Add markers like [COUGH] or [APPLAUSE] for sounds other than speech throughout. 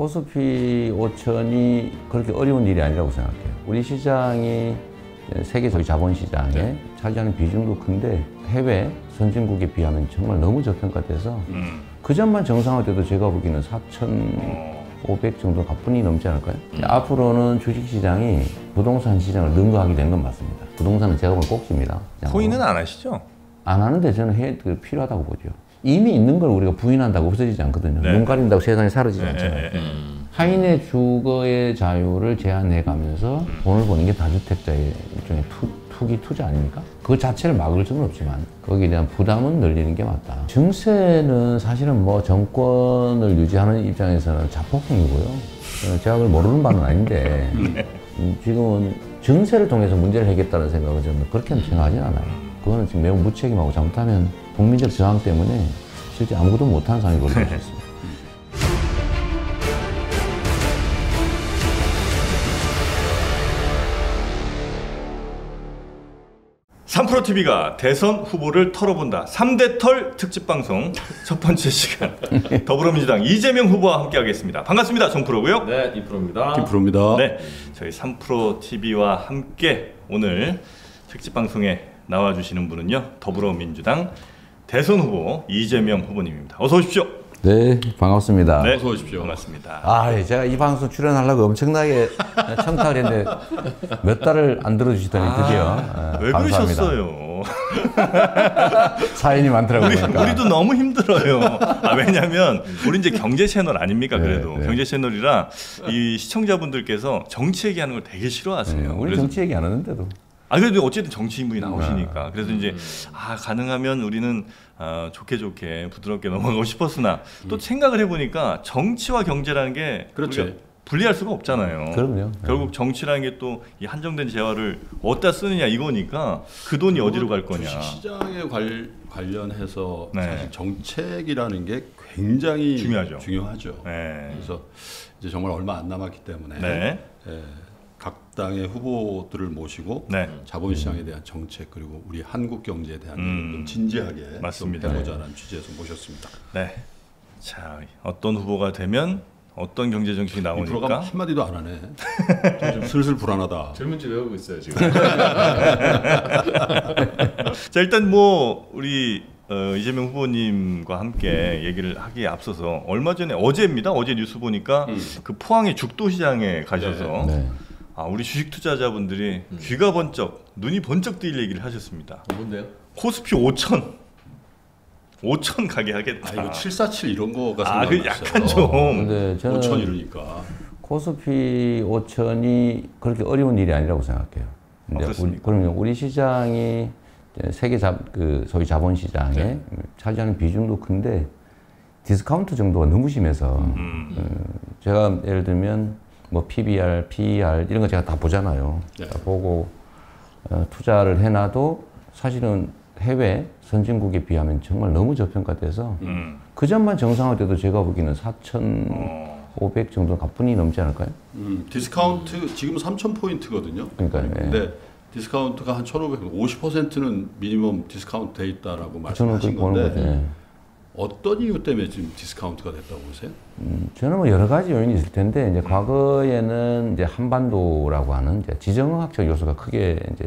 코스피 5천이 그렇게 어려운 일이 아니라고 생각해요. 우리 시장이 세계적 자본시장에 네. 차지하는 비중도 큰데 해외 선진국에 비하면 정말 너무 저평가돼서 음. 그 점만 정상화돼도 제가 보기에는 4,500 정도 가뿐히 넘지 않을까요? 음. 앞으로는 주식시장이 부동산 시장을 능가하게 되는 건 맞습니다. 부동산은 제가 보면 꼭집니다. 포인은 안 하시죠? 안 하는데 저는 해 필요하다고 보죠. 이미 있는 걸 우리가 부인한다고 없어지지 않거든요. 네. 눈 가린다고 세상이 사라지지 네. 않잖아요. 네. 음. 타인의 주거의 자유를 제한해 가면서 음. 돈을 버는 게 다주택자의 일종의 투, 투기 투자 아닙니까? 그 자체를 막을 수는 없지만 거기에 대한 부담은 늘리는 게 맞다. 증세는 사실은 뭐 정권을 유지하는 입장에서는 자폭행위고요. 제가 그걸 모르는 바는 아닌데 음, [LAUGHS] 지금은 증세를 통해서 문제를 해결했다는 생각은 저는 그렇게는 생각하지 않아요. 그거는 지금 매우 무책임하고 잘못하면 국민적 저항 때문에 실제 아무것도 못하는 상황이 벌어질 수 있습니다. 3프로TV가 대선 후보를 털어본다. 3대 털 특집 방송 [LAUGHS] 첫 번째 시간 [LAUGHS] 더불어민주당 이재명 후보와 함께 하겠습니다. 반갑습니다. 정프로고요. 네, 이프로입니다. 김프로입니다. 네, 저희 3프로TV와 함께 오늘 특집 방송에 나와 주시는 분은요 더불어민주당 대선 후보 이재명 후보님입니다. 어서 오십시오. 네, 반갑습니다. 네, 어서 오십시오. 반갑습니다. 아, 예, 제가 이 방송 출연하려고 엄청나게 청탁을 했는데 몇 달을 안 들어주시더니 아, 드디어 아, 왜 감사합니다. 그러셨어요? [LAUGHS] 사연이 많더라고요. 우리, 그러니까. 우리도 너무 힘들어요. 아, 왜냐하면 우리 이제 경제 채널 아닙니까? 네, 그래도 네. 경제 채널이라 이 시청자분들께서 정치 얘기하는 걸 되게 싫어하세요. 음, 우리 정치 얘기 안 하는데도. 아 그래도 어쨌든 정치인분이 나오시니까 네. 그래서 이제 음. 아 가능하면 우리는 어, 좋게 좋게 부드럽게 넘어가고 싶었으나 또 음. 생각을 해보니까 정치와 경제라는 게 그렇죠. 분리할 수가 없잖아요. 그럼요. 결국 정치라는 게 또 이 한정된 재화를 어디다 쓰느냐 이거니까 그 돈이 어디로 갈 거냐. 시장에 관, 관련해서 네. 사실 정책이라는 게 굉장히 중요하죠. 중요하죠. 네. 그래서 이제 정말 얼마 안 남았기 때문에 네. 당의 후보들을 모시고 네. 자본시장에 대한 정책 그리고 우리 한국 경제에 대한 음. 좀 진지하게 맞습니다. 좀 해보자는 네. 취지에서 모셨습니다. 네. 자 어떤 후보가 되면 어떤 경제 정책이 나오니까 한 마디도 안 하네. 좀 [LAUGHS] 슬슬 불안하다. 질문지 외우고 있어요 지금. [LAUGHS] 자 일단 뭐 우리 어, 이재명 후보님과 함께 얘기를 하기에 앞서서 얼마 전에 어제입니다. 어제 뉴스 보니까 음. 그 포항의 죽도시장에 가셔서. 네. 네. 아, 우리 주식 투자자분들이 음. 귀가 번쩍, 눈이 번쩍 뜨일 얘기를 하셨습니다. 뭔데요? 코스피 5천. 5천 가게 하겠다. 아, 이거 747 이런 거가 아, 그 약간 좀. 어, 근데 저는 5천 이러니까. 코스피 5천이 그렇게 어려운 일이 아니라고 생각해요. 근데 아, 우리, 그러면 우리 시장이 세계 자, 그 소위 자본 시장에 네. 차지하는 비중도 큰데 디스카운트 정도가 너무 심해서 음. 음, 제가 예를 들면 뭐 PBR, PER 이런 거 제가 다 보잖아요. 네. 다 보고 어, 투자를 해놔도 사실은 해외 선진국에 비하면 정말 너무 저평가돼서 음. 그 점만 정상화돼도 제가 보기에는 4,500 어. 정도 가뿐히 넘지 않을까요? 음, 디스카운트 지금 3,000 포인트거든요. 그러니까 네. 디스카운트가 한 1,500, 50%는 minimum 디스카운트 돼 있다라고 말씀하신 건데. 네. 어떤 이유 때문에 지금 디스카운트가 됐다고 보세요? 음, 저는 뭐 여러 가지 요인이 있을 텐데 이제 음. 과거에는 이제 한반도라고 하는 이제 지정학적 요소가 크게 이제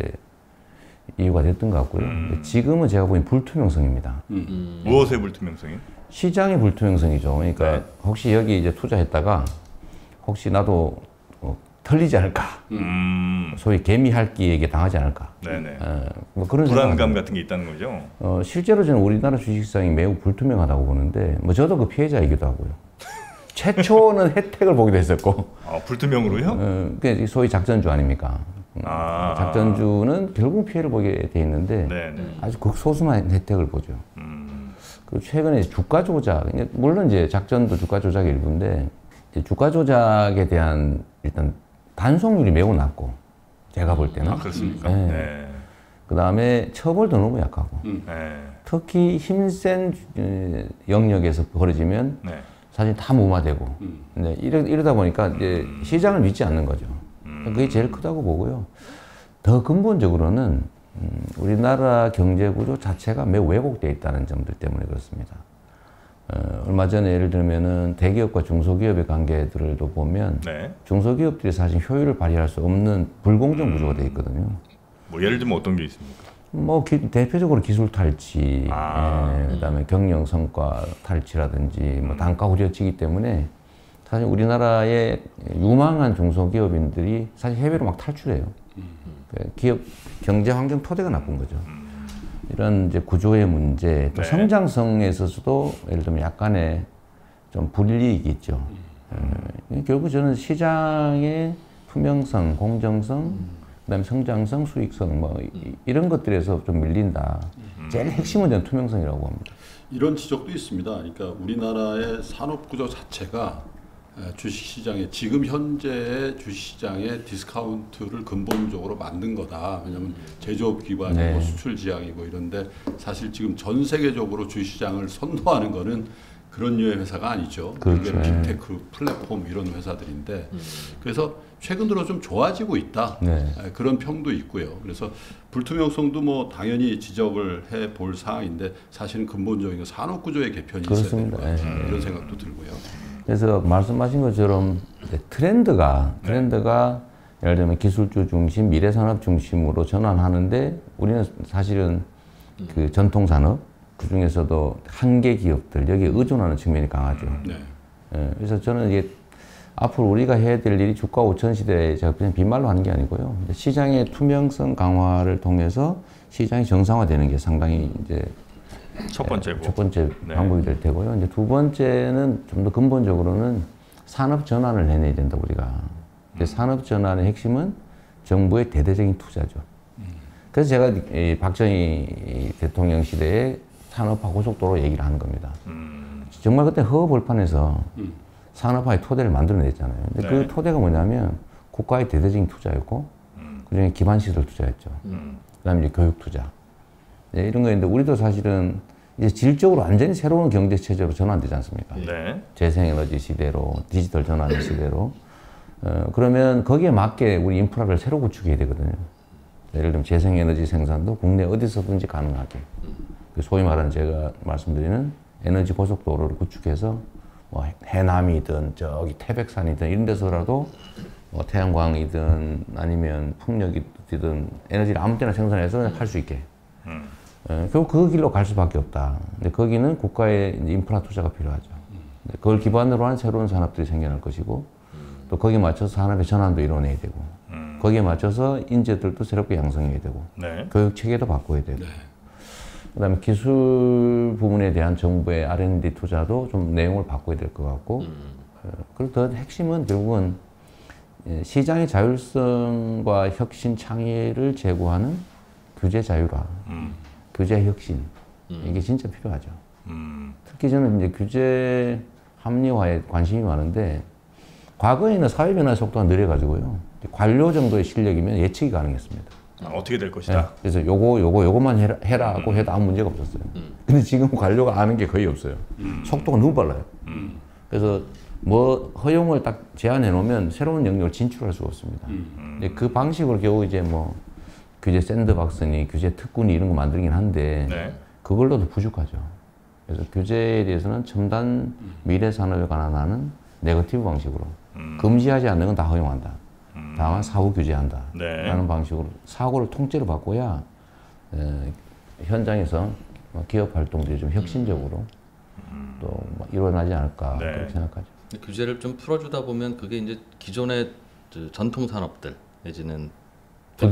이유가 됐던 것 같고요. 음. 지금은 제가 보기엔 불투명성입니다. 음. 음. 무엇의 불투명성이? 시장의 불투명성이죠. 그러니까 네. 혹시 여기 이제 투자했다가 혹시 나도 털리지 않을까. 음. 소위 개미핥기에게 당하지 않을까. 네네. 어, 뭐 그런 불안감 같은 게 있다는 거죠. 어, 실제로 저는 우리나라 주식시장이 매우 불투명하다고 보는데, 뭐 저도 그 피해자이기도 하고요. [LAUGHS] 최초는 혜택을 보기도 했었고. 아, 불투명으로요? 어, 그 소위 작전주 아닙니까? 음, 아. 작전주는 결국 피해를 보게 돼 있는데 네네. 아주 극소수만 혜택을 보죠. 음. 그리고 최근에 주가 조작, 물론 이제 작전도 주가 조작의 일부인데 주가 조작에 대한 일단 단속률이 매우 낮고 제가 볼 때는. 아, 그렇습니까? 네. 네. 그 다음에 처벌도 너무 약하고. 음. 네. 특히 힘센 영역에서 벌어지면 네. 사실 다 무마되고. 음. 네, 이러, 이러다 보니까 이제 음. 시장을 믿지 않는 거죠. 음. 그게 제일 크다고 보고요. 더 근본적으로는 음, 우리나라 경제 구조 자체가 매우 왜곡되어 있다는 점들 때문에 그렇습니다. 어, 얼마 전에 예를 들면은 대기업과 중소기업의 관계들도 보면 네. 중소기업들이 사실 효율을 발휘할 수 없는 불공정 음. 구조가 돼 있거든요. 뭐 예를 들면 어떤 게 있습니까? 뭐 기, 대표적으로 기술 탈취, 아. 예, 그다음에 경영 성과 탈취라든지 뭐 음. 단가 후려치기 때문에 사실 우리나라의 유망한 중소기업인들이 사실 해외로 막 탈출해요. 음. 그 기업 경제 환경 토대가 나쁜 거죠. 음. 이런 이제 구조의 문제, 또 네. 성장성에 있어서도 예를 들면 약간의 좀 불이익이 있죠. 음. 결국 저는 시장의 투명성, 공정성, 음. 그다음에 성장성, 수익성 뭐 음. 이런 것들에서 좀 밀린다. 음. 제일 핵심은 저는 투명성이라고 봅니다. 이런 지적도 있습니다. 그러니까 우리나라의 산업 구조 자체가 주식시장에 지금 현재의 주식시장의 디스카운트를 근본적으로 만든 거다. 왜냐하면 제조업 기반이고 네. 수출 지향이고 이런데 사실 지금 전 세계적으로 주식시장을 선도하는 거는 그런 류의 회사가 아니죠. 그게 그렇죠. 빅테크 플랫폼 이런 회사들인데 음. 그래서 최근 들어 좀 좋아지고 있다. 네. 그런 평도 있고요. 그래서 불투명성도 뭐 당연히 지적을 해 볼 사항인데 사실은 근본적인 산업 구조의 개편이 그렇습니다. 있어야 된다. 네. 이런 생각도 들고요. 그래서 말씀하신 것처럼 트렌드가 네. 트렌드가 예를 들면 기술주 중심, 미래 산업 중심으로 전환하는데 우리는 사실은 그 전통 산업 그 중에서도 한계 기업들 여기에 의존하는 측면이 강하죠. 네. 예, 그래서 저는 이게 앞으로 우리가 해야 될 일이 주가 5천 시대에 제가 그냥 빈말로 하는 게 아니고요. 시장의 투명성 강화를 통해서 시장이 정상화되는 게 상당히 이제 첫 번째고. 첫 번째 네. 방법이 될 테고요. 이제 두 번째는 좀 더 근본적으로는 산업 전환을 해내야 된다 우리가. 음. 산업 전환의 핵심은 정부의 대대적인 투자죠. 음. 그래서 제가 이 박정희 대통령 시대에 산업화 고속도로 얘기를 하는 겁니다. 음. 정말 그때 허허벌판에서 음. 산업화의 토대를 만들어냈잖아요. 근데 그 네. 그 토대가 뭐냐면 국가의 대대적인 투자였고, 음. 그 중에 기반시설 투자였죠. 음. 그 다음에 이제 교육 투자. 네, 이런 거였는데 우리도 사실은 이제 질적으로 완전히 새로운 경제 체제로 전환되지 않습니까? 네. 재생에너지 시대로 디지털 전환 시대로 어, 그러면 거기에 맞게 우리 인프라를 새로 구축해야 되거든요. 예를 들면 재생에너지 생산도 국내 어디서든지 가능하게 그 소위 말하는 제가 말씀드리는 에너지 고속도로를 구축해서 뭐 해남이든 저기 태백산이든 이런 데서라도 뭐 태양광이든 아니면 풍력이든 에너지를 아무 때나 생산해서 할수 있게. 음. 예, 결국 그 길로 갈 수밖에 없다. 근데 거기는 국가의 인프라 투자가 필요하죠. 그걸 기반으로 한 새로운 산업들이 생겨날 것이고 또 거기에 맞춰서 산업의 전환도 이뤄내야 되고 음. 거기에 맞춰서 인재들도 새롭게 양성해야 되고 네. 교육 체계도 바꿔야 되고 네. 그다음에 기술 부분에 대한 정부의 R&D 투자도 좀 내용을 바꿔야 될 것 같고 음. 어, 그리고 더 핵심은 결국은 예, 시장의 자율성과 혁신 창의를 제고하는 규제 자유화. 음. 규제 혁신 음. 이게 진짜 필요하죠. 음. 특히 저는 이제 규제 합리화에 관심이 많은데 과거에는 사회 변화 속도가 느려가지고요. 관료 정도의 실력이면 예측이 가능했습니다. 아, 어떻게 될 것이다. 네. 그래서 요거 요거 요거만 해라, 해라 하고 음. 해도 아무 문제가 없었어요. 음. 근데 지금 관료가 아는 게 거의 없어요. 음. 속도가 너무 빨라요. 음. 그래서 뭐 허용을 딱 제한해 놓으면 새로운 영역을 진출할 수가 없습니다. 그 방식으로 겨우 이제 뭐 규제 샌드박스니 규제 특군이 이런 거 만들긴 한데 네. 그걸로도 부족하죠. 그래서 규제에 대해서는 첨단 미래 산업에 관한 네거티브 방식으로 음. 금지하지 않는 건 다 허용한다. 음. 다만 사후 규제한다. 네. 라는 방식으로 사고를 통째로 바꿔야 에, 현장에서 뭐 기업 활동들이 좀 혁신적으로 음. 또뭐 일어나지 않을까 네. 그렇게 생각하죠. 규제를 좀 풀어주다 보면 그게 이제 기존의 전통 산업들 내지는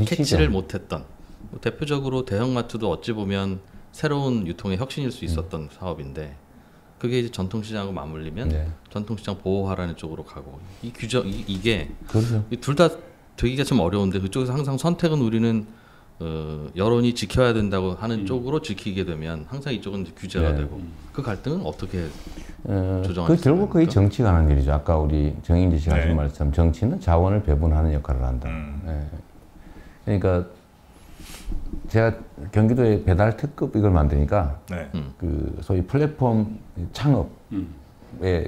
캐치를 못했던 뭐 대표적으로 대형마트도 어찌 보면 새로운 유통의 혁신일 수 있었던 음. 사업인데 그게 이제 전통시장하고 맞물리면 네. 전통시장 보호하라는 쪽으로 가고 이 규정 이, 게 그렇죠. 둘다 되기가 좀 어려운데 그쪽에서 항상 선택은 우리는 어, 여론이 지켜야 된다고 하는 음. 쪽으로 지키게 되면 항상 이쪽은 규제가 네. 되고 그 갈등은 어떻게 어, 조정할 그 결국 그게 정치가 하는 일이죠. 아까 우리 정인지 씨가 하신 네. 말씀 정치는 자원을 배분하는 역할을 한다. 음. 네. 그러니까 제가 경기도에 배달 특급 이걸 만드니까 네. 음. 그 소위 플랫폼 창업에 음.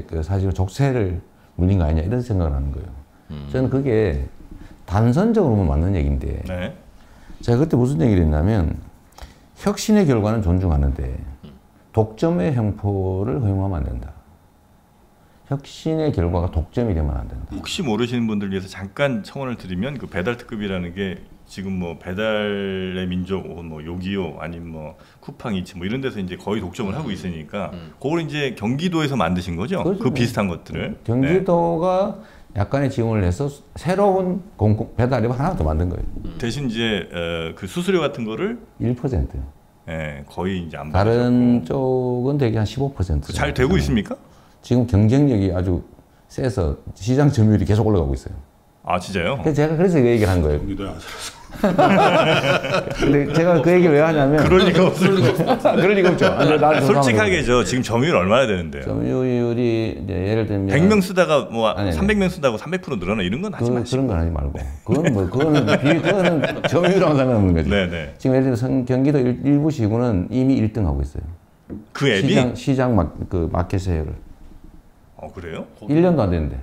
그 사실 족쇄를 물린 거 아니냐 이런 생각을 하는 거예요. 음. 저는 그게 단선적으로 보 맞는 얘기인데 네. 제가 그때 무슨 얘기를 했냐면 혁신의 결과는 존중하는데 독점의 횡포를 허용하면 안 된다. 혁신의 결과가 독점이 되면 안 된다. 혹시 모르시는 분들 위해서 잠깐 청원을 드리면 그 배달 특급이라는 게 지금 뭐 배달의 민족 뭐 요기요 아니면 뭐 쿠팡 이츠 뭐 이런 데서 이제 거의 독점을 하고 있으니까 음. 그걸 이제 경기도에서 만드신 거죠? 그렇죠. 그 비슷한 것들을 경기도가 네. 약간의 지원을 해서 새로운 공공 배달앱 하나 더 만든 거예요. 음. 대신 이제 어, 그 수수료 같은 거를 1%요. 예, 거의 이제 안 다른 받으셨고. 쪽은 되게 한 15%. 잘 되고 있습니까? 지금 경쟁력이 아주 세서 시장 점유율이 계속 올라가고 있어요. 아 진짜요? 그래서 제가 그래서 그 얘기를 한 거예요. 근데 제가 그 얘기를 왜 하냐면 그럴 리가 없을 그럴 리가 없죠. 아니, 솔직하게 저 지금 점유율 얼마나 되는데요? 점유율이 이제 예를 들면 100명 쓰다가 뭐 아니, 300명 쓰다가 300% 늘어나 이런 건 하지 그, 마시고 그런 건 하지 말고 그거는 뭐 그거는 비 그거는 점유율하고 상관없는 거지. 네네. 지금 예를 들어 경기도 일, 부 시군은 이미 1등 하고 있어요. 그 앱이 시장 시장 막, 그 마켓 세율을. 어 그래요? 1년도 안 됐는데.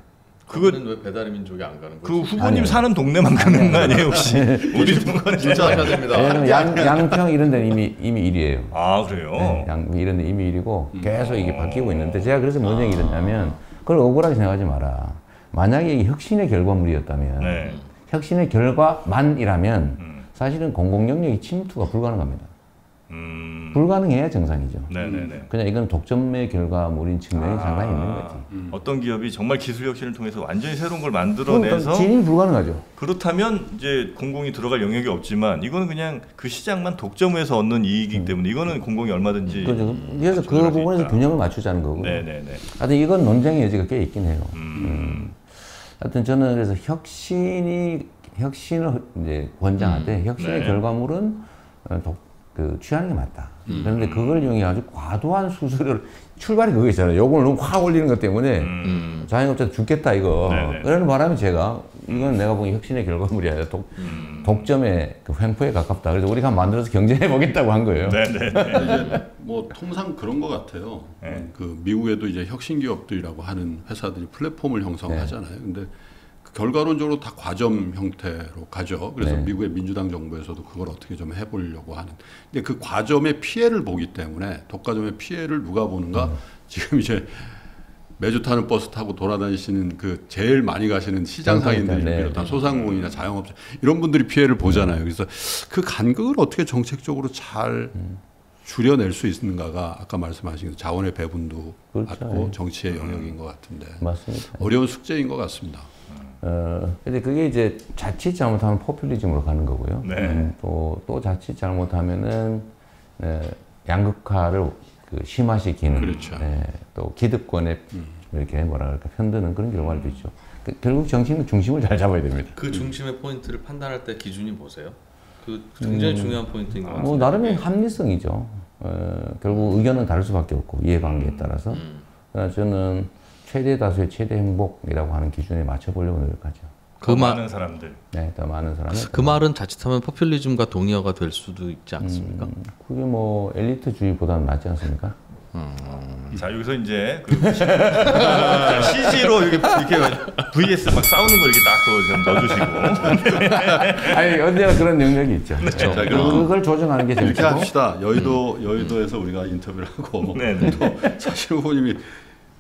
그거는 왜 배달의 민족이 안 가는 거지? 그 후보님 아니요. 사는 동네만 가는 거 아니에요 혹시? [LAUGHS] 우리 동네 진짜 하셔야 됩니다. 양, 양평 이런 데는 이미 이미 1위예요. 아 그래요? 네, 양 이런 데 이미 1위고 음. 계속 이게 바뀌고 있는데 제가 그래서 뭔 얘기 듣냐면 그걸 억울하게 생각하지 마라. 만약에 이 혁신의 결과물이었다면 네. 혁신의 결과만이라면 음. 사실은 공공 영역이 침투가 불가능합니다. 음... 불가능해야 정상이죠. 네네네. 그냥 이건 독점의 결과물인 측면이 아... 상당히 있는 거지. 음. 어떤 기업이 정말 기술 혁신을 통해서 완전히 새로운 걸 만들어내서 진입 불가능하죠. 그렇다면 이제 공공이 들어갈 영역이 없지만 이거는 그냥 그 시장만 독점해서 얻는 이익이기 음. 때문에 이거는 공공이 얼마든지 그렇죠. 그래서 그 부분에서 균형을 맞추자는 거고. 네네네. 하여튼 이건 논쟁의 여지가 꽤 있긴 해요. 음. 음. 하여튼 저는 그래서 혁신이 혁신을 이제 음. 혁신의 네. 결과물은 어, 독 그 취하는 게 맞다. 음. 그런데 그걸 이용해 가지고 과도한 수수료를 출발이 그거 있잖아요. 요걸 너무 확 올리는 것 때문에 음. 자영업자 죽겠다 이거. 그런 바람에 제가 이건 내가 보기 혁신의 결과물이 아니라 독, 음. 독점의 그 횡포에 가깝다. 그래서 우리가 만들어서 경쟁해 보겠다고 한 거예요. 네네. 이제 뭐 통상 그런 것 같아요. 네. 그 미국에도 이제 혁신 기업들이라고 하는 회사들이 플랫폼을 형성하잖아요. 네. 근데 결과론적으로 다 과점 형태로 가죠. 그래서 네. 미국의 민주당 정부에서도 그걸 어떻게 좀 해보려고 하는. 근데 그 과점의 피해를 보기 때문에 독과점의 피해를 누가 보는가? 음. 지금 이제 매주 타는 버스 타고 돌아다니시는 그 제일 많이 가시는 시장 상인들 네. 비롯한 소상공인이나 자영업자 이런 분들이 피해를 보잖아요. 그래서 그 간극을 어떻게 정책적으로 잘 음. 줄여낼 수 있는가가 아까 말씀하신 자원의 배분도 그렇죠. 받고 예. 정치의 영역인 것 같은데 맞습니다. 어려운 숙제인 것 같습니다. 어, 근데 그게 이제 자칫 잘못하면 포퓰리즘으로 가는 거고요. 네. 음, 또, 또 자칫 잘못하면은, 네, 양극화를 그 심화시키는. 그렇죠. 네, 또 기득권에 음. 이렇게 뭐라 그럴까, 편드는 그런 결과를 음. 있죠. 그, 결국 정신의 중심을 잘 잡아야 됩니다. 그 중심의 포인트를 판단할 때 기준이 뭐세요? 그 굉장히 음, 중요한 포인트인 것 같아요. 뭐, 나름의 합리성이죠. 어, 결국 의견은 다를 수밖에 없고, 이해관계에 따라서. 음. 저는 최대 다수의 최대 행복이라고 하는 기준에 맞춰보려고 노력하죠. 그 많은 사람들. 네, 더 많은 사람. 그 말은 자칫하면 포퓰리즘과 동의어가 될 수도 있지 않습니까? 음, 그게 뭐 엘리트주의보다는 낫지 않습니까? 음. 자 여기서 이제 그 [LAUGHS] CG로 이렇게, 이렇게 VS 막 싸우는 거 이렇게 딱좀 넣어주시고. [LAUGHS] 아니 언제나 그런 능력이 있죠. 그렇죠. 자, 그걸 조정하는 게 재밌고. 이렇게 합시다. 여의도 음. 여의도에서 우리가 인터뷰를 하고 네, 네. 또 사실 후보님이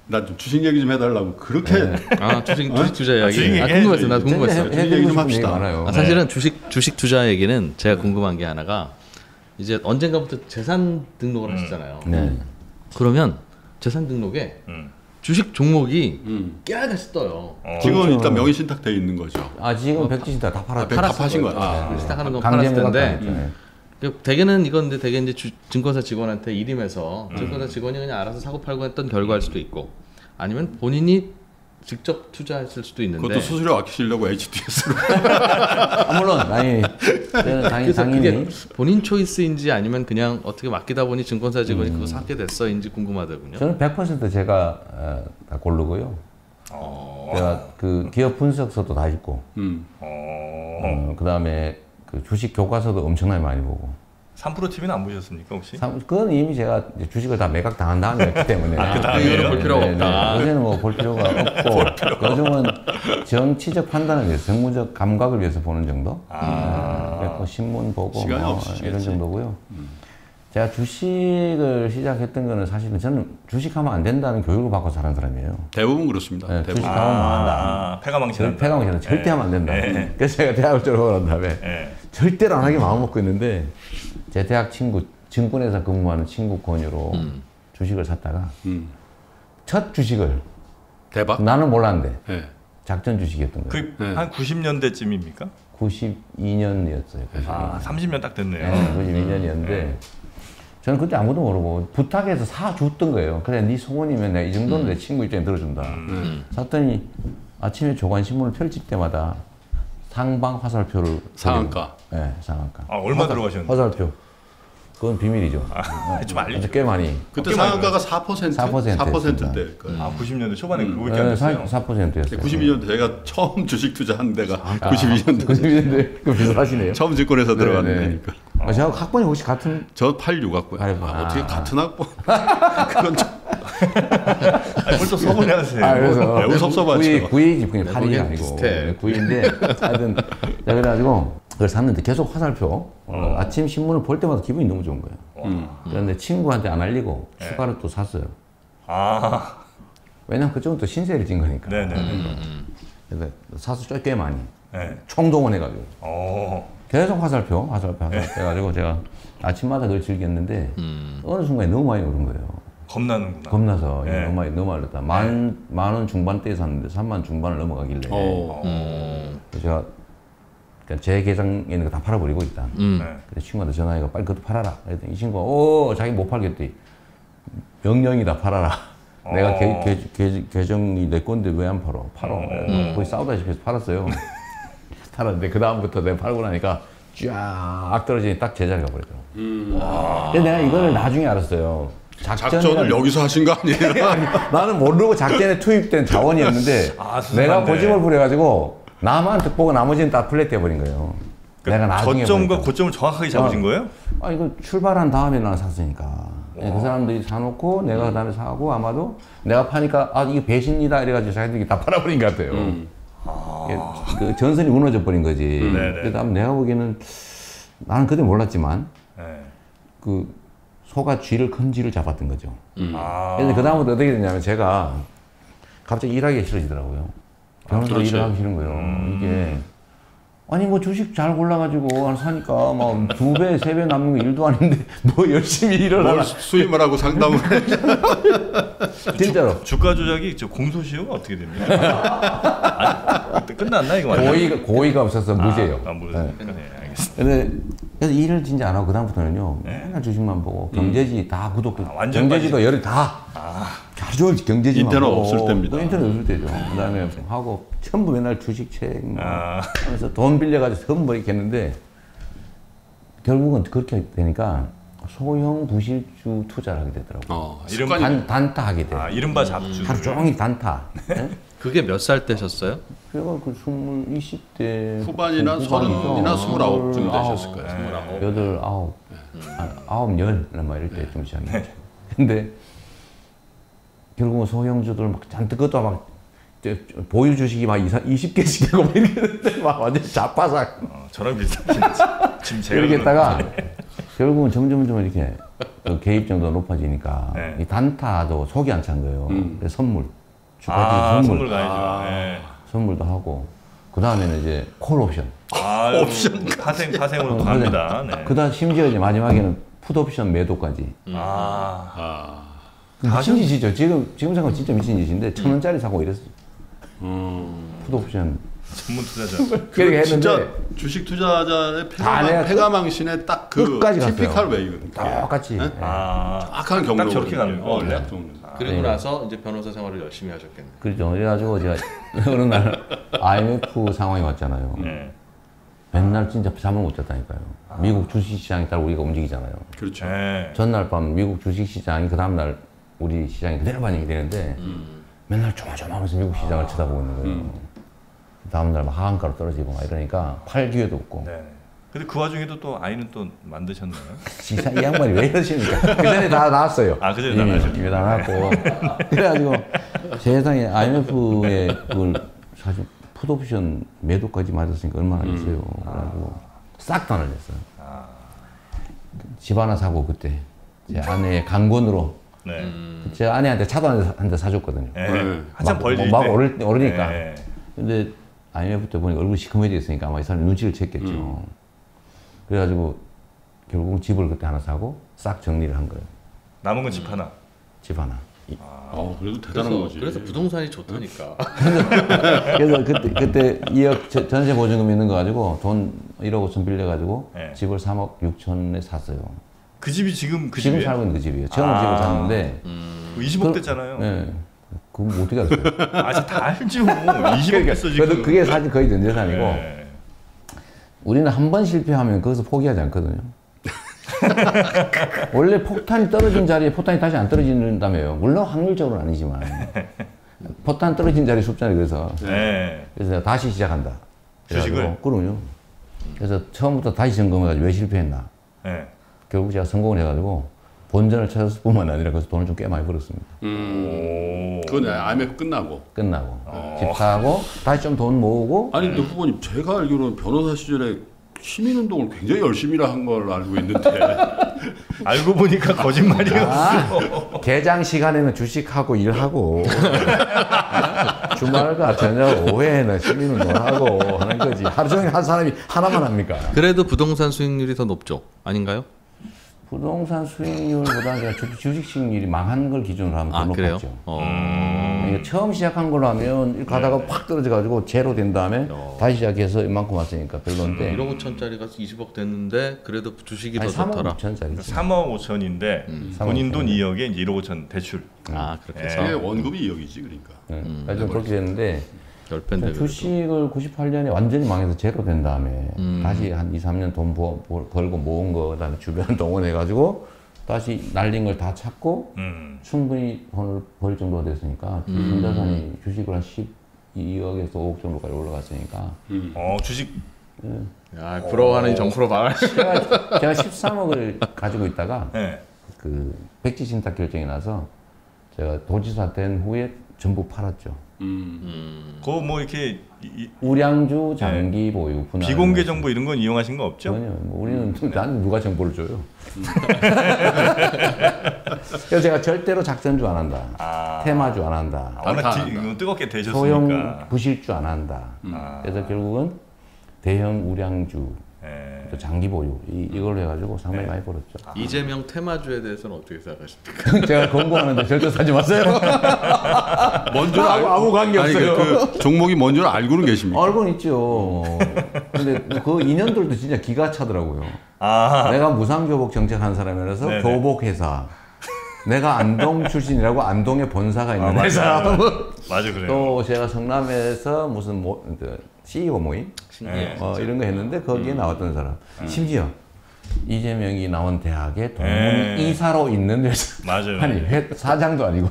나 좀 주식 얘기 좀 해달라고 그렇게 네. 아 주식 주식 투자 이야기 아, 궁금했어 나 궁금했어 주식 얘기 좀 합시다 아, 사실은 주식 주식 투자 얘기는 제가 궁금한 게 하나가 이제 언젠가부터 재산 등록을 음. 하시잖아요 네. 그러면 재산 등록에 음. 주식 종목이 음. 깨알같이 떠요. 어. 지금 그렇죠. 일단 명의 신탁 돼 있는 거죠. 아 지금 백지 신탁 다 팔았. 아, 다 파신 거야. 아, 시작하는 건 팔았을 텐데. 음. 그 대개는 이건 데 대개 이제 주, 증권사 직원한테 일임해서 음. 증권사 직원이 그냥 알아서 사고 팔고 했던 결과일 수도 있고 아니면 본인이 직접 투자했을 수도 있는데 그것도 수수료 아끼시려고 HDS로 [LAUGHS] 아, 물론 아니 당연히, 당연히 본인 초이스인지 아니면 그냥 어떻게 맡기다 보니 증권사 직원이 음. 그거 사게 됐어인지 궁금하더군요. 저는 100% 제가 어, 다 고르고요. 어. 제가 그 기업 분석서도 다 읽고, 음. 어, 그 다음에 그 주식 교과서도 엄청나게 많이 보고. 3프로 TV는 안 보셨습니까 혹시? 3, 그건 이미 제가 주식을 다 매각 당한 다음이었기 때문에 [LAUGHS] 아, 그 다음에 볼 필요가 네, 없다. 네. 요새는 뭐 볼 필요가 [LAUGHS] 없고 요즘은 정치적 판단을 위해서 정무적 감각을 위해서 보는 정도. 아. 네, 뭐 신문 보고 뭐 이런 정도고요. 음. 제가 주식을 시작했던 거는 사실은 저는 주식하면 안 된다는 교육을 받고 자란 사람이에요. 대부분 그렇습니다. 네, 대부분. 주식하면 아, 한다. 패가망신. 패가망신 절대 네. 하면 안 된다. 네. 그래서 제가 대학을 졸업한 다음에 네. 절대로 안 하게 마음 먹고 있는데 제 대학 친구 증권회사 근무하는 친구 권유로 음. 주식을 샀다가 음. 첫 주식을 대박 나는 몰랐는데 네. 작전 주식이었던 거예요. 그한 90년대쯤입니까? 92년이었어요. 92년. 아, 30년 딱 됐네요. 네, 92년이었는데 네. 저는 그때 아무도 모르고 부탁해서 사줬던 거예요. 그래, 네 소원이면 내가 이 정도는 음. 내 친구 입장에 들어준다. 음. 샀더니 아침에 조간신문을 펼칠 때마다 상방 화살표를 상한가. 네, 상한가. 아, 얼마 들어가셨는데? 화살표. 그건 비밀이죠. 아, 좀 알려줘. 꽤 많이. 그때 상한가가 4% 4% 4%대 아 90년대 초반에 음. 그거밖에 안 됐어요. 4%였어요. 92년대 제가 처음 주식 투자한 데가 아, 92년대. 92년대 그 비슷하시네요. 처음 증권회사 들어갔는데니까. 아, 제가 학번이 혹시 같은? 저 86 학번. 아, 아, 어떻게 같은 학번? [LAUGHS] 그건 좀. 아니, 벌써 서운해하세요. 아, 그래서 매우 섭섭하죠. 9위 집중이 8위 아니고 9위인데 하여튼 그래가지고 그걸 샀는데 계속 화살표. 어. 아침 신문을 볼 때마다 기분이 너무 좋은 거예요. 음. 그런데 친구한테 안 알리고 네. 추가로 또 샀어요. 아. 왜냐면 그쪽은 또 신세를 진 거니까. 네네. 음. 그래서 사서 꽤 많이. 네. 총동원해가지고. 오. 어. 계속 화살표, 화살표, 화살표 네. 해가지고 제가 아침마다 그걸 즐겼는데 음. 어느 순간에 너무 많이 오른 거예요. 겁나는구나. 겁나서 네. 너무 많이 너무 많이 올랐다. 만, 만 원 중반대에 샀는데 3만 중반을 넘어가길래. 오. 음. 제가 그러니까 제 계정에 있는 거 다 팔아버리고 있다. 음. 네. 그래서 친구한테 전화해가 빨리 그것도 팔아라. 그랬더니 이 친구가 오 자기 못 팔겠대. 명령이다 팔아라. 어. [LAUGHS] 내가 계, 계, 계, 계정이 내 건데 왜 안 팔어? 팔어. 음. 거의 싸우다시피 해서 팔았어요. [LAUGHS] 팔았는데 그 다음부터 내가 팔고 나니까 쫙 떨어지니 딱 제자리가 버리더라고. 음. 근데 내가 이거를 나중에 알았어요. 작전을 여기서 하신 거 아니에요? [LAUGHS] 나는 모르고 작전에 투입된 자원이었는데 아, 내가 고집을 부려가지고 나만 득보고 나머지는 다 플랫 돼버린 거예요. 그러니까 내가 나중에 저점과 보니까. 고점을 정확하게 잡으신 어, 거예요? 아 이거 출발한 다음에 나는 샀으니까. 네, 그 사람들이 사놓고 내가 그 다음에 사고 아마도 내가 파니까 아 이게 배신이다 이래가지고 자기들이 다 팔아버린 것 같아요. 음. 아. 그 전선이 무너져 버린 거지. 음. 그다음 내가 보기에는 나는 그때 몰랐지만 네. 그 소가 쥐를 큰 쥐를 잡았던 거죠. 음. 아. 그래서 그 다음부터 어떻게 됐냐면 제가 갑자기 일하기 싫어지더라고요. 변호사 그렇죠. 일을 하기 싫은 거예요. 음. 이게 아니 뭐 주식 잘 골라가지고 사니까 막 두 배, 세 배 남는 거 일도 아닌데 [LAUGHS] 뭐 열심히 일을 하나 수임을 하고 상담을 [LAUGHS] 해. 진짜로. 주, 가 조작이 저 공소시효가 어떻게 됩니까? 아니, 끝났나 이거 고의가 고의가 없어서. 아, 아 무죄. 네. 네, 알겠습니다. 근데 그래서 일을 진짜 안 하고 그 다음부터는요 네. 맨날 주식만 보고 경제지 음. 다 구독. 아, 경제지도 열이 다. 아. 아주 경제지 인터넷 없을 때입니다. 인터넷 없을 때죠. 그다음에 하고 전부 맨날 주식책 뭐 아. 하면서 돈 빌려가지고 전부 이렇게 했는데 결국은 그렇게 되니까 소형 부실주 투자를 하게 되더라고요. 어, 단, 단타 하게 돼요. 아, 이른바 잡주. 하루 종일 단타. 네? 그게 몇 살 때셨어요? 제가 그 스물, 이십 대 후반이나 서른이나 스물아홉 쯤 되셨을 거예요. 스물아홉. 여덟, 아홉, 아홉, 열, 뭐 이럴 때좀 시작했죠. 근데 결국은 소형주들 막 잔뜩 그것도 막 보유 주식이 막 20, 개씩 되고 막 이렇게 됐는데 막 완전 자빠삭. 어, 저랑 비슷한 지금 제가 이렇게 했다가 [LAUGHS] 결국은 점점점 이렇게 그 개입 정도가 높아지니까 네. 이 단타도 속이 안 찬 거예요. 음. 그래서 선물. 아, 선물. 선물 가야죠. 아. 네. 선물도 하고 그 다음에는 이제 콜 옵션. 아, 옵션 파생 파생으로 갑니다. 네. 그다음 심지어 이제 마지막에는 풋 옵션 매도까지. 음. 아. 아. 미친 짓이죠. 지금 지금 생각 진짜 미친 짓인데 천 원짜리 사고 이랬어. 음. 풋옵션. 전문 투자자. 그렇게 [LAUGHS] 했는데 진짜 주식 투자자의 폐가망, 폐가망신의 딱그 티피컬 웨이거든요. 똑같이. 네? 아, 악한 경로. 딱 저렇게 가는 거. 어, 네. 아, 그리고 네. 나서 이제 변호사 생활을 열심히 하셨겠네. 그렇죠. 그래가지고 제가 [LAUGHS] 어느 날 IMF 상황이 왔잖아요. 네. 맨날 진짜 잠을 못 잤다니까요. 아. 미국 주식시장에 따라 우리가 움직이잖아요. 그렇죠. 네. 전날 밤 미국 주식시장이 그 다음날 우리 시장이 그대로 반영이 되는데 음. 맨날 조마조마하면서 미국 시장을 쳐다보고 있는 거예요. 음. 다음날 막 하한가로 떨어지고 막 이러니까 팔 기회도 없고. 네. 근데 그 와중에도 또 아이는 또 만드셨나요? [LAUGHS] 진짜 이 양반이 왜 이러십니까? 그 전에 다 나왔어요. 아, 그 전에 다 나왔어요. 이미 다 나왔고. 그래가지고 세상에 IMF에 그걸 사실 풋옵션 매도까지 맞았으니까 얼마나. 음. 그래가지고 싹 단을 냈어요. 아. 집 하나 사고 그때 제 아내의 강권으로 네. 제 아내한테 차도 한 대 사줬거든요. 네. 한참 벌릴 막 오를, 오르니까. 네. 근데 IMF 때 보니까 얼굴이 시커매져 있으니까 아마 이 사람이 눈치를 챘겠죠. 음. 그래가지고 결국 집을 그때 하나 사고 싹 정리를 한 거예요. 남은 건집 하나. 집 하나. 아, 어, 그래도 대단한 그래서, 거지. 그래서 부동산이 좋다니까. [LAUGHS] 그래서 그때 그때 2억 전세 보증금 있는 거 가지고 돈 1억 5천 빌려 가지고 네. 집을 3억 6천에 샀어요. 그 집이 지금 그 지금 집이에요? 살고 있는 그 집이에요. 처음 아, 집을 샀는데 음. 20억 그, 됐잖아요. 네. 그럼 뭐 어떻게 알았어요? [LAUGHS] 아직 다 알죠. 20억 됐어 지금. 그래도 그게 사실 거의 전 재산이고 네. 우리는 한 번 실패하면 거기서 포기하지 않거든요. [LAUGHS] 원래 폭탄이 떨어진 자리에 포탄이 다시 안 떨어진다며요. 물론 확률적으로는 아니지만. 포탄 떨어진 자리 숫자를 그래서. 네. 그래서 내가 다시 시작한다. 주식을? 그럼요. 그래서 처음부터 다시 점검해가지고 왜 실패했나. 네. 결국 제가 성공을 해가지고 본전을 찾았을 뿐만 아니라 그래서 돈을 좀 꽤 많이 벌었습니다. 음. 그건 IMF 끝나고. 끝나고. 어. 집 사고 다시 좀 돈 모으고. 아니 근데 후보님 제가 알기로는 변호사 시절에 시민운동을 굉장히 열심히 한걸 알고 있는데 [LAUGHS] 알고 보니까 거짓말이었어. 아, 개장 시간에는 주식하고 일하고 주말과 저녁 오후에는 시민운동하고 하는 거지. 하루 종일 한 사람이 하나만 합니까? 그래도 부동산 수익률이 더 높죠, 아닌가요? 부동산 수익률보다 그냥 주식 수익률이 망한 걸 기준으로 하면 더 아, 높았죠. 어... 음. 처음 시작한 걸로 하면 가다가 네. 팍 떨어져가지고 제로 된 다음에 어... 다시 시작해서 이만큼 왔으니까 별로인데. 1억 5천짜리가 20억 됐는데 그래도 주식이 아니, 더 좋더라. 5천짜리. 3억 5천인데 음. 본인 돈 2억에 이제 1억 5천 대출. 아 그렇게 해서 네. 원금이 2억이지 그러니까. 네. 음. 좀 그렇게 됐는데 주식을 98년에 완전히 망해서 제로 된 다음에 음. 다시 한 2, 3년 돈 버, 벌고 모은 거 그다음에 주변 [LAUGHS] 동원해가지고 다시 날린 걸 다 찾고 음. 충분히 돈을 벌 정도가 됐으니까 전자산이 음. 주식을 한 12억에서 5억 정도까지 올라갔으니까 음. 어 주식 네. 야 부러워하는 정프로 말 [LAUGHS] 제가, 제가 13억을 가지고 있다가 네. 그 백지 신탁 결정이 나서 제가 도지사 된 후에 전부 팔았죠. 음. 그뭐 이렇게 이, 우량주 장기 네. 보유 분할 비공개 정보 이런 건 이용하신 거 없죠? 전혀. 뭐 우리는 음. 나는 누가 정보를 줘요. 음. [LAUGHS] 그래서 제가 절대로 작전주 안 한다. 아. 테마주 안 한다. 아, 워낙 디, 뜨겁게 되셨으니까. 소형 부실주 안 한다. 음. 그래서 결국은 대형 우량주 네. 또 장기 보유 이, 이걸 해가지고 상당히 네. 많이 벌었죠. 아. 이재명 테마주에 대해서는 어떻게 생각하십니까? 제가 권고하는데 절대 사지 마세요. [LAUGHS] 뭔줄 아무, 아무 관계 아니, 없어요. 그, 그 종목이 뭔줄 알고는 계십니까? 알고는 있죠. 근데 그 인연들도 진짜 기가 차더라고요. 아. 내가 무상교복 정책한 사람이라서 네네. 교복회사. 내가 안동 출신이라고 안동에 본사가 있는 아, 회사. 맞아 그래요. 또 제가 성남에서 무슨 뭐 CEO 모임 네. 어, 이런 거 했는데 거기에 음. 나왔던 사람. 음. 심지어 이재명이 나온 대학에 동문 네. 이사로 있는 회사. [LAUGHS] 맞아요. 아니 회, 사장도 아니고.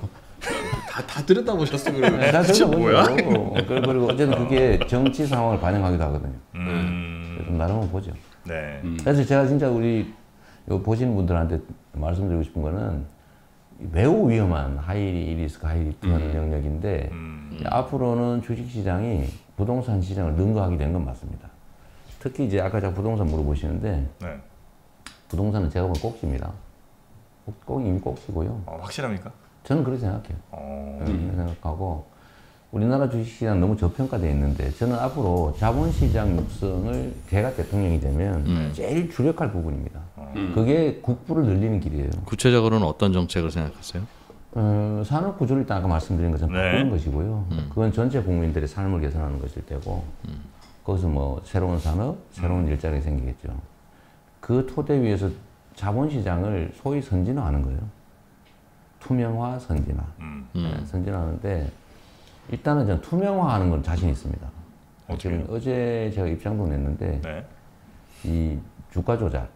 다, 다 들었다 보셨어 그러면. 네, 다 들었다 뭐야? 그리고 어쨌든 그게 정치 상황을 반영하기도 하거든요. 음. 좀 나름은 보죠. 네. 음. 그래서 제가 진짜 우리 보시는 분들한테 말씀드리고 싶은 거는 매우 위험한 high risk high return 음. 영역인데 음. 앞으로는 주식시장이 부동산 시장을 능가하게 된 건 맞습니다. 특히 이제 아까 제가 부동산 물어보시는데 네. 부동산은 제가 보면 꼭지입니다. 꼭, 꼭 이미 꼭지고요. 어, 확실합니까? 저는 그렇게 생각해요. 어... 네, 생각하고 우리나라 주식시장 너무 저평가되어 있는데 저는 앞으로 자본시장 육성을 제가 대통령이 되면 음. 제일 주력할 부분입니다. 음. 그게 국부를 늘리는 길이에요. 구체적으로는 어떤 정책을 생각하세요? 어, 산업 구조를 일단 아까 말씀드린 것처럼 네. 바꾸는 것이고요. 음. 그건 전체 국민들의 삶을 개선하는 것일 테고 음. 거기서 뭐 새로운 산업, 새로운 음. 일자리 생기겠죠. 그 토대 위에서 자본시장을 소위 선진화하는 거예요. 투명화, 선진화. 음. 네, 선진화하는데 일단은 저는 투명화하는 건 자신 있습니다. 지금 어제 제가 입장도 냈는데 네. 이 주가 조작,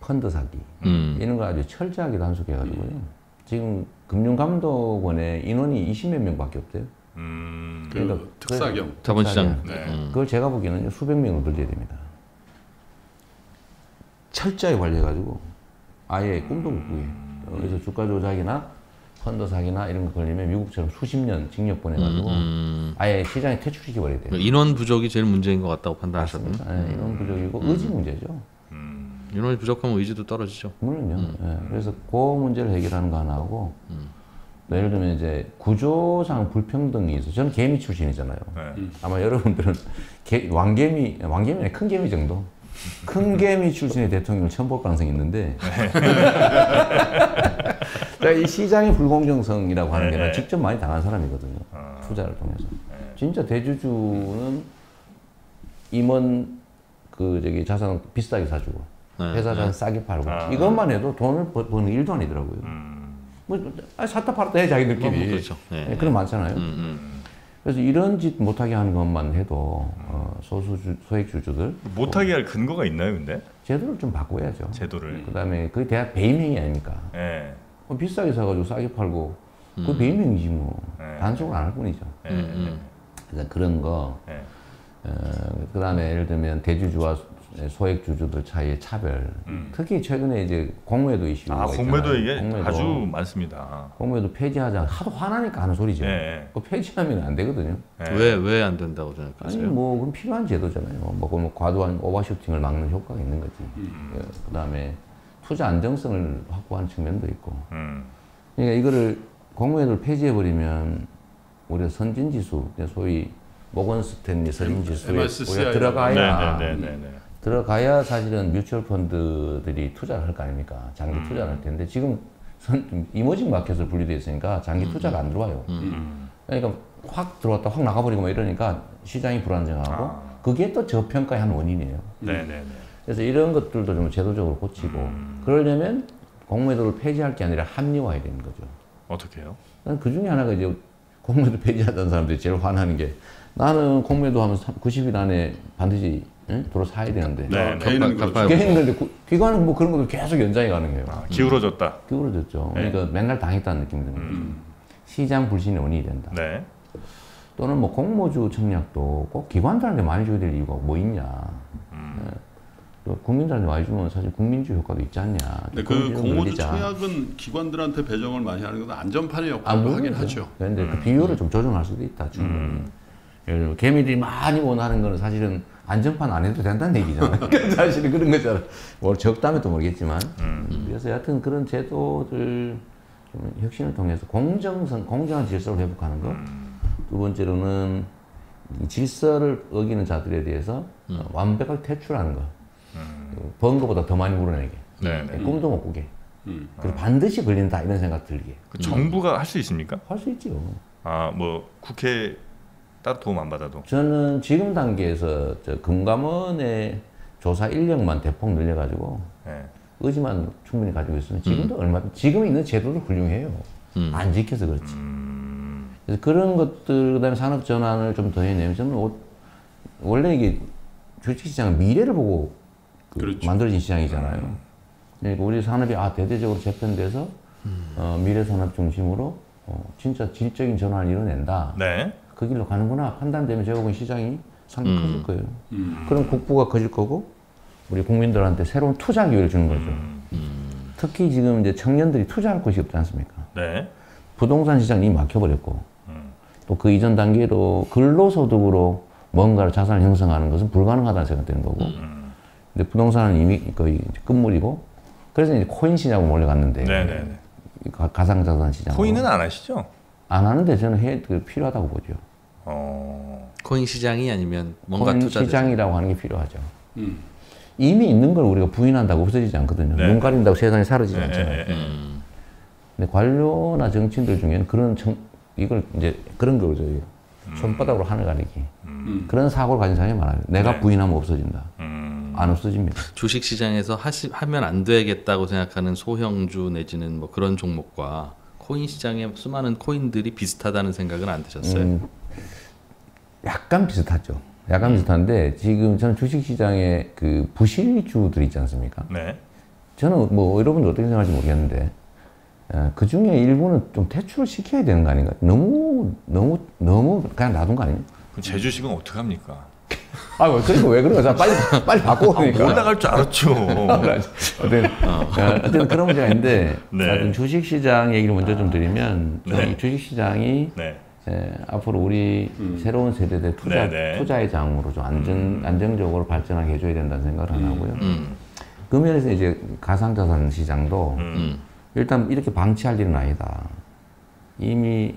펀드 사기 음. 이런 거 아주 철저하게 단속해가지고요. 음. 지금 금융감독원에 인원이 20몇 명밖에 없대요. 음, 그러니까 그 특사경 자본시장. 네. 음. 그걸 제가 보기에는 수백 명으로 늘려야 됩니다. 철저히 관리해가지고 아예 꿈도 못 꾸게. 그래서 주가 조작이나 펀드 사기나 이런 거 걸리면 미국처럼 수십 년 징역 보내가지고 음, 음. 아예 시장에 퇴출시켜 버려야 돼요. 인원 부족이 제일 문제인 것 같다고 판단하셨나요? 네, 인원 부족이고 음. 의지 문제죠. 음. 인원이 부족하면 의지도 떨어지죠. 물론요. 음. 예. 그래서 그 문제를 해결하는 거 하나하고 음. 예를 들면 이제 구조상 불평등이 있어. 저는 개미 출신이잖아요. 네. 아마 여러분들은 개, 왕개미, 왕개미는 큰 개미 정도. 큰 개미 출신의 대통령을 처음 볼 가능성이 있는데 이 시장의 불공정성이라고 하는 게 네. 직접 많이 당한 사람이거든요. 아. 투자를 통해서. 네. 진짜 대주주는 임원 그 저기 자산 비싸게 사주고 네. 회사 자산 싸게 팔고 아. 이것만 해도 돈을 버는 일도 아니더라고요. 음. 뭐 아, 샀다 팔았다 해 자기들끼리. 뭐, 그렇죠. 네. 네, 그런 많잖아요. 음, 음. 그래서 이런 짓 못하게 하는 것만 해도 어, 소수 소액 주주들 못하게 할 근거가 있나요, 근데? 제도를 좀 바꿔야죠. 제도를. 그다음에 그게 대학 배임행위 아닙니까? 네. 뭐 비싸게 사가지고 싸게 팔고 그 음. 배임행위지 뭐 네. 단속을 안 할 뿐이죠. 네. 음, 그래서 그런 거. 네. 어, 그다음에 예를 들면 대주주와 소액 주주들 차이의 차별. 음. 특히 최근에 이제 공매도 이슈가 아, 공매도 이게 공매도. 아주 많습니다. 공매도 폐지하자 하도 화나니까 하는 소리죠. 네. 그 폐지하면 안 되거든요. 네. 왜왜 안 된다고 생각하세요? 아니 뭐 그럼 필요한 제도잖아요. 뭐, 뭐 과도한 오버슈팅을 막는 효과가 있는 거지. 음. 예, 그다음에 투자 안정성을 확보하는 측면도 있고. 음. 그러니까 이거를 공매도를 폐지해 버리면 우리가 선진 지수, 소위 모건 스탠리 선진 지수에 우리가 들어가야 네, 네, 네, 네, 네. 들어가야 사실은 뮤추얼 펀드들이 투자를 할 거 아닙니까? 장기 음. 투자를 할 텐데 지금 이머징 마켓으로 분리되어 있으니까 장기 음. 투자가 안 들어와요. 음. 음. 그러니까 확 들어왔다 확 나가버리고 막 이러니까 시장이 불안정하고 아. 그게 또 저평가의 한 원인이에요. 네네네. 네, 네. 그래서 이런 것들도 좀 제도적으로 고치고 음. 그러려면 공매도를 폐지할 게 아니라 합리화해야 되는 거죠. 어떻게 해요? 그 중에 하나가 이제 공매도 폐지하던 사람들이 제일 화나는 게 나는 공매도 하면 90일 안에 반드시 응? 도로 사야 되는데. 네, 네. 개인은 그렇죠. 개인은 근데 기관은 뭐 그런 것도 계속 연장이 가능해요. 아, 기울어졌다. 기울어졌죠. 네. 그러니까 맨날 당했다는 느낌이 드는 거죠. 음. 시장 불신의 원인이 된다. 네. 또는 뭐 공모주 청약도 꼭 기관들한테 많이 줘야 될 이유가 뭐 있냐. 음. 네. 또 국민들한테 많이 주면 사실 국민주 효과도 있지 않냐. 그 공모주 청약은 기관들한테 배정을 많이 하는 건 안전판의 역할을 아, 하긴 하죠. 그런데 그 음. 그 비율을 좀 조정할 수도 있다. 충분히. 음. 개미들이 많이 원하는 거는 사실은 안전판 안 해도 된다는 얘기잖아요. [LAUGHS] 그러니까 사실은 그런 거잖아. 뭐 적다면 또 모르겠지만. 음. 그래서 여하튼 그런 제도들 좀 혁신을 통해서 공정성, 공정한 질서를 회복하는 것. 음. 두 번째로는 질서를 어기는 자들에 대해서 음. 완벽하게 퇴출하는 것. 음. 그번 거보다 더 많이 물어내게. 네, 네. 꿈도 못 꾸게. 음. 그리고 반드시 걸린다 이런 생각 들게. 그 정부가 할 수 있습니까? 할 수 있죠. 아, 뭐 국회 따로 도움 안 받아도? 저는 지금 단계에서 저 금감원의 조사 인력만 대폭 늘려가지고 네. 의지만 충분히 가지고 있으면 지금도 음. 얼마 지금 있는 제도도 훌륭해요. 음. 안 지켜서 그렇지. 음. 그래서 그런 것들 그다음에 산업 전환을 좀 더 해내면 저는 원래 이게 주식시장은 미래를 보고 그 그렇죠. 만들어진 시장이잖아요. 음. 그러니까 우리 산업이 아 대대적으로 재편돼서 음. 어, 미래 산업 중심으로 어, 진짜 질적인 전환을 이뤄낸다. 네. 그 길로 가는구나 판단되면 제가 보기엔 시장이 상당히 음. 커질 거예요. 음. 그럼 국부가 커질 거고 우리 국민들한테 새로운 투자 기회를 주는 거죠. 음. 음. 특히 지금 이제 청년들이 투자할 곳이 없지 않습니까? 네. 부동산 시장이 막혀버렸고 음. 또그 이전 단계로 근로소득으로 뭔가를 자산을 형성하는 것은 불가능하다는 생각되는 거고 음. 근데 부동산은 이미 거의 끝물이고 그래서 이제 코인 시장으로 몰려갔는데 네네네. 가상자산 시장 코인은 안 하시죠? 안 하는데 저는 해, 그 필요하다고 보죠. 어... 코인 시장이 아니면 뭔가 코인 투자 시장이라고 하는 게 필요하죠. 음. 이미 있는 걸 우리가 부인한다고 없어지지 않거든요. 네. 눈 가린다고 세상이 사라지지 네, 않잖아요. 네, 네. 음. 근데 관료나 정치인들 중에는 그런 청, 이걸 이제 그런 거죠. 음. 손바닥으로 하늘 가리기. 음. 그런 사고를 가진 사람이 많아요. 내가 네. 부인하면 없어진다. 음. 안 없어집니다. 주식 시장에서 하시, 하면 안 되겠다고 생각하는 소형주 내지는 뭐 그런 종목과 코인 시장에 수많은 코인들이 비슷하다는 생각은 안 드셨어요? 음, 약간 비슷하죠. 약간 음. 비슷한데 지금 저는 주식 시장에 그 부실주들 있지 않습니까? 네. 저는 뭐 여러분들 어떻게 생각할지 모르겠는데 어, 그 중에 일부는 좀 퇴출을 시켜야 되는 거 아닌가? 너무 너무 너무 그냥 놔둔 거 아니에요? 제 주식은 어떻게 합니까? 아, 그러니까 왜 그런 거야? 빨리, 빨리 바꿔. 그러니까. 아, 올라갈 줄 알았죠. [LAUGHS] 어쨌든, 어. 어쨌든 그런 문제가 있는데, 네. 주식 시장 얘기를 먼저 좀 드리면, 네. 주식 시장이 네. 에, 앞으로 우리 음. 새로운 세대들 투자, 네, 네. 투자의 장으로 좀 안정, 음. 안정적으로 발전하게 해줘야 된다는 생각을 음. 하고요. 음. 그 면에서 이제 가상자산 시장도 음. 일단 이렇게 방치할 일은 아니다. 이미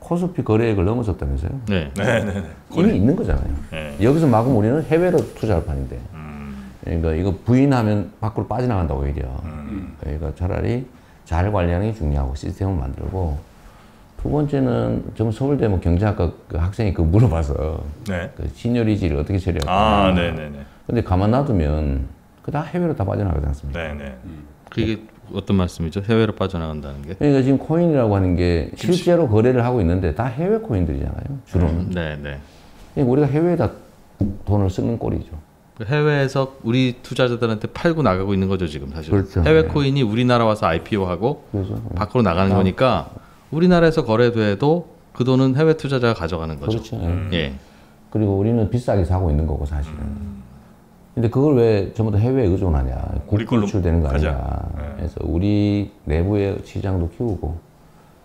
코스피 거래액을 넘어섰다면서요? 네. 네, 네, 네. 이미 있는 거잖아요. 네. 여기서 마구 우리는 해외로 투자할 판인데. 음. 그러니까 이거 부인하면 밖으로 빠져나간다고 오히려. 음. 그러니까 차라리 잘 관리하는 게 중요하고 시스템을 만들고 두 번째는 좀 서울대 뭐 경제학과 그 학생이 그 물어봐서 네. 그 시니어리지를 어떻게 처리할까. 아, 네네네. 근데 가만 놔두면 그다 해외로 다 빠져나가지 않습니까? 네네. 음. 그게 어떤 말씀이죠? 해외로 빠져나간다는 게? 그러니까 지금 코인이라고 하는 게 실제로 거래를 하고 있는데 다 해외 코인들이잖아요. 주로는. 음, 네, 네. 그러니까 우리가 해외에다 돈을 쓰는 꼴이죠. 해외에서 우리 투자자들한테 팔고 나가고 있는 거죠 지금 사실. 그렇죠. 해외 네. 코인이 우리나라 와서 IPO하고 그렇죠. 밖으로 나가는 아. 거니까 우리나라에서 거래돼도 그 돈은 해외 투자자가 가져가는 거죠. 그렇죠. 음. 예. 그리고 우리는 비싸게 사고 있는 거고 사실은. 음. 근데 그걸 왜 전부 다 해외에 의존하냐? 국출되는 거 아니냐? 네. 그래서 우리 내부의 시장도 키우고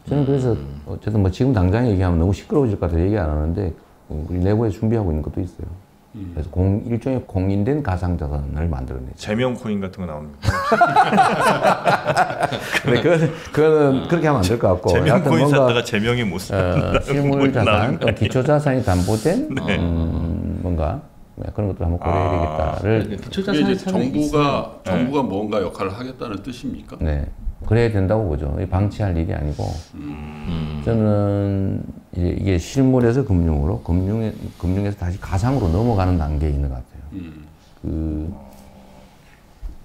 저는 그래서 음. 어쨌든 뭐 지금 당장 얘기하면 너무 시끄러워질 것 같아서 얘기 안 하는데 우리 내부에 준비하고 있는 것도 있어요. 음. 그래서 공, 일종의 공인된 가상자산을 만들어내죠. 제명 코인 같은 거 나옵니까? [LAUGHS] 그래, 그거는, 그거는 그렇게 하면 안 될 것 같고. 제명 코인 샀다가 제명이 못 어, [LAUGHS] 실물 자산, 기초 자산이 담보된 네. 음, 뭔가 네, 그런 것도 한번 고려해야 아, 되겠다를. 기초 자산 이제 정부가 정부가 뭔가 역할을 하겠다는 뜻입니까? 네. 그래야 된다고 보죠. 방치할 일이 아니고 음. 저는 이게 실물에서 금융으로 금융에 금융에서 다시 가상으로 넘어가는 단계에 있는 것 같아요. 음. 그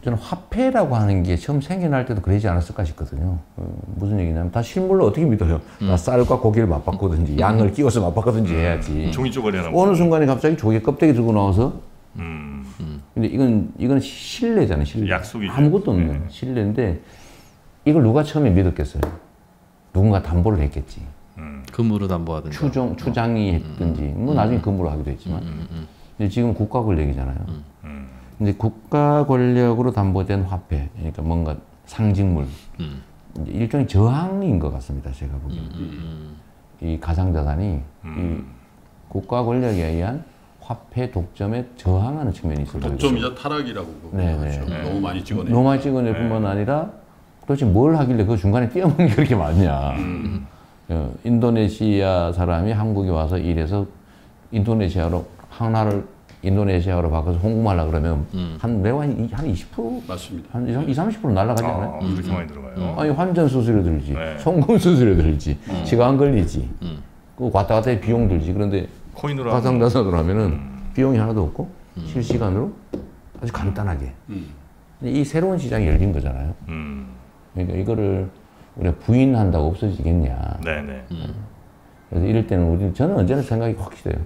저는 화폐라고 하는 게 처음 생겨날 때도 그러지 않았을까 싶거든요. 어, 무슨 얘기냐면 다 실물로 어떻게 믿어요? 음. 다 쌀과 고기를 맛봤거든지 양을 끼워서 맛봤거든지 해야지. 종이 쪼가리 하나. 어느 순간에 갑자기 조개 껍데기 들고 나와서 음. 근데 이건 이건 신뢰잖아요. 신뢰. 약속이죠. 아무것도 없는 네. 신뢰인데 이걸 누가 처음에 믿었겠어요? 누군가 담보를 했겠지. 음. 금으로 담보하든지. 추정, 추장이 음. 했든지. 뭐 음. 나중에 금으로 하기도 했지만. 근데 지금 국가 권력이잖아요. 근데 국가 권력으로 담보된 화폐, 그러니까 뭔가 상징물. 일종의 저항인 것 같습니다. 제가 보기에는. 이 가상자산이 이 국가 권력에 의한 화폐 독점에 저항하는 측면이 있어요. 독점이자 타락이라고 네, 네. 너무 많이 찍어내. 너무 많이 찍어낼 뿐만 네. 아니라 도대체 뭘 하길래 그 중간에 뛰어먹는 게 그렇게 많냐. 음. 어, 인도네시아 사람이 한국에 와서 일해서 인도네시아로 하나를 인도네시아로 바꿔서 홍보만 하려 그러면 음. 한 매우 한, 한 20%? 맞습니다. 한 20, 30% 날라가지 않아요? 아, 그렇게 많이 들어가요. 음. 아니 환전 수수료 들지, 네. 송금 수수료 들지, 음. 시간 걸리지, 음. 그 왔다 갔다 비용 들지. 그런데 코인으로 가상자산으로 하면은 음. 비용이 하나도 없고 음. 실시간으로 아주 간단하게. 이 새로운 시장이 열린 거잖아요. 그러니까 이거를 우리가 부인한다고 없어지겠냐. 네네. 음. 그래서 이럴 때는 우리 저는 언제나 생각이 확실해요.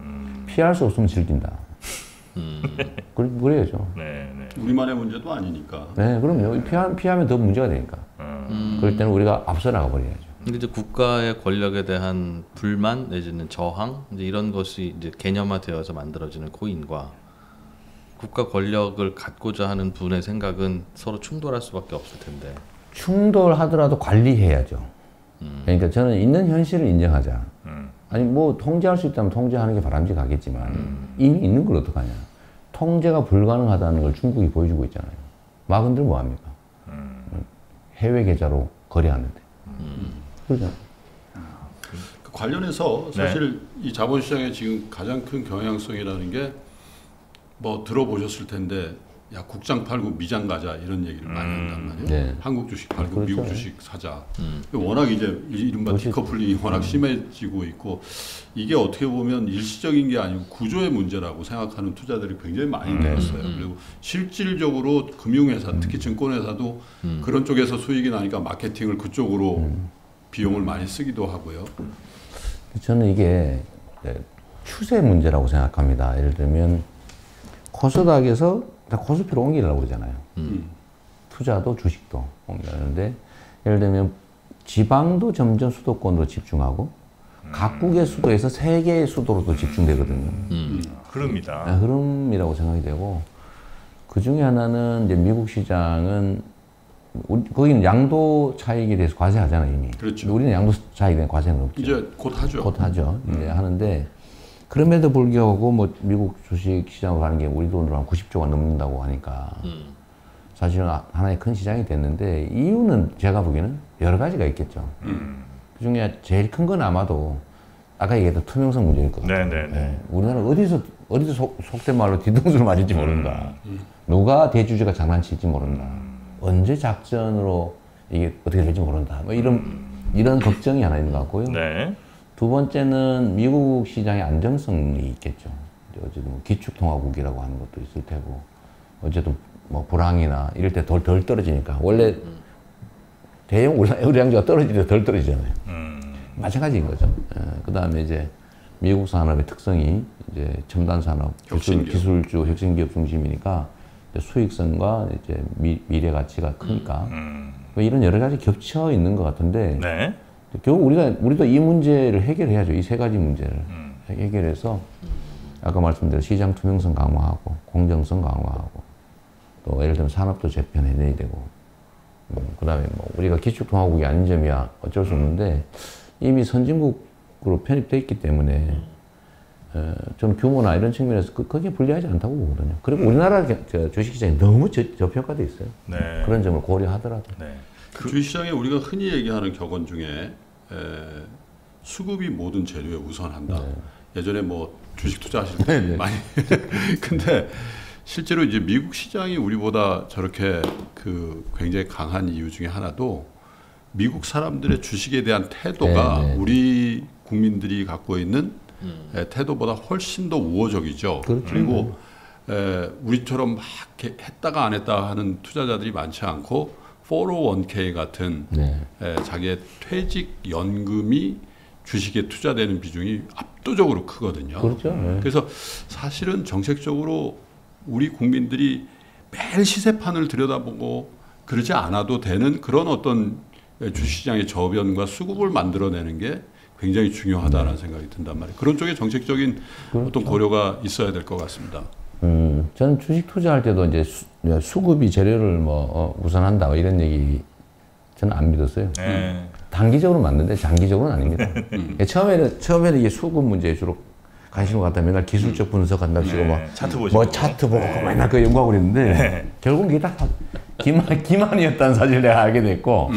음. 피할 수 없으면 즐긴다. 음. [LAUGHS] 그래야죠. 네네. 우리만의 문제도 아니니까. 네, 그럼요. 피하, 피하면 더 문제가 되니까. 음. 그럴 때는 우리가 앞서 나가 버려야죠. 근데 이제 국가의 권력에 대한 불만 내지는 저항 이제 이런 것이 이제 개념화되어서 만들어지는 코인과 국가 권력을 갖고자 하는 분의 생각은 서로 충돌할 수밖에 없을 텐데. 충돌하더라도 관리해야죠. 음. 그러니까 저는 있는 현실을 인정하자. 음. 아니 뭐 통제할 수 있다면 통제하는 게 바람직하겠지만 음. 이미 있는 걸 어떡하냐. 통제가 불가능하다는 걸 중국이 보여주고 있잖아요. 막은들 뭐 합니까? 음. 해외 계좌로 거래하는데. 음. 그러잖아요. 그 관련해서 사실 네. 이 자본시장의 지금 가장 큰 경향성이라는 게 뭐 들어보셨을 텐데 야 국장 팔고 미장 가자 이런 얘기를 많이 음. 한단 말이에요. 네. 한국 주식 팔고 그렇죠. 미국 주식 사자. 음. 워낙 이제 이른바 디커플링이 워낙 음. 심해지고 있고 이게 어떻게 보면 일시적인 게 아니고 구조의 문제라고 생각하는 투자들이 굉장히 많이 늘었어요. 음. 그리고 실질적으로 금융회사 특히 음. 증권회사도 음. 그런 쪽에서 수익이 나니까 마케팅을 그쪽으로 비용을 많이 쓰기도 하고요. 저는 이게 추세 문제라고 생각합니다. 예를 들면 코스닥에서 다 코스피로 옮기려고 그러잖아요. 음. 투자도 주식도 옮기는데 예를 들면 지방도 점점 수도권으로 집중하고 음. 각국의 수도에서 세계의 수도로도 집중되거든요. 음. 음. 흐름이다. 네, 흐름이라고 생각이 되고 그 중에 하나는 이제 미국 시장은 거기는 양도 차익에 대해서 과세하잖아요 이미. 그렇죠. 우리는 양도 차익에 대한 과세는 없죠. 이제 곧 하죠. 곧 하죠. 이제 음. 하는데 그럼에도 불구하고 뭐 미국 주식 시장으로 가는 게 우리 돈으로 한 90조가 넘는다고 하니까 음. 사실은 하나의 큰 시장이 됐는데 이유는 제가 보기에는 여러 가지가 있겠죠. 음. 그 중에 제일 큰 건 아마도 아까 얘기했던 투명성 문제일 것 같아요. 네네네. 네. 우리나라 어디서 어디서 속, 속된 말로 뒤통수를 맞을지 모른다. 음. 누가 대주주가 장난칠지 모른다. 음. 언제 작전으로 이게 어떻게 될지 모른다. 뭐 이런 음. 이런 걱정이 하나 있는 것 같고요. 네. 두 번째는 미국 시장의 안정성이 있겠죠. 어쨌든 뭐 기축통화국이라고 하는 것도 있을 테고 어쨌든 뭐 불황이나 이럴 때 덜 덜 떨어지니까 원래 대형 우량주가 떨어질 때 덜 떨어지잖아요. 음. 마찬가지인 거죠. 예, 그 다음에 이제 미국 산업의 특성이 이제 첨단 산업, 기술, 기술주, 혁신기업 중심이니까 수익성과 이제 미, 래 가치가 크니까 음. 뭐 이런 여러 가지 겹쳐 있는 것 같은데 네. 결국 우리가 우리도 이 문제를 해결해야죠. 이 세 가지 문제를 음. 해결해서 아까 말씀드린 시장 투명성 강화하고 공정성 강화하고 또 예를 들면 산업도 재편해내야 되고 음, 그다음에 뭐 우리가 기축통화국이 아닌 점이야 어쩔 수 없는데 이미 선진국으로 편입돼 있기 때문에 어, 좀 규모나 이런 측면에서 그, 그게 불리하지 않다고 보거든요. 그리고 우리나라 주식시장이 너무 저, 저평가돼 있어요. 네. 그런 점을 고려하더라도. 네. 그 주식시장에 우리가 흔히 얘기하는 격언 중에 에, 수급이 모든 재료에 우선한다. 네. 예전에 뭐 주식 투자하실 때 네, 네. 많이 [LAUGHS] 근데 실제로 이제 미국 시장이 우리보다 저렇게 그 굉장히 강한 이유 중에 하나도 미국 사람들의 주식에 대한 태도가 네, 네. 우리 국민들이 갖고 있는 음. 태도보다 훨씬 더 우호적이죠. 그렇죠. 그리고 에, 우리처럼 막 했다가 안 했다 하는 투자자들이 많지 않고 401k 같은 네. 에, 자기의 퇴직 연금이 주식에 투자되는 비중이 압도적으로 크거든요. 그렇죠. 네. 그래서 사실은 정책적으로 우리 국민들이 매일 시세판을 들여다보고 그러지 않아도 되는 그런 어떤 주시장의 저변과 수급을 만들어내는 게 굉장히 중요하다는 생각이 든단 말이에요. 그런 쪽에 정책적인 그렇죠. 어떤 고려가 있어야 될 것 같습니다. 음, 저는 주식 투자할 때도 이제 수, 급이 재료를 뭐 어, 우선한다 뭐 이런 얘기 저는 안 믿었어요. 네. 단기적으로 맞는데 장기적으로는 아닙니다. [LAUGHS] 음. 처음에는 처음에는 이게 수급 문제에 주로 관심을 갖다 맨날 기술적 분석한다 시고 네. 뭐 차트 보시고 뭐 차트 보고 네. 맨날 그 연구하고 그랬는데 네. 결국 이게 다 기만 기만이었다는 사실을 내가 알게 됐고 음.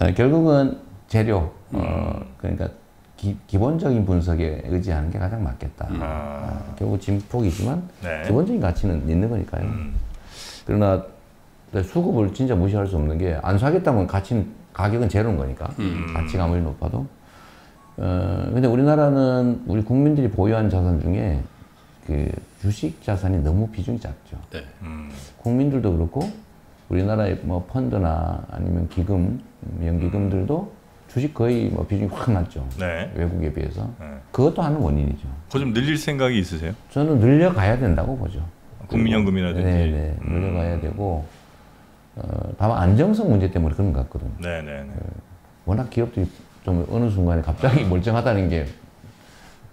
어, 결국은 재료 어 그러니까 기, 본적인 분석에 의지하는 게 가장 맞겠다. 음. 아. 결국 진폭이지만 네. 기본적인 가치는 있는 거니까요. 음. 그러나 수급을 진짜 무시할 수 없는 게 안 사겠다면 가치는 가격은 제로인 거니까 음. 가치가 아무리 높아도. 어 근데 우리나라는 우리 국민들이 보유한 자산 중에 그 주식 자산이 너무 비중이 작죠. 네. 음. 국민들도 그렇고 우리나라의 뭐 펀드나 아니면 기금, 연기금들도 주식 거의 뭐 비중이 확 낮죠. 네. 외국에 비해서. 네. 그것도 하는 원인이죠. 그거 좀 늘릴 생각이 있으세요? 저는 늘려가야 된다고 보죠. 국민연금이라든지. 네, 네. 음. 늘려가야 되고, 어, 다만 안정성 문제 때문에 그런 것 같거든요. 네, 네, 네. 그, 워낙 기업들이 좀 어느 순간에 갑자기 멀쩡하다는 게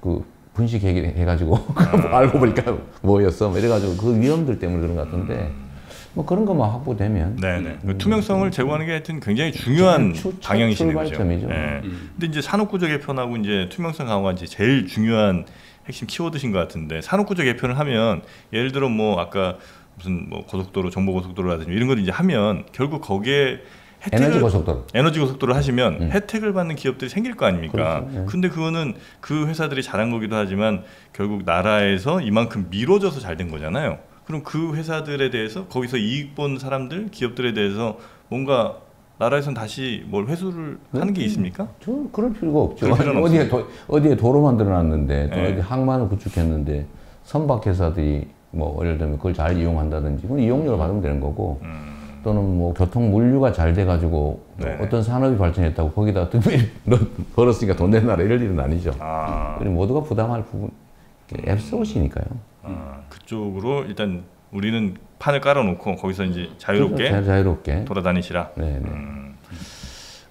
그 분식해가지고 아. [LAUGHS] 알고 보니까 뭐였어. 뭐 이래가지고 그 위험들 때문에 그런 것 같은데. 음. 뭐 그런 것만 확보되면 네네 음, 투명성을 제고하는 게 하여튼 굉장히 중요한 추, 방향이시는 거죠. 네. 음. 근데 이제 산업구조 개편하고 이제 투명성 강화가 이제 제일 중요한 핵심 키워드신 것 같은데 산업구조 개편을 하면 예를 들어 뭐 아까 무슨 뭐 고속도로 정보 고속도로라든지 이런 걸 이제 하면 결국 거기에 혜택을, 에너지 고속도로 에너지 고속도로 하시면 음. 혜택을 받는 기업들이 생길 거 아닙니까? 그렇죠. 네. 근데 그거는 그 회사들이 잘한 거기도 하지만 결국 나라에서 이만큼 미뤄져서 잘 된 거잖아요. 그럼 그 회사들에 대해서 거기서 이익 본 사람들, 기업들에 대해서 뭔가 나라에선 다시 뭘 회수를 하는 게 음, 있습니까? 저 그럴 필요가 없죠. 어디에 도, 어디에 도로 만들어놨는데 또 네. 어디 항만을 구축했는데 선박 회사들이 뭐 예를 들면 그걸 잘 이용한다든지 그럼 이용료를 받으면 되는 거고 음. 또는 뭐 교통 물류가 잘 돼가지고 네. 어떤 산업이 발전했다고 거기다 [LAUGHS] 벌었으니까 돈 내놔라 이럴 일은 아니죠. 아. 모두가 부담할 부분 앱스옷이니까요. 아, 그쪽으로 일단 우리는 판을 깔아놓고 거기서 이제 자유롭게, 그렇죠. 자유롭게. 돌아다니시라. 네, 네. 음,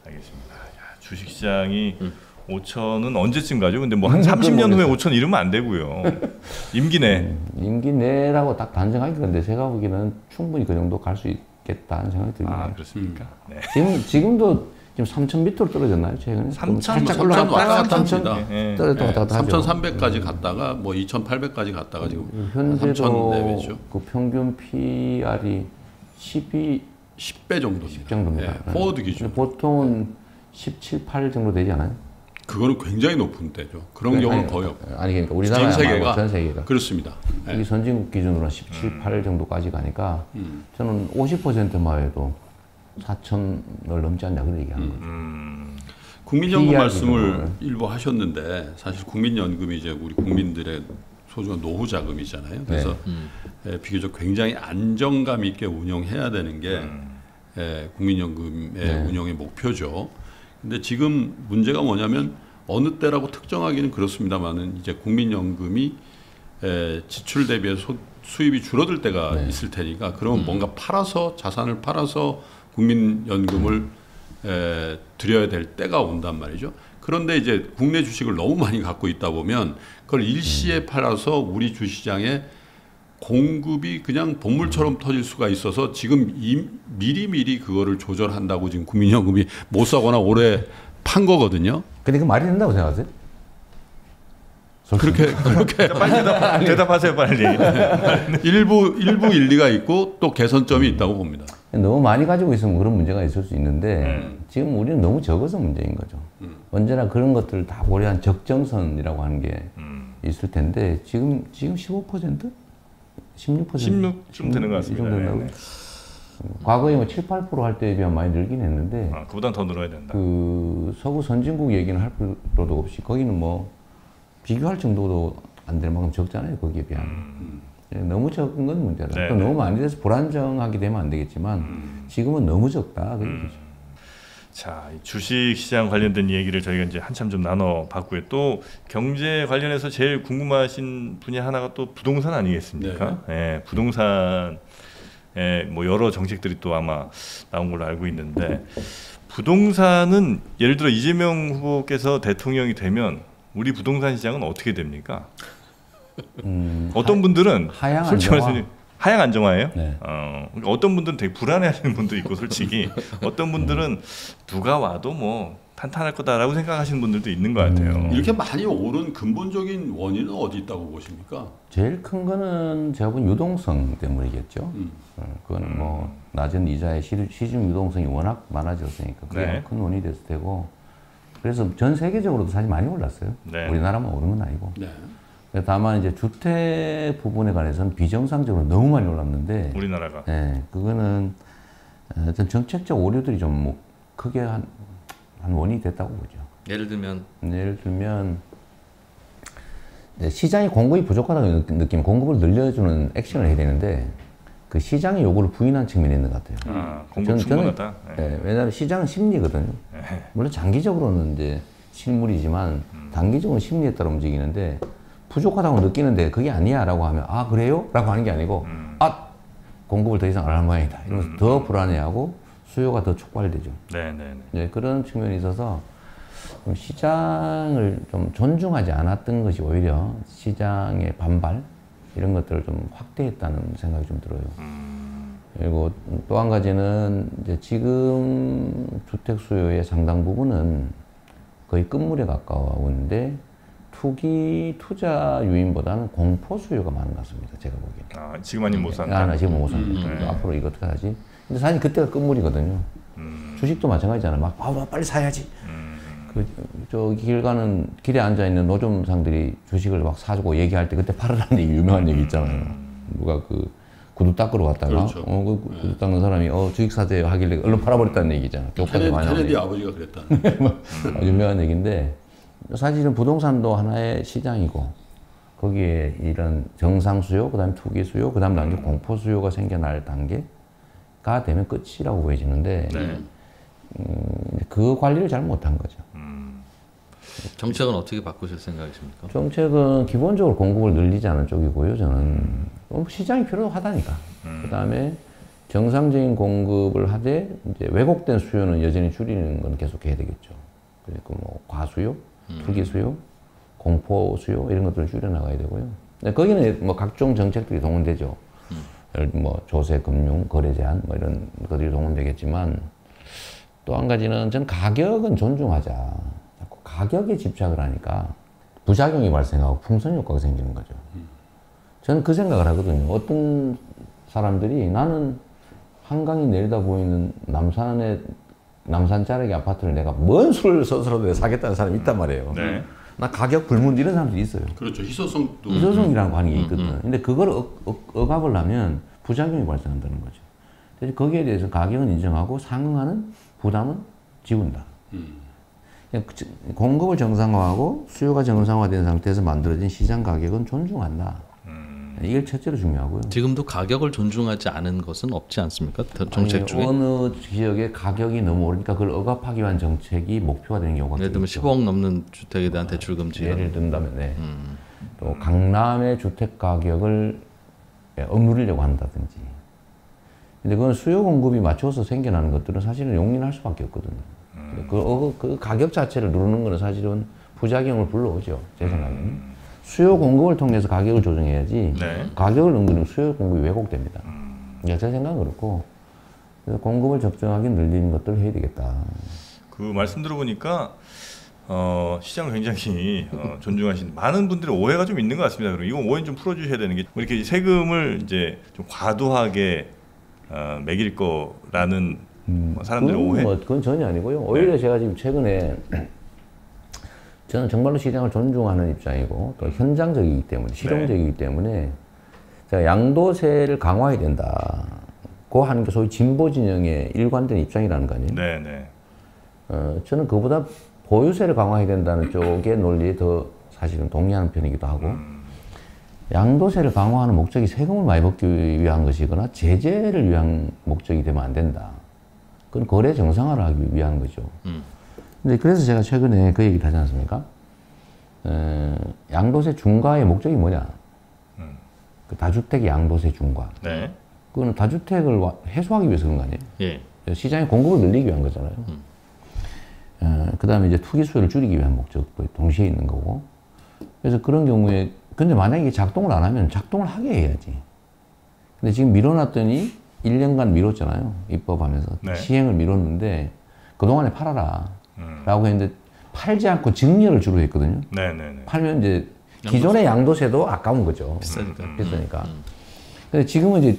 알겠습니다. 야, 주식시장이 음. 5천은 언제쯤 가죠? 근데 뭐 한 30년 후에 5천 이러면 안 되고요. 임기 내. 음, 임기 내라고 딱 단정하기 그런데 제가 보기에는 충분히 그 정도 갈 수 있겠다는 생각이 듭니다. 아, 그렇습니까? 네. 지금, 지금도 지금 3,000m로 떨어졌나요? 최근에? 3,000 살짝 올라갔다 3,000 떨어졌다 왔다 갔다 3,300까지 갔다가 뭐 2,800까지 갔다가 지금 현재도 그 평균 PR이 10이 10배 정도입니다. 10 정도입니다. 네, 포워드 기준. 보통은 17, 8 정도 되지 않아요? 그거는 굉장히 높은 때죠. 그런 네, 경우는 거의 없고. 아니 그러니까 우리나라 전 세계가 전 세계가 그렇습니다. 네. 이 선진국 기준으로 17, 음. 8 정도까지 가니까 음. 저는 50%만 해도 4천을 넘지 않냐 그런 얘기하는 음. 거죠. 음. 국민연금 말씀을 일부 하셨는데 사실 국민연금이 이제 우리 국민들의 소중한 노후 자금이잖아요. 그래서 네. 음. 에, 비교적 굉장히 안정감 있게 운영해야 되는 게 음. 에, 국민연금의 네. 운영의 목표죠. 근데 지금 문제가 뭐냐면 어느 때라고 특정하기는 그렇습니다만은 이제 국민연금이 에, 지출 대비해서 수입이 줄어들 때가 네. 있을 테니까 그러면 음. 뭔가 팔아서 자산을 팔아서 국민연금을 에, 드려야 될 때가 온단 말이죠. 그런데 이제 국내 주식을 너무 많이 갖고 있다 보면 그걸 일시에 음. 팔아서 우리 주시장에 공급이 그냥 본물처럼 터질 수가 있어서 지금 이, 미리 미리 그거를 조절한다고 지금 국민연금이 못 사거나 올해 판 거거든요. 근데 그 말이 된다고 생각하세요? 그렇게 그렇게 [LAUGHS] 빨리 대답, 대답하세요 빨리. 일부 일부 일리가 있고 또 개선점이 있다고 봅니다. 너무 많이 가지고 있으면 그런 문제가 있을 수 있는데 음. 지금 우리는 너무 적어서 문제인 거죠. 음. 언제나 그런 것들을 다 고려한 적정선이라고 하는 게 음. 있을 텐데 지금 지금 15%? 16%? 16쯤 되는 것 같습니다. 네, 네. 과거에 뭐 7, 8%할 때에 비하면 많이 늘긴 했는데 아, 그보다 더 늘어야 된다. 그 서구 선진국 얘기는 할 필요도 없이 거기는 뭐 비교할 정도도 안 될 만큼 적잖아요. 거기에 비하면. 음. 예, 너무 적은 건 문제다. 네, 또 네. 너무 많이 돼서 불안정하게 되면 안 되겠지만 음. 지금은 너무 적다. 그 음. 자, 주식 시장 관련된 얘기를 저희가 이제 한참 좀 나눠 봤고요. 또 경제 관련해서 제일 궁금하신 분야 하나가 또 부동산 아니겠습니까? 네. 예, 부동산 에, 뭐 여러 정책들이 또 아마 나온 걸로 알고 있는데 부동산은 예를 들어 이재명 후보께서 대통령이 되면 우리 부동산 시장은 어떻게 됩니까? 음, 어떤 분들은 하향 솔직히 말해서 하향 안정화예요. 네. 어, 그러니까 어떤 분들은 되게 불안해하시는 분도 있고 솔직히 [LAUGHS] 어떤 분들은 누가 와도 뭐 탄탄할 거다라고 생각하시는 분들도 있는 것 같아요. 음. 이렇게 많이 오른 근본적인 원인은 어디 있다고 보십니까? 제일 큰 거는 제가 본 유동성 때문이겠죠. 음. 어, 그거는 뭐 낮은 이자의 시중 유동성이 워낙 많아졌으니까 그게 네. 큰 원인이 됐을 테고 그래서 전 세계적으로도 사실 많이 올랐어요. 네. 우리나라만 오른 건 아니고. 네. 다만 이제 주택 부분에 관해서는 비정상적으로 너무 많이 올랐는데 우리나라가 네, 그거는 어떤 정책적 오류들이 좀 크게 한, 한 원인이 됐다고 보죠. 예를 들면 예를 들면 시장이 공급이 부족하다고 느끼면 공급을 늘려주는 액션을 해야 되는데 그 시장의 요구를 부인한 측면이 있는 것 같아요. 아, 공급 충분하다. 네. 네, 왜냐하면 시장은 심리거든요. 네. 물론 장기적으로는 이제 실물이지만 음. 단기적으로 심리에 따라 움직이는데 부족하다고 느끼는데 그게 아니야 라고 하면 아 그래요? 라고 하는 게 아니고 음. 아 공급을 더 이상 안 할 모양이다 이러면서 음. 더 불안해하고 수요가 더 촉발되죠. 네네네. 네, 네. 네, 그런 측면이 있어서 시장을 좀 존중하지 않았던 것이 오히려 시장의 반발 이런 것들을 좀 확대했다는 생각이 좀 들어요. 음. 그리고 또 한 가지는 이제 지금 주택 수요의 상당 부분은 거의 끝물에 가까워 오는데 투기 투자 유인보다는 공포 수요가 많은 것 같습니다. 제가 보기에. 아 지금 아니면 못 산다. 아, 지금 못 산다. 음, 네. 앞으로 이거 어떻게 하지? 근데 사실 그때가 끝물이거든요. 음. 주식도 마찬가지잖아. 막 아, 빨리 사야지. 음. 그저 길 가는 길에 앉아 있는 노점상들이 주식을 막 사주고 얘기할 때 그때 팔으라는 얘기 유명한 얘기 있잖아요. 음. 누가 그 구두 닦으러 갔다가 그렇죠. 어, 그 구두 닦는 사람이 어 주식 사세요 하길래 얼른 팔아버렸다는 얘기잖아. 교과서 많이 나오는. 아버지가 그랬다. [LAUGHS] 뭐, 유명한 얘기인데 사실은 부동산도 하나의 시장이고 거기에 이런 정상 수요, 그다음에 투기 수요, 그다음 단계 공포 수요가 생겨날 단계가 되면 끝이라고 보여지는데 네. 음, 그 관리를 잘 못한 거죠. 음. 정책은 어떻게 바꾸실 생각이십니까? 정책은 기본적으로 공급을 늘리지 는 쪽이고요. 저는 음. 시장이 필요하다니까. 음. 그다음에 정상적인 공급을 하되 이제 왜곡된 수요는 여전히 줄이는 건 계속 해야 되겠죠. 그리고 뭐 과수요, 투기 수요, 공포 수요 이런 것들을 줄여 나가야 되고요. 거기는 뭐 각종 정책들이 동원되죠. 음. 뭐 조세, 금융, 거래 제한 뭐 이런 것들이 동원되겠지만 또 한 가지는 전 가격은 존중하자. 자꾸 가격에 집착을 하니까 부작용이 발생하고 풍선 효과가 생기는 거죠. 저는 그 생각을 하거든요. 어떤 사람들이 나는 한강이 내리다 보이는 남산의 남산 자락의 아파트를 내가 뭔 수를 써서라도 사겠다는 사람이 있단 말이에요. 네. 나 가격 불문 이런 사람도 있어요. 그렇죠. 희소성도 희소성이라는 하는 게 있거든. 음, 음. 근데 그걸 억, 억, 억압을 하면 부작용이 발생한다는 거죠. 그래서 거기에 대해서 가격은 인정하고 상응하는 부담은 지운다. 음. 그 공급을 정상화하고 수요가 정상화된 상태에서 만들어진 시장 가격은 존중한다. 이게 첫째로 중요하고요. 지금도 가격을 존중하지 않은 것은 없지 않습니까? 정책 아니, 중에 어느 지역의 가격이 너무 오르니까 그걸 억압하기 위한 정책이 목표가 되는 경우가 예를 들면 10억 넘는 주택에 대한 대출 금지 예를 든다면 네. 음. 또 강남의 주택 가격을 억누르려고 한다든지 근데 그건 수요 공급이 맞춰서 생겨나는 것들은 사실은 용인할 수밖에 없거든요. 음. 그, 그 가격 자체를 누르는 거는 사실은 부작용을 불러오죠. 제 생각에는. 음. 수요 공급을 통해서 가격을 조정해야지 네. 가격을 넘기는 수요 공급이 왜곡됩니다. 음. 제 생각은 그렇고 공급을 적정하게 늘리는 것들을 해야 되겠다. 그 말씀 들어보니까 어, 시장을 굉장히 어, 존중하신 많은 분들의 오해가 좀 있는 것 같습니다. 그럼 이건 오해 좀 풀어주셔야 되는 게뭐 이렇게 세금을 이제 좀 과도하게 어, 매길 거라는 음, 사람들의 오해. 뭐, 그건 전혀 아니고요. 오히려 네. 제가 지금 최근에 저는 정말로 시장을 존중하는 입장이고 또 현장적이기 때문에 실용적이기 네. 때문에 양도세를 강화해야 된다고 하는 게 소위 진보 진영의 일관된 입장이라는 거 아니에요? 네, 네. 어, 저는 그보다 보유세를 강화해야 된다는 쪽의 논리에 더 사실은 동의하는 편이기도 하고 음. 양도세를 강화하는 목적이 세금을 많이 받기 위한 것이거나 제재를 위한 목적이 되면 안 된다. 그건 거래 정상화를 하기 위한 거죠. 음. 근데 그래서 제가 최근에 그 얘기를 하지 않습니까? 에, 양도세 중과의 목적이 뭐냐? 음. 그 다주택 양도세 중과. 네. 그거는 다주택을 해소하기 위해서 그런 거 아니에요? 예. 시장의 공급을 늘리기 위한 거잖아요. 음. 그 다음에 이제 투기 수요를 줄이기 위한 목적도 동시에 있는 거고. 그래서 그런 경우에, 근데 만약에 작동을 안 하면 작동을 하게 해야지. 근데 지금 밀어놨더니 1년간 미뤘잖아요. 입법하면서. 네. 시행을 미뤘는데, 그동안에 팔아라. 음. 라고 했는데 팔지 않고 증여를 주로 했거든요. 네네네. 네, 네. 팔면 이제 기존의 양도세도 아까운 거죠. 비싸니까. 음, 비싸니까. 음. 근데 지금은 이제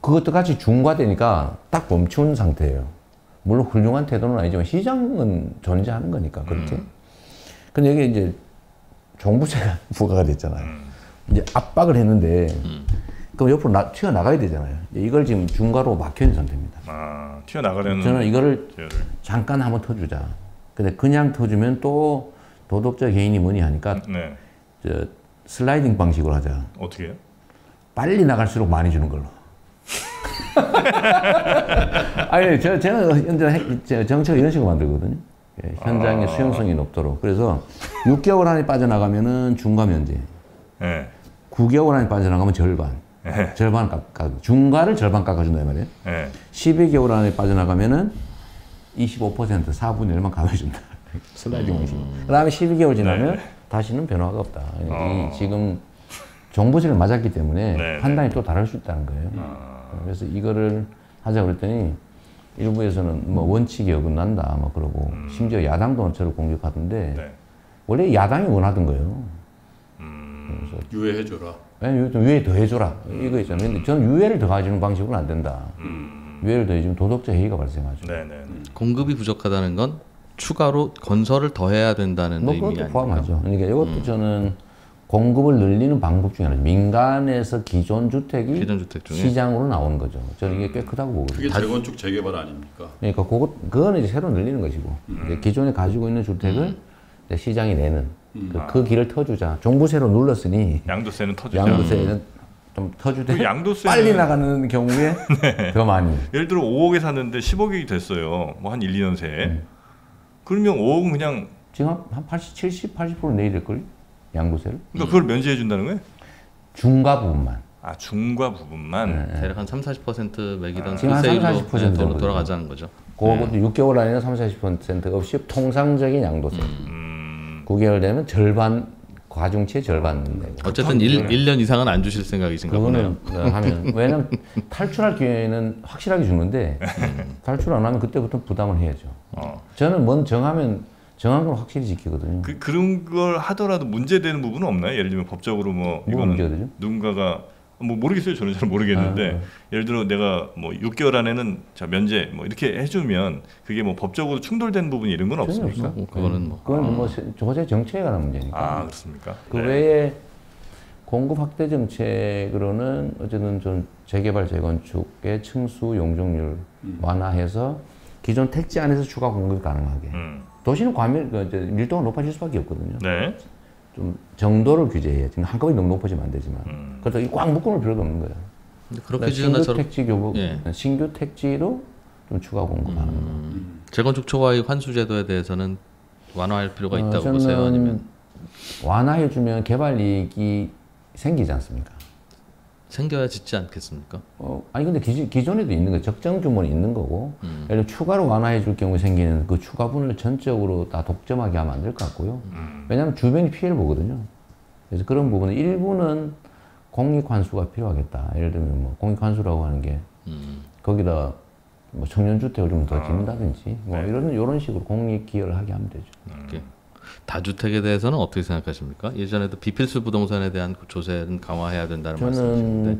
그것도 같이 중과되니까 딱 멈춘 상태예요. 물론 훌륭한 태도는 아니지만 시장은 존재하는 거니까 그렇게. 음. 근데 이게 이제 종부세가 [LAUGHS] 부과가 됐잖아요. 음. 이제 압박을 했는데 음. 그럼 옆으로 나, 튀어나가야 되잖아요. 이걸 지금 중과로 막혀있는 상태입니다. 아, 튀어나가려는. 저는 이거를 기회를. 잠깐 한번 터주자. 근데 그냥 터주면 또 도덕적 개인이 뭐니 하니까 네. 저 슬라이딩 방식으로 하자. 어떻게 해요? 빨리 나갈수록 많이 주는 걸로. [LAUGHS] 아니, 저, 제가 현재 정책 이런 식으로 만들거든요. 예, 현장의 아... 수용성이 높도록. 그래서 6개월 안에 빠져나가면은 중과 면제. 네. 9개월 안에 빠져나가면 절반. 네. 절반 깎아, 중과를 절반 깎아준다, 이 말이에요. 네. 12개월 안에 빠져나가면은 25% 4분의 1만 감해준다. 슬라이딩 음. 방식. 그 다음에 12개월 지나면 네. 다시는 변화가 없다. 어. 지금 정부세를 맞았기 때문에 네. 판단이 또 다를 수 있다는 거예요. 아. 그래서 이거를 하자 그랬더니 일부에서는 뭐 원칙이 어긋난다, 뭐 그러고 음. 심지어 야당도 저를 공격하던데 네. 원래 야당이 원하던 거예요. 음. 유예해줘라. 네, 유예 더 해줘라. 이거 있잖아요. 근데 저는 유예를 더 가지는 방식으로는 안 된다. 음. 유예를 더해주면 도덕적 해이가 발생하죠. 네네. 음. 공급이 부족하다는 건 추가로 건설을 더 해야 된다는 뭐 의미 아닙니까? 포함하죠. 그러니까 이것도 음. 저는 공급을 늘리는 방법 중에 하나. 민간에서 기존 주택이 기존 주택 중에? 시장으로 나오는 거죠. 저는 이게 꽤 크다고 보거든요. 그게 재건축 재개발 아닙니까? 그러니까 그거 그거는 이제 새로 늘리는 것이고 음. 기존에 가지고 있는 주택을 음. 시장이 내는 음. 그, 그, 길을 터주자. 종부세로 눌렀으니 양도세는 터주자. 양도세는 좀 터주되 그 양도세 빨리 나가는 경우에 [LAUGHS] 네. 더 많이. 예를 들어 5억에 샀는데 10억이 됐어요. 뭐 한 1, 2년 새에. 음. 그러면 5억은 그냥 지금 한 80, 70, 80% 내릴 걸 양도세를. 그러니까 그걸 면제해 준다는 거예요? 중과 부분만. 아 중과 부분만 네. 대략 한 3, 40% 매기던 아, 지금 한 3, 40%로 돌아가자는 거죠. 그것도 네. 6개월 안에는 3, 40% 없이 통상적인 양도세. 음. 9개월 되면 절반 과중치의 절반 내고. 어쨌든 1, 1년 이상은 안 주실 생각이신가 보네요. 하면 왜냐면 [LAUGHS] 탈출할 기회는 확실하게 주는데 탈출 안 하면 그때부터 부담을 해야죠. 어. 저는 뭔 정하면 정한 건 확실히 지키거든요. 그, 그런 걸 하더라도 문제되는 부분은 없나요? 예를 들면 법적으로 뭐 이거는 문제가 되죠? 누군가가 뭐 모르겠어요. 저는 잘 모르겠는데 아, 네. 예를 들어 내가 뭐 6개월 안에는 자 면제 뭐 이렇게 해주면 그게 뭐 법적으로 충돌된 부분 이런 건 없습니까? 없어. 그거는 뭐 그건 뭐 조세 정책에 관한 문제니까. 아 그렇습니까? 그 네. 외에 공급 확대 정책으로는 어쨌든 좀 재개발 재건축의 층수 용적률 음. 완화해서 기존 택지 안에서 추가 공급이 가능하게. 음. 도시는 과밀 그 이제 밀도가 높아질 수밖에 없거든요. 네. 좀 정도를 규제해야 지금 한꺼번에 너무 높아지면 안 되지만 음. 그렇다고 꽉 묶어놓을 필요도 없는 거예요. 그렇게 신규 저렇... 택지 교부 예. 신규 택지로 좀 추가 공급하는 음. 거. 재건축 초과이익 환수 제도에 대해서는 완화할 필요가 어, 있다고 어, 보세요, 아니면 완화해주면 개발 이익이 생기지 않습니까? 생겨야 짓지 않겠습니까? 어, 아니 근데 기, 존에도 있는 거 적정 규모는 있는 거고 음. 예를 들어 추가로 완화해 줄 경우 생기는 그 추가분을 전적으로 다 독점하게 하면 안 될 것 같고요. 음. 왜냐하면 주변이 피해를 보거든요. 그래서 그런 부분은 일부는 공익 환수가 필요하겠다. 예를 들면 뭐 공익 환수라고 하는 게 음. 거기다 뭐 청년 주택을 좀더 아. 짓는다든지 뭐 네. 이런 이런 식으로 공익 기여를 하게 하면 되죠. 음. 다주택에 대해서는 어떻게 생각하십니까? 예전에도 비필수 부동산에 대한 그 조세는 강화해야 된다는 말씀이신데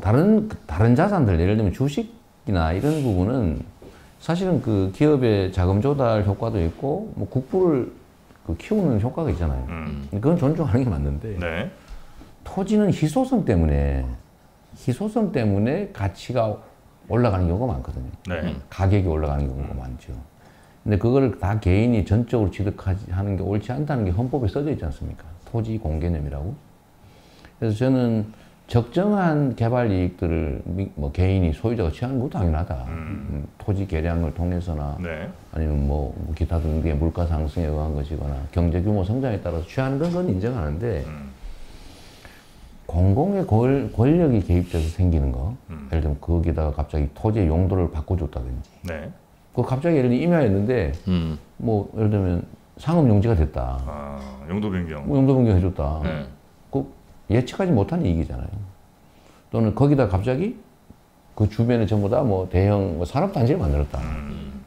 다른 다른 자산들 예를 들면 주식이나 이런 부분은 사실은 그 기업의 자금 조달 효과도 있고 뭐 국부를 그 키우는 효과가 있잖아요. 음. 그건 존중하는 게 맞는데 네. 토지는 희소성 때문에 희소성 때문에 가치가 올라가는 경우가 많거든요. 네. 가격이 올라가는 경우가 많죠. 근데 그거를 다 개인이 전적으로 취득하는 게 옳지 않다는 게 헌법에 써져 있지 않습니까? 토지 공개념이라고. 그래서 저는 적정한 개발 이익들을 뭐 개인이 소유자가 취하는 것도 당연하다. 음. 음. 토지 개량을 통해서나 네. 아니면 뭐 기타 등등의 물가 상승에 의한 것이거나 경제 규모 성장에 따라서 취하는 건 인정하는데 음. 공공의 권, 권력이 개입돼서 생기는 거, 음. 예를 들면 거기다가 갑자기 토지의 용도를 바꿔줬다든지, 네. 그 갑자기 예를 들면 임야였는데 음. 뭐 예를 들면 상업 용지가 됐다. 아, 용도 변경. 뭐 용도 변경 해줬다. 네. 그 예측하지 못한 이익이잖아요. 또는 거기다 갑자기 그 주변에 전부 다 뭐 대형 뭐 산업 단지를 만들었다. 음.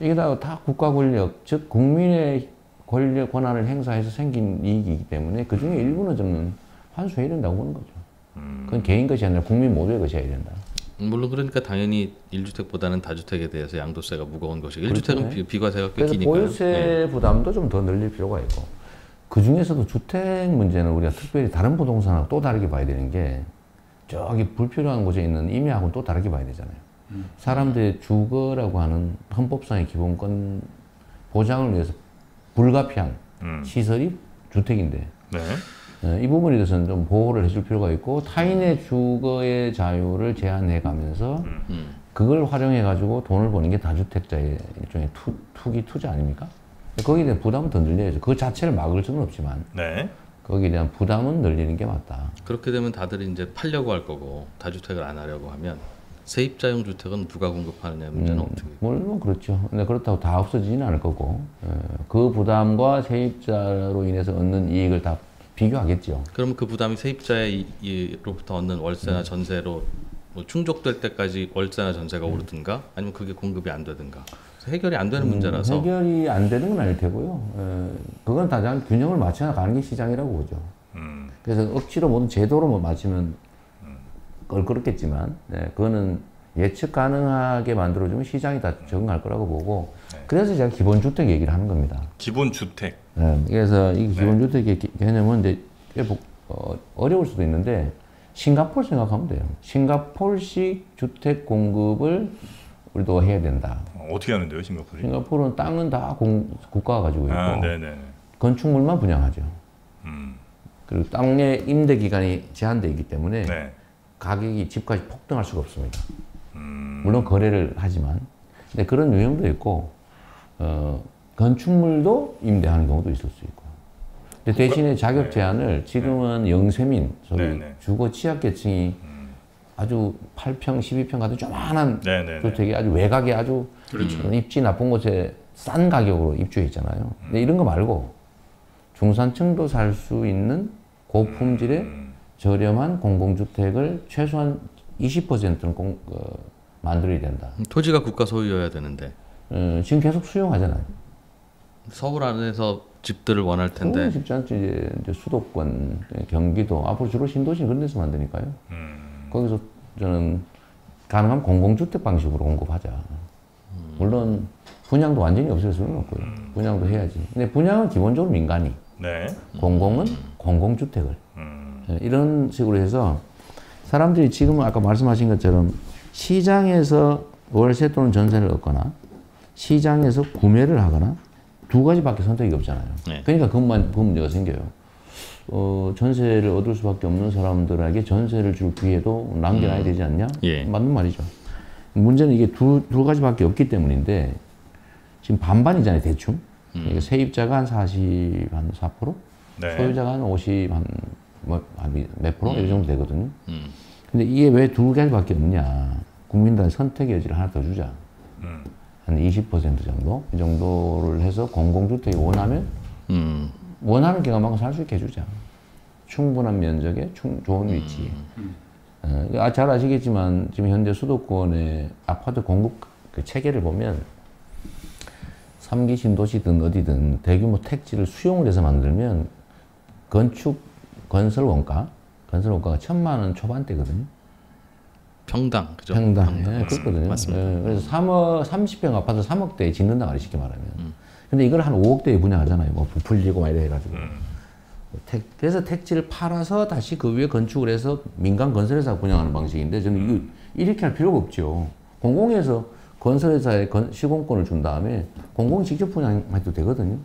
이게 다, 다 국가 권력, 즉 국민의 권력 권한을 행사해서 생긴 이익이기 때문에 그 중에 일부는 저는 환수해야 된다고 보는 거죠. 음. 그건 개인 것이 아니라 국민 모두의 것이어야 된다. 물론 그러니까 당연히 1주택보다는 다주택에 대해서 양도세가 무거운 것이 1주택은 비, 비과세가 꽤 기니까요. 보유세 네. 부담도 좀 더 늘릴 필요가 있고 그 중에서도 주택 문제는 우리가 특별히 다른 부동산하고 또 다르게 봐야 되는 게 저기 불필요한 곳에 있는 임야하고는 또 다르게 봐야 되잖아요. 음. 사람들의 주거라고 하는 헌법상의 기본권 보장을 위해서 불가피한 음. 시설이 주택인데 네. 네, 이 부분에 대해서는 좀 보호를 해줄 필요가 있고 타인의 주거의 자유를 제한해 가면서 음. 그걸 활용해 가지고 돈을 버는 게 다주택자의 일종의 투, 투기 투자 아닙니까? 거기에 대한 부담은 더 늘려야죠. 그 자체를 막을 수는 없지만 네. 거기에 대한 부담은 늘리는 게 맞다. 그렇게 되면 다들 이제 팔려고 할 거고 다주택을 안 하려고 하면 세입자용 주택은 누가 공급하느냐 문제는 음, 어떻게? 물론 그렇죠. 근데 그렇다고 다 없어지지는 않을 거고 예, 그 부담과 세입자로 인해서 얻는 이익을 다 비교하겠죠. 그럼 그 부담이 세입자로부터 얻는 월세나 음. 전세로 뭐 충족될 때까지 월세나 전세가 음. 오르든가 아니면 그게 공급이 안 되든가 해결이 안 되는 음, 문제라서 해결이 안 되는 건 아닐 테고요. 에, 그건 다장 균형을 맞춰 나가는 게 시장이라고 보죠. 음. 그래서 억지로 모든 제도로 맞추면 껄끄럽겠지만 네, 그거는 예측 가능하게 만들어주면 시장이 다 적응할 거라고 보고 네. 그래서 제가 기본주택 얘기를 하는 겁니다. 기본주택. 네, 그래서 이 네. 기본주택의 개념은 이제 어, 어려울 수도 있는데 싱가폴 생각하면 돼요. 싱가폴식 주택 공급을 우리도 해야 된다. 어떻게 하는데요, 싱가폴이? 싱가폴은 땅은 다 공, 국가가 가지고 있고 아, 건축물만 분양하죠. 음. 그리고 땅의 임대 기간이 제한되어 있기 때문에 네. 가격이 집까지 폭등할 수가 없습니다. 음. 물론 거래를 하지만, 근데 그런 유형도 있고 어, 건축물도 임대하는 경우도 있을 수 있고. 근데 대신에 자격 네. 제한을 지금은 네. 영세민, 소위 네, 네. 주거 취약계층이 음. 아주 8평, 12평 같은 조만한. 주택이 아주 외곽에 아주 그렇죠. 입지 나쁜 곳에 싼 가격으로 입주해 있잖아요. 근데 이런 거 말고 중산층도 살 수 있는 고품질의 음. 저렴한 공공주택을 최소한 20%는 공, 어, 만들어야 된다. 토지가 국가 소유여야 되는데. 어, 지금 계속 수용하잖아요. 서울 안에서 집들을 원할 텐데 쉽지 않지 이제, 이제 수도권 경기도 앞으로 주로 신도시 그런 데서 만드니까요. 음. 거기서 저는 가능하면 공공주택 방식으로 공급하자. 음. 물론 분양도 완전히 없앨 수는 없고요. 음. 분양도 해야지. 근데 분양은 기본적으로 민간이, 네. 공공은 공공주택을 음. 네, 이런 식으로 해서 사람들이 지금은 아까 말씀하신 것처럼 시장에서 월세 또는 전세를 얻거나 시장에서 구매를 하거나 두 가지밖에 선택이 없잖아요. 네. 그러니까 그것만 그 문제가 생겨요. 어, 전세를 얻을 수밖에 없는 사람들에게 전세를 줄 기회도 남겨놔야 음. 되지 않냐? 예. 맞는 말이죠. 문제는 이게 두, 두 가지밖에 없기 때문인데 지금 반반이잖아요, 대충. 음. 그러니까 세입자가 한 40, 한 4%? 네. 소유자가 한 50, 한, 뭐, 한몇 프로? 음. 이 정도 되거든요. 음. 근데 이게 왜 두 가지밖에 없냐? 국민들한테 선택의 여지를 하나 더 주자. 음. 한20% 정도? 이 정도를 해서 공공주택이 원하면 음. 원하는 기간만큼 살 수 있게 해주자. 충분한 면적에 충, 좋은 위치에. 음. 어, 아, 잘 아시겠지만 지금 현재 수도권의 아파트 공급 그 체계를 보면 3기 신도시든 어디든 대규모 택지를 수용을 해서 만들면 건축 건설 원가 건설 원가가 천만 원 초반대거든요. 평당 그죠? 평당, 평당. 예, 그렇거든요. 맞습니다. 예, 그래서 3억 30평 아파트 3억대에 짓는다 말이 쉽게 말하면. 음. 근데 이걸 한 5억대에 분양하잖아요. 뭐 부풀리고 막 이래 해가지고. 음. 택, 그래서 택지를 팔아서 다시 그 위에 건축을 해서 민간 건설회사 분양하는 방식인데 저는 이거 이렇게 할 필요가 없죠. 공공에서 건설회사에 건, 시공권을 준 다음에 공공이 직접 분양해도 되거든요.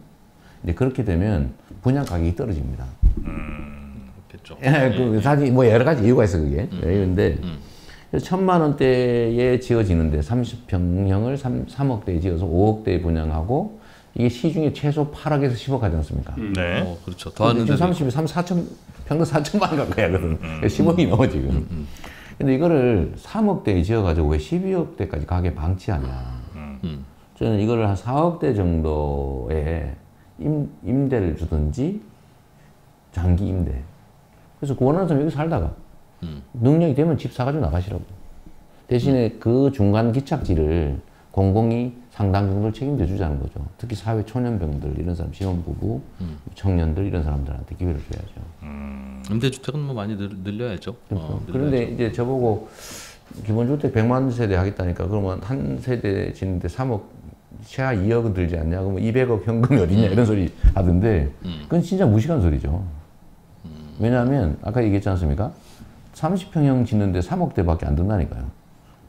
근데 그렇게 되면 분양 가격이 떨어집니다. 음, 그렇겠죠. 예, 그 사실 뭐 여러 가지 이유가 있어 그게. 음, 그런데 음. 천만 원대에 지어지는데 30평형을 3, 3억대에 지어서 5억대에 분양하고 이게 시중에 최소 8억에서 10억 하지 않습니까? 음. 네. 어, 그렇죠. 더하는 지금 30이 3, 4천, 평당 4천만 원 가까이 하거든. 음, 음, 10억이 넘어 지금. 음, 음. 근데 이거를 3억대에 지어가지고 왜 12억대까지 가게 방치하냐. 음. 저는 이거를 한 4억대 정도의 임, 임대를 주든지 장기 임대. 그래서 원하는 사람 여기 살다가 능력이 되면 집 사가지고 나가시라고. 대신에 음. 그 중간 기착지를 공공이 상당 정도를 책임져 주자는 거죠. 특히 사회 초년병들 이런 사람 신혼부부, 음. 청년들 이런 사람들한테 기회를 줘야죠. 음. 임대주택은 뭐 많이 늘, 려야죠 그렇죠. 어, 그런데 이제 저보고 기본주택 100만 세대 하겠다니까 그러면 한 세대 짓는데 3억 최하 2억은 들지 않냐? 그러면 200억 현금이 어디냐? 이런 소리 하던데 음. 그건 진짜 무식한 소리죠. 음. 왜냐하면 아까 얘기했지 않습니까? 30평형 짓는데 3억대밖에 안 든다니까요.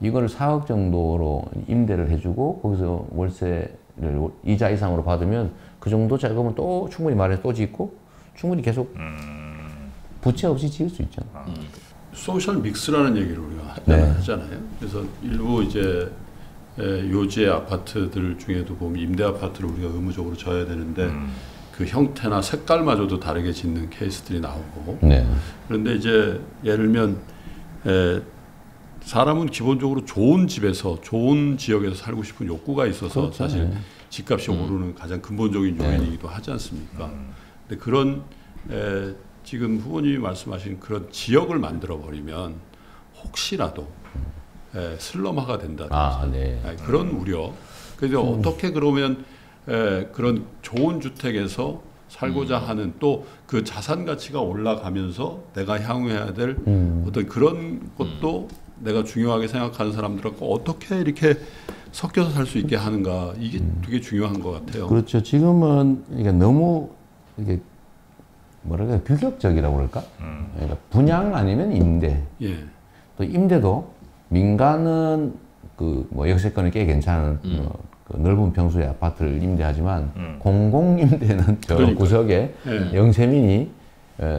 이걸 4억 정도로 임대를 해주고 거기서 월세를 이자 이상으로 받으면 그 정도 자금은 또 충분히 말해 또 짓고 충분히 계속 부채 없이 지을 수 있죠. 음. 소셜 믹스라는 얘기를 우리가 네. 하잖아요. 그래서 일부 이제 요지의 아파트들 중에도 보면 임대 아파트를 우리가 의무적으로 져야 되는데 음. 그 형태나 색깔마저도 다르게 짓는 케이스들이 나오고 네. 그런데 이제 예를 들면 에, 사람은 기본적으로 좋은 집에서 좋은 지역에서 살고 싶은 욕구가 있어서 그렇죠. 사실 네. 집값이 음. 오르는 가장 근본적인 네. 요인이기도 하지 않습니까? 음. 근데 그런 에, 지금 후보님이 말씀하신 그런 지역을 만들어 버리면 혹시라도 에, 슬럼화가 된다든지 아, 네. 그런 우려. 그래서 음. 어떻게 그러면 에, 그런 좋은 주택에서 살고자 음. 하는 또 그 자산 가치가 올라가면서 내가 향유해야 될 음. 어떤 그런 것도 음. 내가 중요하게 생각하는 사람들하고 어떻게 이렇게 섞여서 살 수 있게 하는가 이게 음. 되게 중요한 것 같아요. 그렇죠. 지금은 이게 너무 이게 뭐랄까 규격적이라고 그럴까? 음. 그러니까 분양 아니면 임대. 예. 또 임대도 민간은 그 뭐 역세권이 꽤 괜찮은 음. 뭐그 넓은 평수의 아파트를 임대하지만 음. 공공 [LAUGHS] 임대는 저 그러니까. 구석에 네. 영세민이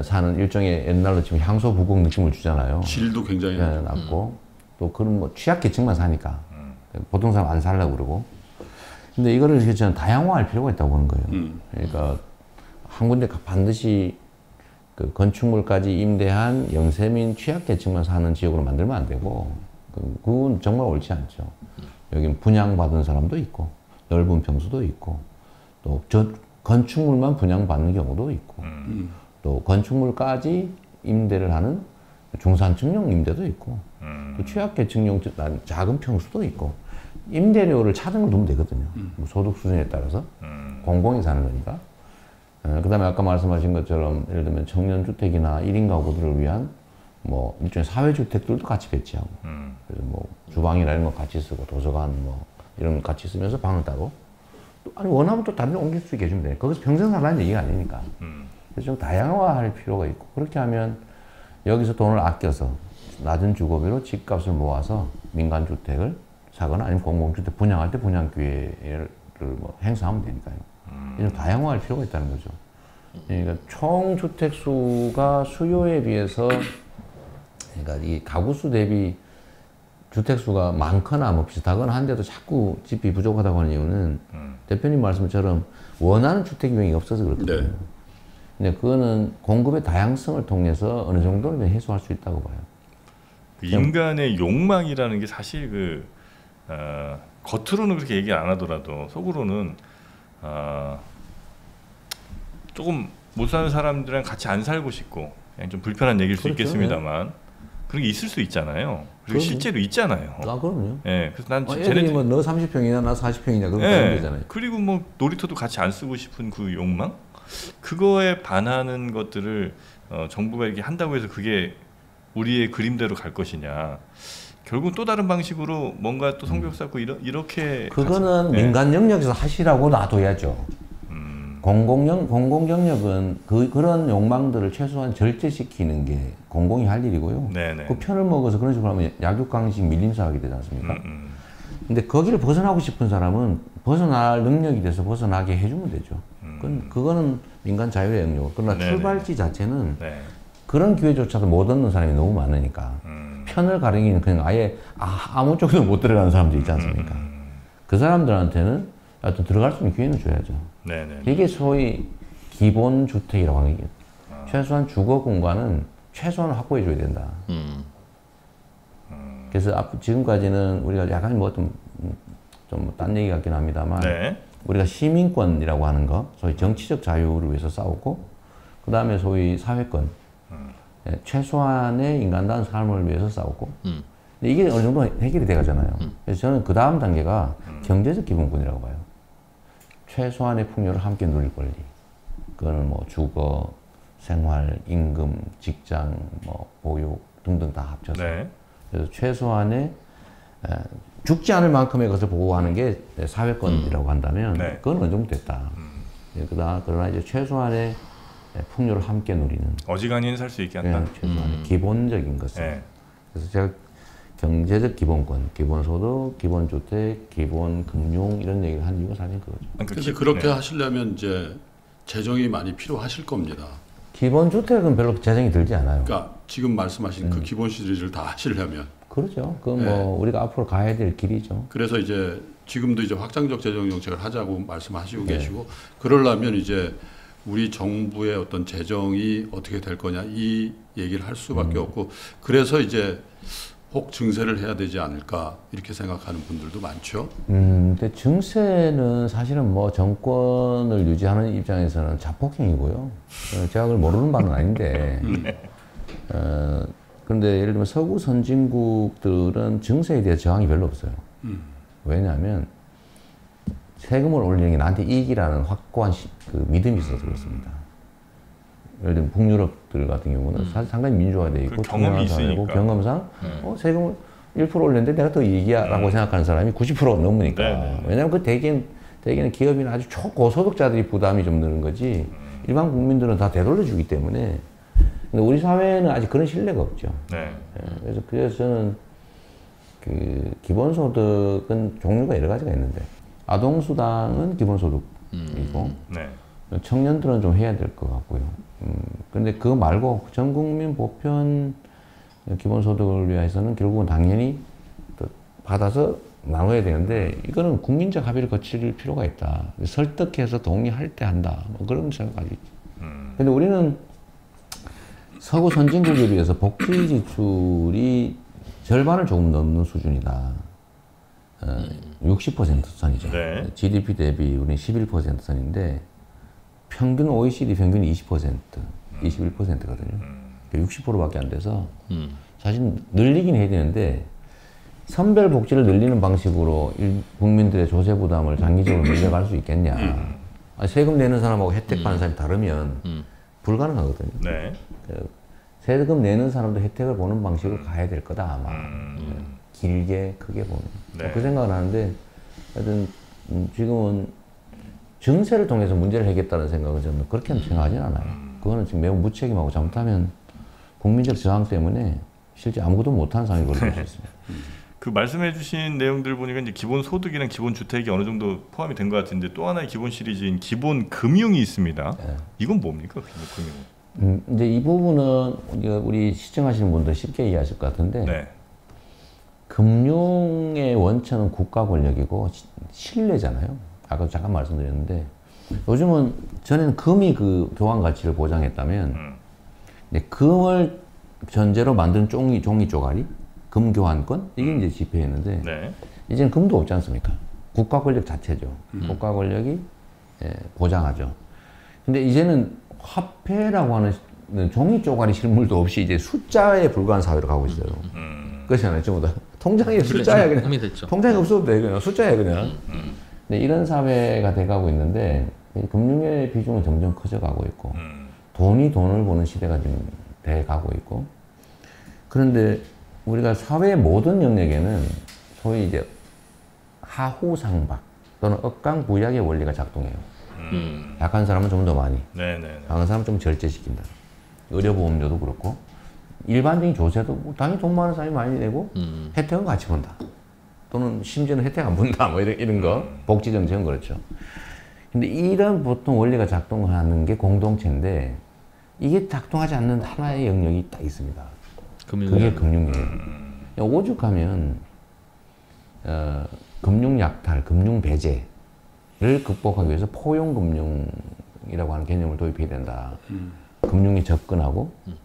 사는 일종의 옛날로 치면 향소 부곡 느낌을 주잖아요. 질도 굉장히 네, 낮고 음. 또 그런 뭐 취약계층만 사니까 음. 보통 사람 안 살려고 그러고. 근데 이거를 이렇게 저는 다양화할 필요가 있다고 보는 거예요. 음. 그러니까 한 군데 반드시 그 건축물까지 임대한 영세민 취약계층만 사는 지역으로 만들면 안 되고 그, 그건 정말 옳지 않죠. 여기 분양받은 사람도 있고 넓은 평수도 있고 또 저 건축물만 분양받는 경우도 있고 음. 또 건축물까지 임대를 하는 중산층용 임대도 있고 음. 또 취약계층용 작은 평수도 있고 임대료를 차등을 두면 되거든요. 음. 뭐 소득 수준에 따라서 음. 공공이 사는 거니까 예, 그다음에 아까 말씀하신 것처럼 예를 들면 청년 주택이나 1인 가구들을 위한 뭐 일종의 사회 주택들도 같이 배치하고 음. 그래서 뭐 주방이나 이런 거 같이 쓰고 도서관 뭐 이런 거 같이 쓰면서 방을 따고 또 아니 원하면 또 다른 데 옮길 수 있게 해주면 돼. 거기서 평생 살라는 얘기가 아니니까. 음. 그래서 좀 다양화할 필요가 있고 그렇게 하면 여기서 돈을 아껴서 낮은 주거비로 집값을 모아서 민간 주택을 사거나 아니면 공공주택 분양할 때 분양 기회를 뭐 행사하면 되니까요. 음. 좀 다양화할 필요가 있다는 거죠. 그러니까 총 주택 수가 수요에 비해서 그러니까 이 가구 수 대비 주택 수가 많거나 뭐 비슷하거나 한데도 자꾸 집이 부족하다고 하는 이유는 음. 대표님 말씀처럼 원하는 주택 유형이 없어서 그렇거든요. 네. 근데 그거는 공급의 다양성을 통해서 어느 정도는 해소할 수 있다고 봐요. 그 인간의 욕망이라는 게 사실 그 어, 겉으로는 그렇게 얘기 안 하더라도 속으로는 어, 조금 못 사는 사람들이랑 같이 안 살고 싶고 그냥 좀 불편한 얘기일 수 그렇죠. 있겠습니다만 그런 게 있을 수 있잖아요. 그리고 그럼요. 실제로 있잖아요. 아 그럼요. 예, 그래서 난 어, 쟤네 뭐너 30평이냐 나 40평이냐 그런 예, 거잖아요. 그리고 뭐 놀이터도 같이 안 쓰고 싶은 그 욕망 그거에 반하는 것들을 어, 정부가 이렇게 한다고 해서 그게 우리의 그림대로 갈 것이냐. 결국 또 다른 방식으로 뭔가 또 성벽 쌓고 이러, 이렇게 그거는 가지, 네. 민간 영역에서 하시라고 놔둬야죠. 음. 공공영 공공 영역은 그 그런 욕망들을 최소한 절제시키는 게 공공이 할 일이고요. 네네. 그 편을 먹어서 그런 식으로 하면 약육강식 밀림사하게 되지 않습니까? 음, 음. 근데 거기를 벗어나고 싶은 사람은 벗어날 능력이 돼서 벗어나게 해주면 되죠. 음. 그건, 그거는 민간 자유의 영역. 그러나 네네. 출발지 자체는 네. 그런 기회조차도 못 얻는 사람이 너무 많으니까 음. 편을 가리기는 그냥 아예 아, 무 쪽도 못 들어가는 사람들 있지 않습니까? 음. 그 사람들한테는 하여튼 들어갈 수 있는 기회는 줘야죠. 네네. 이게 소위 기본 주택이라고 하는 게 아. 최소한 주거 공간은 최소한 확보해 줘야 된다. 음. 그래서 앞, 지금까지는 우리가 약간 뭐 좀 좀딴 얘기 같긴 합니다만 네. 우리가 시민권이라고 하는 거, 소위 정치적 자유를 위해서 싸우고 그 다음에 소위 사회권, 음. 예, 최소한의 인간다운 삶을 위해서 싸우고 음. 이게 어느 정도 해결이 돼가잖아요. 음. 그래서 저는 그 다음 단계가 음. 경제적 기본권이라고 봐요. 최소한의 풍요를 함께 누릴 권리. 그거는 뭐 주거, 생활, 임금, 직장, 뭐 보육 등등 다 합쳐서. 네. 그래서 최소한의 죽지 않을 만큼의 것을 보호하는 게 사회권이라고 음. 한다면 네. 그건 어느 정도 됐다. 음. 예, 그다 그러나 이제 최소한의 풍요를 함께 누리는 어지간히는 살수 있게 한다. 네, 최소한의 음. 기본적인 것을. 네. 그래서 제가 경제적 기본권, 기본소득, 기본주택, 기본금융 이런 얘기를 한 이유가 사실 그거죠. 그래서 그렇게 네. 하시려면 이제 재정이 많이 필요하실 겁니다. 기본주택은 별로 재정이 들지 않아요. 그러니까 지금 말씀하신 그 음. 기본 시리즈를 다 하시려면 그렇죠. 그뭐 네. 우리가 앞으로 가야 될 길이죠. 그래서 이제 지금도 이제 확장적 재정 정책을 하자고 말씀하시고 네. 계시고 그러려면 이제 우리 정부의 어떤 재정이 어떻게 될 거냐 이 얘기를 할 수밖에 음. 없고 그래서 이제 혹 증세를 해야 되지 않을까 이렇게 생각하는 분들도 많죠. 음, 근데 증세는 사실은 뭐 정권을 유지하는 입장에서는 자폭행이고요. 어, 제가 그걸 모르는 바는 아닌데. 네. 어, 그런데 예를 들면 서구 선진국들은 증세에 대해 저항이 별로 없어요. 음. 왜냐하면 세금을 올리는 게 나한테 이익이라는 확고한 시, 그 믿음이 있어서 그렇습니다. 예를 들면 북유럽들 같은 경우는 음. 사실 상당히 민주화되어 있고 그 경험이 있으니까 경험상 음. 어, 세금을 1% 올렸는데 내가 더 이익이야라고 음. 생각하는 사람이 90% 넘으니까 네네. 왜냐하면 그 대개는 대개는 기업이나 아주 초고소득자들이 부담이 좀 느는 거지 음. 일반 국민들은 다 되돌려주기 때문에 근데 우리 사회는 아직 그런 신뢰가 없죠. 네. 예, 그래서 그래서 저는 그 기본소득은 종류가 여러 가지가 있는데 아동수당은 기본소득이고 음. 네. 청년들은 좀 해야 될 것 같고요. 음, 근데 그거 말고 전 국민 보편 기본소득을 위해서는 결국은 당연히 받아서 나눠야 되는데 이거는 국민적 합의를 거칠 필요가 있다. 설득해서 동의할 때 한다. 뭐 그런 생각이 있지. 음. 근데 우리는 서구 선진국에 비해서 복지 지출이 절반을 조금 넘는 수준이다. 어, 60% 선이죠. 네. GDP 대비 우리는 11% 선인데 평균 OECD 평균이 20%, 21%거든요. 음. 60%밖에 안 돼서 음. 사실 늘리긴 해야 되는데 선별 복지를 늘리는 방식으로 일, 국민들의 조세 부담을 장기적으로 [CLEARS THROAT] 늘려갈 수 있겠냐. 음. 아, 세금 내는 사람하고 혜택 받는 음. 사람이 다르면 음. 불가능하거든요. 네. 그 세금 내는 사람도 혜택을 보는 방식으로 가야 될 거다 아마. 음. 네. 길게 크게 보면 네. 그 생각을 하는데 하여튼 음, 지금은 증세를 통해서 문제를 해결했다는 생각은 저는 그렇게는 생각하진 않아요. 그거는 지금 매우 무책임하고 잘못하면 국민적 저항 때문에 실제 아무것도 못하는 상황이 벌어질 수 있습니다. [LAUGHS] 그 말씀해주신 내용들 보니까 이제 기본 소득이랑 기본 주택이 어느 정도 포함이 된 것 같은데 또 하나의 기본 시리즈인 기본 금융이 있습니다. 네. 이건 뭡니까 기본 금융? 음, 이제 이 부분은 우리 시청하시는 분들 쉽게 이해하실 것 같은데 네. 금융의 원천은 국가 권력이고 신뢰잖아요. 아까 잠깐 말씀드렸는데 요즘은 전에는 금이 그 교환 가치를 보장했다면 음. 금을 전제로 만든 종이 종이 쪼가리 금 교환권 이게 음. 이제 집회했는데 네. 이제는 금도 없지 않습니까? 국가 권력 자체죠. 음. 국가 권력이 예, 보장하죠. 근데 이제는 화폐라고 하는 종이 쪼가리 실물도 없이 이제 숫자에 불과한 사회로 가고 있어요. 음. 그렇잖아요, 전부 다. 통장에 숫자야 그냥. 통장에 없어도 돼 그냥 숫자야 그냥. 근데 이런 사회가 돼가고 있는데 금융의 비중은 점점 커져가고 있고 음. 돈이 돈을 보는 시대가 지금 돼가고 있고 그런데 우리가 사회의 모든 영역에는 소위 이제 하후상박 또는 억강부약의 원리가 작동해요. 음. 약한 사람은 좀 더 많이, 네네네. 네, 네. 강한 사람은 좀 절제시킨다. 의료보험료도 그렇고 일반적인 조세도 뭐 당연히 돈 많은 사람이 많이 내고 음. 혜택은 같이 본다. 또는 심지어는 혜택 안 본다. 뭐 이런, 이런 거 음. 복지 정책은 그렇죠. 근데 이런 보통 원리가 작동하는 게 공동체인데 이게 작동하지 않는 하나의 영역이 딱 있습니다. 금융 그게 금융이에요. 음. 오죽하면 어, 금융 약탈, 금융 배제를 극복하기 위해서 포용 금융이라고 하는 개념을 도입해야 된다. 음. 금융에 접근하고 음.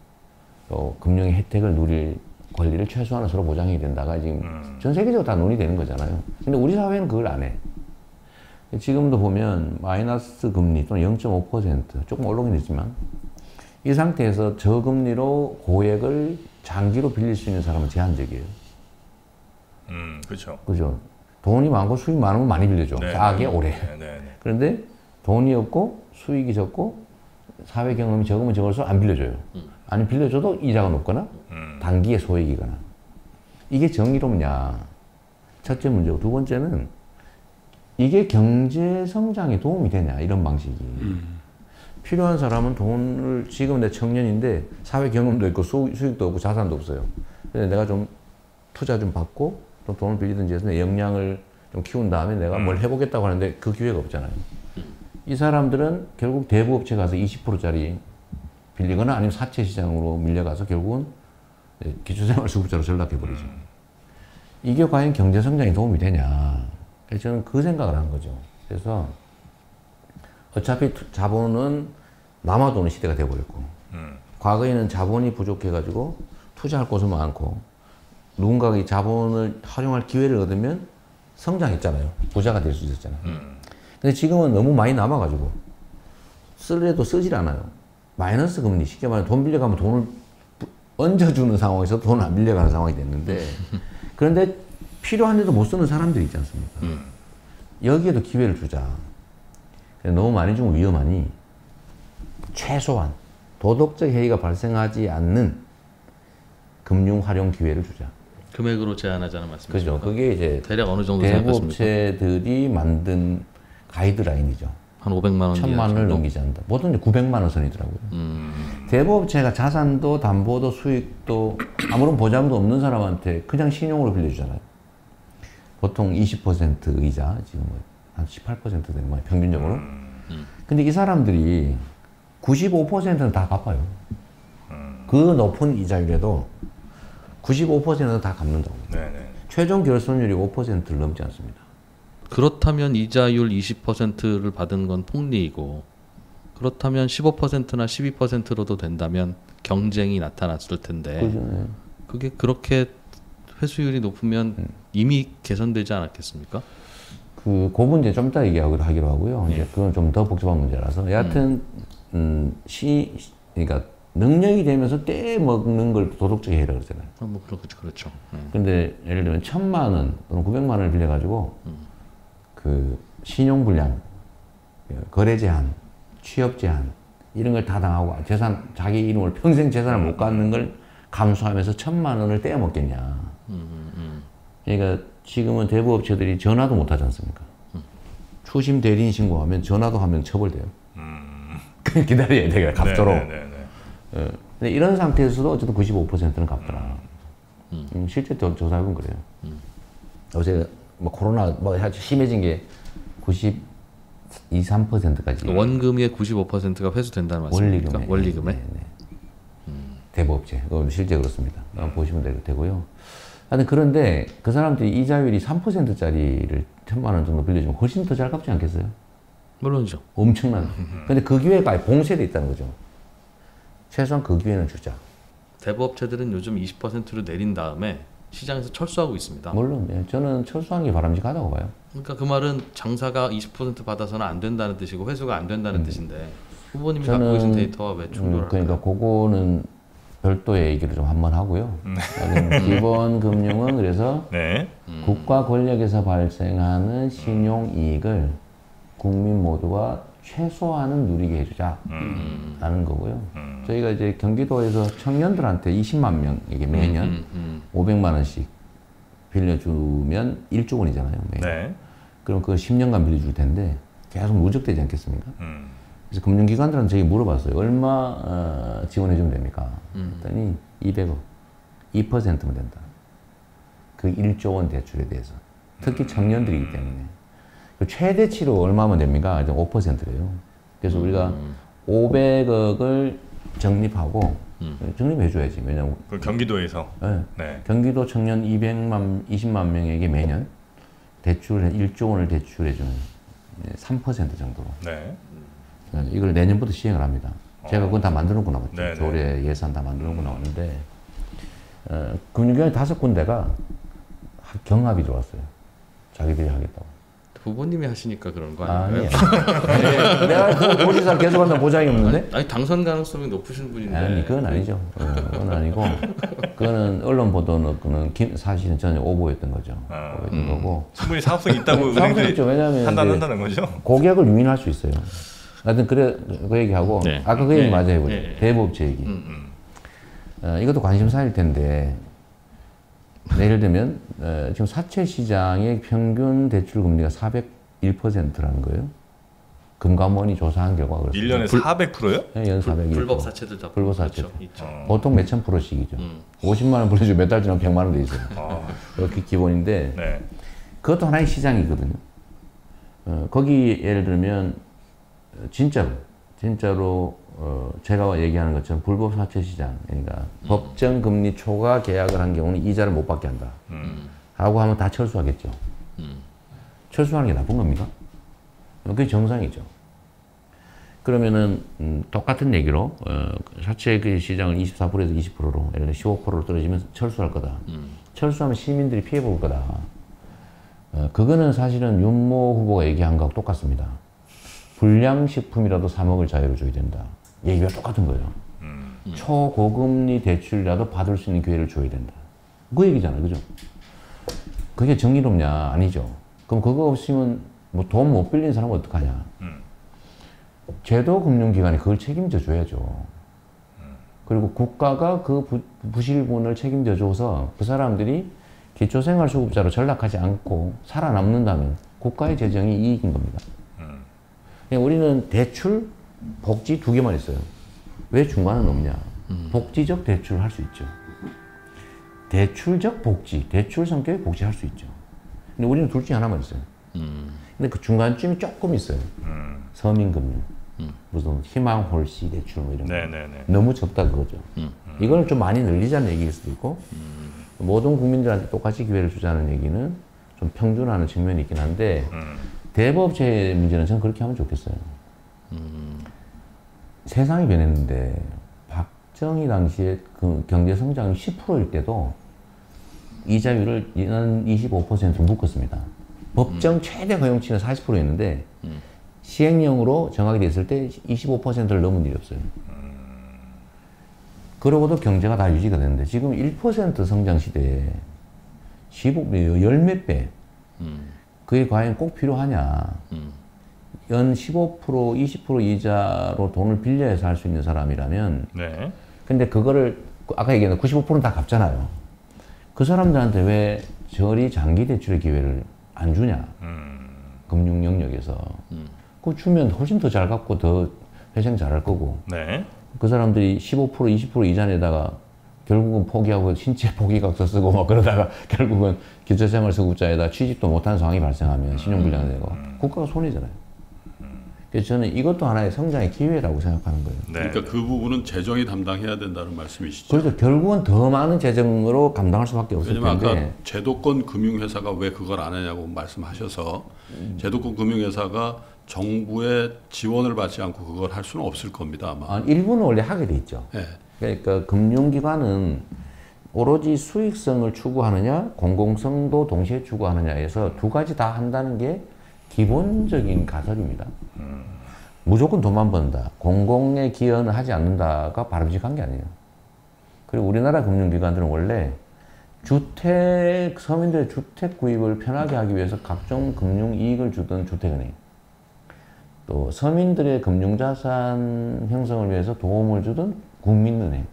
또 금융의 혜택을 누릴 권리를 최소한으로 보장해야 된다가 지금 음. 전 세계적으로 다 논의되는 거잖아요. 근데 우리 사회는 그걸 안 해. 지금도 보면 마이너스 금리 또는 0.5% 조금 올라오긴 했지만 이 상태에서 저금리로 고액을 장기로 빌릴 수 있는 사람은 제한적이에요. 음, 그렇죠. 그죠. 돈이 많고 수익 많으면 많이 빌려줘. 네, 싸게 네, 오래. 네, 네, 네, 그런데 돈이 없고 수익이 적고 사회 경험이 적으면 적을수록 안 빌려줘요. 음. 아니 빌려줘도 이자가 높거나 음. 단기에 소액이거나. 이게 정의롭냐? 첫째 문제고 두 번째는 이게 경제 성장에 도움이 되냐 이런 방식이. 음. 필요한 사람은 돈을 지금 내 청년인데 사회 경험도 있고 수, 수익도 없고 자산도 없어요. 그래서 내가 좀 투자 좀 받고 또 돈을 빌리든지 해서 내 역량을 좀 키운 다음에 내가 뭘 음. 해보겠다고 하는데 그 기회가 없잖아요. 이 사람들은 결국 대부업체 가서 20%짜리 빌리거나 아니면 사채 시장으로 밀려가서 결국은 기초생활수급자로 전락해버리죠. 음. 이게 과연 경제 성장에 도움이 되냐. 저는 그 생각을 한 거죠. 그래서 어차피 자본은 남아도는 시대가 돼버렸고 음. 과거에는 자본이 부족해가지고 투자할 곳은 많고 누군가가 이 자본을 활용할 기회를 얻으면 성장했잖아요. 부자가 될 수 있었잖아요. 음. 근데 지금은 너무 많이 남아가지고 쓸래도 쓰질 않아요. 마이너스 금리 쉽게 말하면 돈 빌려가면 돈을 얹어주는 상황에서 돈을 안 빌려가는 상황이 됐는데 그런데 필요한데도 못 쓰는 사람들이 있지 않습니까? 음. 여기에도 기회를 주자. 너무 많이 주면 위험하니 최소한 도덕적 해이가 발생하지 않는 금융 활용 기회를 주자. 금액으로 제한하자는 말씀이죠. 그죠. 그게 이제 대략 어느 정도 대부업체들이 만든 가이드라인이죠. 한 500만 원 천만 원을 넘기지 않는다. 보통 이제 900만 원 선이더라고요. 음. 대부업체가 자산도 담보도 수익도 아무런 보장도 없는 사람한테 그냥 신용으로 빌려주잖아요. 보통 20% 의자 지금 뭐한 18% 되는 거예요, 평균적으로. 음. 근데 이 사람들이 95%는 다 갚아요. 음. 그 높은 이자율에도 95%는 다 갚는다고. 네네. 최종 결손율이 5%를 넘지 않습니다. 그렇다면 이자율 20%를 받은 건 폭리이고 그렇다면 15%나 12%로도 된다면 경쟁이 나타났을 텐데 그죠, 네. 그게 그렇게 회수율이 높으면 음. 이미 개선되지 않았겠습니까? 그, 그 문제 좀 이따 얘기하기로 하기로 하고요. 네. 이제 그건 좀 더 복잡한 문제라서. 여하튼, 음, 음 시, 그러니까 능력이 되면서 떼 먹는 걸 도덕적 해라 그러잖아요. 어, 뭐, 그렇죠. 그렇죠. 음. 근데 예를 들면 천만 원 또는 구백만 원을 빌려가지고, 음. 그, 신용 불량 거래 제한, 취업 제한 이런 걸 다 당하고 재산 자기 이름을 평생 재산을 못 갖는 걸 감수하면서 천만 원을 떼어 먹겠냐. 그러니까 지금은 대부업체들이 전화도 못 하지 않습니까? 추심 대리인 신고하면 전화도 하면 처벌돼요. 그냥 [LAUGHS] 기다려야 돼, 갚도록. 네, 네, 네, 네. 어, 근데 이런 상태에서도 어쨌든 95%는 갚더라. 음. 음, 실제 조사해보면 그래요. 음. 요새 뭐 코로나 뭐 심해진 게 92, 3%까지. 원금의 95%가 회수된다는 말씀입니까? 원리금에. 원리금에. 네, 네. 음. 대부업체. 실제 그렇습니다. 음. 보시면 되고요. 하여튼 그런데 그 사람들이 이자율이 3%짜리를 천만 원 정도 빌려주면 훨씬 더 잘 갚지 않겠어요? 물론이죠. 엄청난. [LAUGHS] 근데 그 기회가 봉쇄돼 있다는 거죠. 최소한 그 기회는 주자. 대부업체들은 요즘 20%로 내린 다음에 시장에서 철수하고 있습니다. 물론 예, 저는 철수하는 게 바람직하다고 봐요. 그러니까 그 말은 장사가 20% 받아서는 안 된다는 뜻이고 회수가 안 된다는 음. 뜻인데 후보님이 갖고 계신 데이터와 왜 충돌할까요? 음, 그러니까 그거는 별도의 얘기를 좀 한번 하고요. 네. 기본 금융은 그래서 [LAUGHS] 네. 국가 권력에서 발생하는 신용 이익을 국민 모두가 최소한은 누리게 해주자라는 음. 거고요. 음. 저희가 이제 경기도에서 청년들한테 20만 명에게 매년 음, 음, 500만 원씩 빌려주면 1조 원이잖아요. 매년. 네. 그럼 그 10년간 빌려줄 텐데 계속 누적되지 않겠습니까? 음. 그래서 금융기관들한테 저희 물어봤어요. 얼마 어, 지원해주면 됩니까? 그랬더니 200억, 2%면 된다. 그 1조 원 대출에 대해서. 특히 청년들이기 때문에. 그 최대치로 얼마면 됩니까? 5%래요. 그래서 음. 우리가 500억을 적립하고 음. 적립해줘야지. 왜냐면 그 경기도에서 네. 네. 경기도 청년 200만 20만 명에게 매년 대출을 1조 원을 대출해주는 3% 정도로. 네. 네. 이걸 내년부터 시행을 합니다. 제가 그건 다 만들어놓고 나왔죠. 네, 네. 올해 예산 다 만들어놓고 나왔는데 어, 금융기관 다섯 군데가 경합이 들어왔어요. 자기들이 하겠다고. 부모님이 하시니까 그런 거 아닌가요? 아니에요. [LAUGHS] 내가 그 도지사 계속 한다는 보장이 없는데? 아니, 당선 가능성이 높으신 분인데. 아니, 그건 아니죠. 어, 그건 아니고, 그거는 언론 보도는 그는 사실은 전혀 오보였던 거죠. 아, 음. 거고. 충분히 사업성이 있다고 [LAUGHS] 은행들이 판단한다는 거죠. 고객을 유인할 수 있어요. 하여튼 그래 그 얘기하고 네. 아까 그 얘기 네. 해보죠. 네. 대법제 얘기. 음, 음. 어, 이것도 관심사일 텐데 예를 들면 어, 지금 사채 시장의 평균 대출 금리가 401%라는 거예요. 금감원이 조사한 결과 그렇습니다. 1년에 400%요? 네, 연 400. 불법 사채들 다 불법 사채. 그렇죠. 보통 몇천 프로씩이죠. 음. 50만 원 불러주면 몇달 지나면 100만 원돼 있어요. 아. 그렇게 기본인데 네. 그것도 하나의 시장이거든요. 어, 거기 예를 들면 진짜로 진짜로 어, 제가 얘기하는 것처럼 불법 사채 시장, 그러니까 음. 법정 금리 초과 계약을 한 경우는 이자를 못 받게 한다. 음. 하고 하면 다 철수하겠죠. 음. 철수하는 게 나쁜 겁니까? 그게 정상이죠. 그러면은 음, 똑같은 얘기로 어, 사채 그 시장을 24%에서 20%로 예를 들어 15%로 떨어지면 철수할 거다. 음. 철수하면 시민들이 피해 볼 거다. 어, 그거는 사실은 윤모 후보가 얘기한 거하고 똑같습니다. 불량식품이라도 사 먹을 자유를 줘야 된다. 얘기가 똑같은 거예요. 음. 초고금리 대출이라도 받을 수 있는 기회를 줘야 된다. 그 얘기잖아요. 그죠? 그게 정의롭냐? 아니죠. 그럼 그거 없으면 뭐 돈 못 빌린 사람은 어떡하냐? 음. 제도 금융기관이 그걸 책임져 줘야죠. 음. 그리고 국가가 그 부, 부실분을 책임져 줘서 그 사람들이 기초생활수급자로 전락하지 않고 살아남는다면 국가의 재정이 이익인 겁니다. 음. 우리는 대출, 복지 두 개만 있어요. 왜 중간은 없냐? 음. 복지적 대출을 할 수 있죠. 대출적 복지, 대출 성격의 복지 할 수 있죠. 근데 우리는 둘 중에 하나만 있어요. 음. 근데 그 중간쯤이 조금 있어요. 음. 서민금융. 음. 무슨 희망 홀씨 대출 뭐 이런 거. 네네네. 너무 적다 그거죠. 음. 이걸 좀 많이 늘리자는 얘기일 수도 있고, 음. 모든 국민들한테 똑같이 기회를 주자는 얘기는 좀 평준화하는 측면이 있긴 한데, 음. 대법제 문제는 저는 그렇게 하면 좋겠어요. 세상이 변했는데 박정희 당시에 그 경제 성장이 10%일 때도 이자율을 연 25% 묶었습니다. 법정 음. 최대 허용치는 40%였는데 음. 시행령으로 정하게 됐을 때 25%를 넘은 일이 없어요. 그러고도 경제가 다 유지가 되는데 지금 1% 성장 시대에 15, 열몇 배. 음. 그게 과연 꼭 필요하냐. 음. 연 15% 20% 이자로 돈을 빌려서 할 수 있는 사람이라면 네. 근데 그거를 아까 얘기한 95%는 다 갚잖아요. 그 사람들한테 왜 저리 장기 대출의 기회를 안 주냐? 음. 금융 영역에서 음. 그 주면 훨씬 더 잘 갚고 더 회생 잘할 거고. 네. 그 사람들이 15% 20% 이자 내다가 결국은 포기하고 신체 [LAUGHS] 포기각서 쓰고 막 그러다가 [LAUGHS] 결국은 기초생활수급자에다 취직도 못하는 상황이 발생하면 신용불량 되고 음. 국가가 손해잖아요. 그래서 저는 이것도 하나의 성장의 기회라고 생각하는 거예요. 네. 그러니까 그 부분은 재정이 담당해야 된다는 말씀이시죠? 그렇죠. 결국은 더 많은 재정으로 감당할 수밖에 없을 왜냐면 텐데. 아까 제도권 금융회사가 왜 그걸 안 하냐고 말씀하셔서 음. 제도권 금융회사가 정부의 지원을 받지 않고 그걸 할 수는 없을 겁니다 아마. 아, 일부는 원래 하게 돼 있죠. 네. 그러니까 금융기관은 오로지 수익성을 추구하느냐 공공성도 동시에 추구하느냐에서 두 가지 다 한다는 게 기본적인 가설입니다. 무조건 돈만 번다. 공공의 기여는 하지 않는다가 바람직한 게 아니에요. 그리고 우리나라 금융기관들은 원래 주택, 서민들의 주택 구입을 편하게 하기 위해서 각종 금융 이익을 주던 주택은행, 또 서민들의 금융자산 형성을 위해서 도움을 주던 국민은행,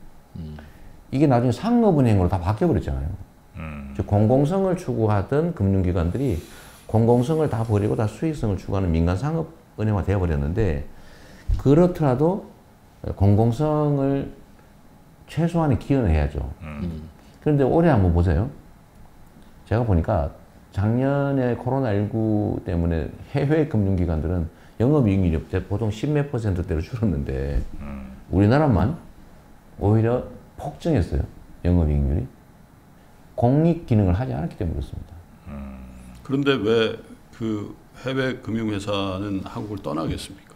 이게 나중에 상업은행으로 다 바뀌어버렸잖아요. 음. 즉, 공공성을 추구하던 금융기관들이 공공성을 다 버리고 다 수익성을 추구하는 민간 상업 은행화 되어 버렸는데 그렇더라도 공공성을 최소한의 기여는 해야죠. 음. 그런데 올해 한번 보세요. 제가 보니까 작년에 코로나19 때문에 해외 금융기관들은 영업이익률이 보통 10몇 퍼센트대로 줄었는데 음. 우리나라만 오히려 폭증했어요. 영업이익률이. 공익 기능을 하지 않았기 때문에 그렇습니다. 그런데 왜 그 해외 금융회사는 한국을 떠나겠습니까?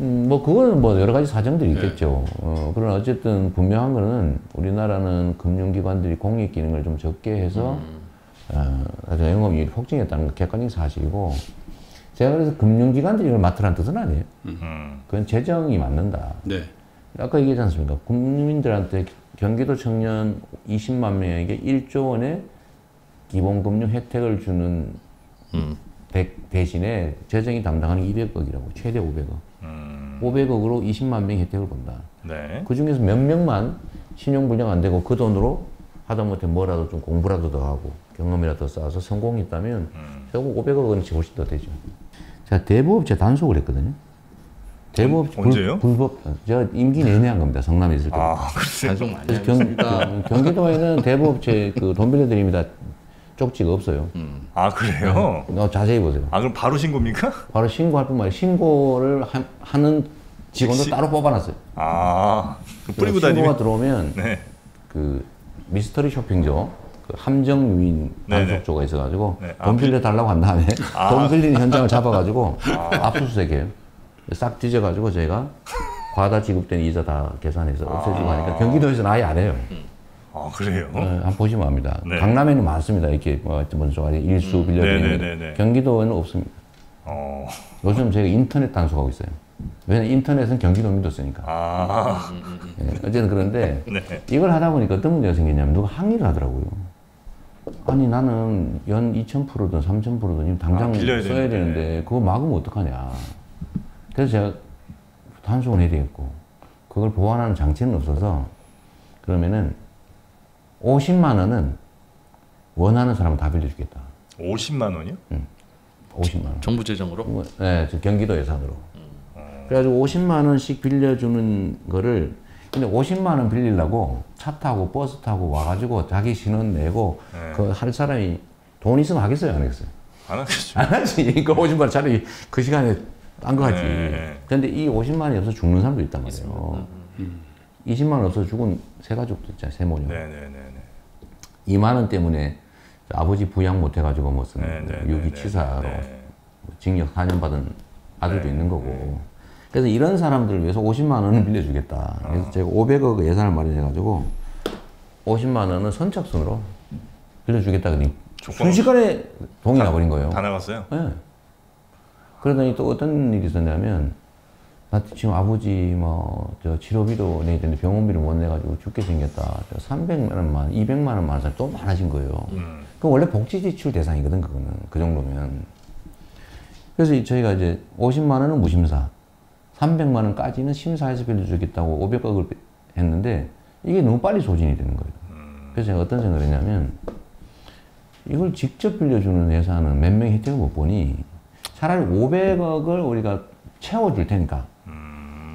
음, 뭐 그거는 뭐 여러 가지 사정들이 네. 있겠죠. 네. 어, 그러나 어쨌든 분명한 거는 우리나라는 금융기관들이 공익 기능을 좀 적게 해서 음. 어, 영업이익이 폭증했다는 건 객관적인 사실이고 제가 그래서 금융기관들이 이걸 맡으라는 뜻은 아니에요. 음. 그건 재정이 맞는다. 네. 아까 얘기했지 않습니까? 국민들한테 경기도 청년 20만 명에게 1조 원의 기본금융 혜택을 주는 음. 대, 대신에 재정이 담당하는 200억이라고 최대 500억. 음. 500억으로 20만 명 혜택을 본다. 네. 그 중에서 몇 명만 신용불량 안 되고 그 돈으로 하다못해 뭐라도 좀 공부라도 더 하고 경험이라도 쌓아서 성공했다면 음. 결국 500억 원치 훨씬 더 되죠. 제가 대부업체 단속을 했거든요. 대부업체 언제요? 불, 법 제가 임기 내내 한 겁니다. 성남에 있을 때. 아, 단속 많이 했습니다. 경기도에는 대부업체 그 돈 빌려드립니다. 쪽지가 없어요. 음. 아 그래요? 네. 어, 자세히 보세요. 아 그럼 바로 신고입니까? [LAUGHS] 바로 신고할 뿐만 아니라 신고를 하, 는 직원도 시... 따로 뽑아놨어요. 아 뿌리고 다니면 신고가 들어오면 네. 그 미스터리 쇼핑조 그 함정 유인 단속조가 있어가지고 네. 돈 빌려 달라고 한 다음에 아. 돈 빌리는 현장을 잡아가지고 [LAUGHS] 아. 압수수색해요. 싹 뒤져가지고 저희가 과다 지급된 이자 다 계산해서 없애주고 하니까 경기도에서는 아예 안 해요. 음. 아 그래요? 네, 한번 보시면 압니다. 네. 강남에는 많습니다. 이렇게 뭐 먼저 일수 음. 빌려드리는 네, 네, 네, 경기도에는 없습니다. 어... 요즘 제가 인터넷 단속하고 있어요. 왜냐면 인터넷은 경기도민도 쓰니까. 아. 네, 어쨌든 그런데 [LAUGHS] 네. 이걸 하다 보니까 어떤 문제가 생기냐면 누가 항의를 하더라고요. 아니 나는 연 2,000%든 3,000%든 당장 아, 써야 되는데. 되는데 그거 막으면 어떡하냐. 그래서 제가 단속을 해야 되겠고 그걸 보완하는 장치는 없어서 그러면은 50만 원은 원하는 사람은 다 빌려주겠다. 50만 원이요? 응. 50만 원. 정부 재정으로? 뭐, 네, 경기도 예산으로. 음. 그래가지고 50만 원씩 빌려주는 거를 근데 50만 원 빌리려고 차 타고 버스 타고 와가지고 자기 신원 내고 네. 그할 사람이 돈 있으면 하겠어요, 안 하겠어요? 안 하겠죠. 안 하지. [LAUGHS] 그 50만 원 차라리 그 시간에 딴거 하지. 네. 근데 이 50만 원이 없어 죽는 사람도 있단 말이에요. 음. 20만 원 없어 죽은 세 가족도 있잖아요, 세 모녀. 네네네. 2만 원 때문에 아버지 부양 못 해가지고 무슨 네, 네, 네, 유기 치사로 징역 4년 받은 아들도 있는 거고. 그래서 이런 사람들을 위해서 50만 원을 빌려주겠다. 그래서 어. 제가 500억 예산을 마련해가지고 50만 원은 선착순으로 빌려주겠다. 그니 순식간에 동의 나 버린 거예요. 다 나갔어요? 네. 그러더니 또 어떤 일이 있었냐면 나 지금 아버지 뭐 저 치료비도 내야 되는데 병원비를 못 내가지고 죽게 생겼다. 300만 원만, 200만 원만 사람이 또 많아진 거예요. 음. 그 원래 복지 지출 대상이거든 그거는 그 정도면. 그래서 저희가 이제 50만 원은 무심사, 300만 원까지는 심사해서 빌려주겠다고 500억을 했는데 이게 너무 빨리 소진이 되는 거예요. 그래서 제가 어떤 생각을 했냐면 이걸 직접 빌려주는 회사는 몇 명이 혜택을 못 보니 차라리 500억을 우리가 채워줄 테니까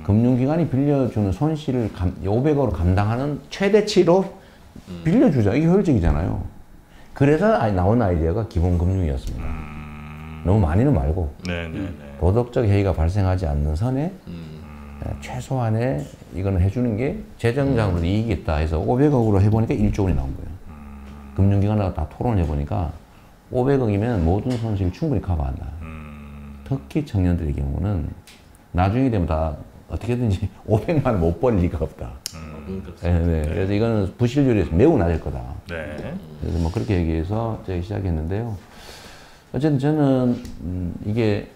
금융기관이 빌려주는 손실을 감, 500억으로 감당하는 최대치로 빌려주자. 이게 효율적이잖아요. 그래서 나온 아이디어가 기본금융이었습니다. 너무 많이는 말고 네네네. 네, 네. 도덕적 해이가 발생하지 않는 선에 음. 최소한의 이거는 해주는 게 재정장으로 음. 이익이 있다 해서 500억으로 해보니까 1조 원이 나온 거예요. 음. 금융기관하고 다 토론을 해보니까 500억이면 모든 손실 충분히 커버한다. 음. 특히 청년들의 경우는 나중에 되면 다 어떻게든지 [LAUGHS] 500만 원 못 벌 리가 없다. 음, 네, 네. 네. 그래서 이거는 부실률이 매우 낮을 거다. 네. 그래서 뭐 그렇게 얘기해서 제가 시작했는데요. 어쨌든 저는 음, 이게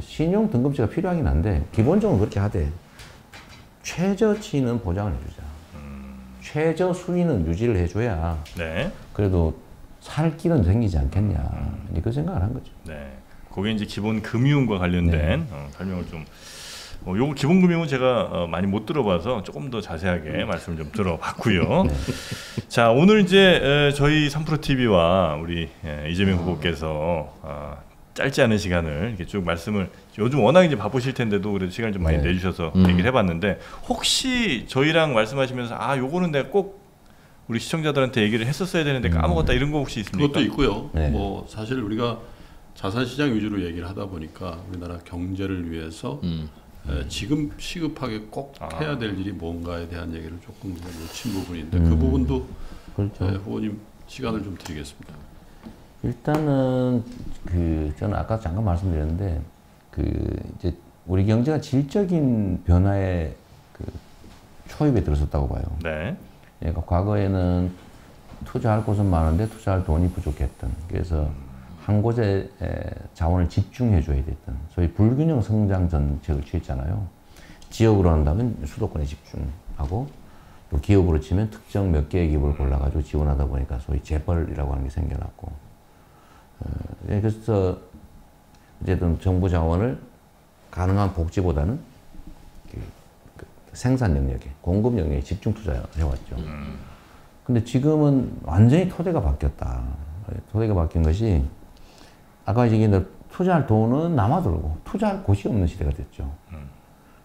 신용 등급제가 필요하긴 한데 기본적으로 그렇게 하되 최저치는 보장을 해주자. 음. 최저 수위는 유지를 해줘야 네. 그래도 살 길은 생기지 않겠냐. 음. 그 생각을 한 거죠. 네. 그게 이제 기본 금융과 관련된 네. 어, 설명을 좀 어, 요거 기본 금융은 제가 어, 많이 못 들어봐서 조금 더 자세하게 말씀을 좀 들어봤고요. 네. 자 오늘 이제 에, 저희 3프로 TV와 우리 에, 이재명 후보께서 어, 짧지 않은 시간을 이렇게 쭉 말씀을 요즘 워낙 이제 바쁘실 텐데도 그래도 시간 좀 많이 네. 내주셔서 음. 얘기를 해봤는데 혹시 저희랑 말씀하시면서 아 요거는 내가 꼭 우리 시청자들한테 얘기를 했었어야 되는데 까먹었다 음. 이런 거 혹시 있습니까? 그것도 있고요. 네. 뭐 사실 우리가 자산시장 위주로 얘기를 하다 보니까 우리나라 경제를 위해서 음. 에, 지금 시급하게 꼭 아. 해야 될 일이 뭔가에 대한 얘기를 조금 놓친 부분인데 그 음. 그 부분도 그렇죠. 에, 후보님 시간을 좀 드리겠습니다. 일단은 그 저는 아까 잠깐 말씀드렸는데 그 이제 우리 경제가 질적인 변화에 그 초입에 들어섰다고 봐요. 네. 그러니까 과거에는 투자할 곳은 많은데 투자할 돈이 부족했던 그래서 한 곳에 자원을 집중해 줘야 됐던 소위 불균형 성장 정책을 취했잖아요. 지역으로 한다면 수도권에 집중하고 또 기업으로 치면 특정 몇 개의 기업을 골라가지고 지원하다 보니까 소위 재벌이라고 하는 게 생겨났고 어, 예, 그래서 어쨌든 정부 자원을 가능한 복지보다는 그, 그 생산 영역에 공급 영역에 집중 투자해왔죠. 음. 근데 지금은 완전히 토대가 바뀌었다. 토대가 바뀐 것이 아까 얘기한 투자할 돈은 남아돌고 투자할 곳이 없는 시대가 됐죠.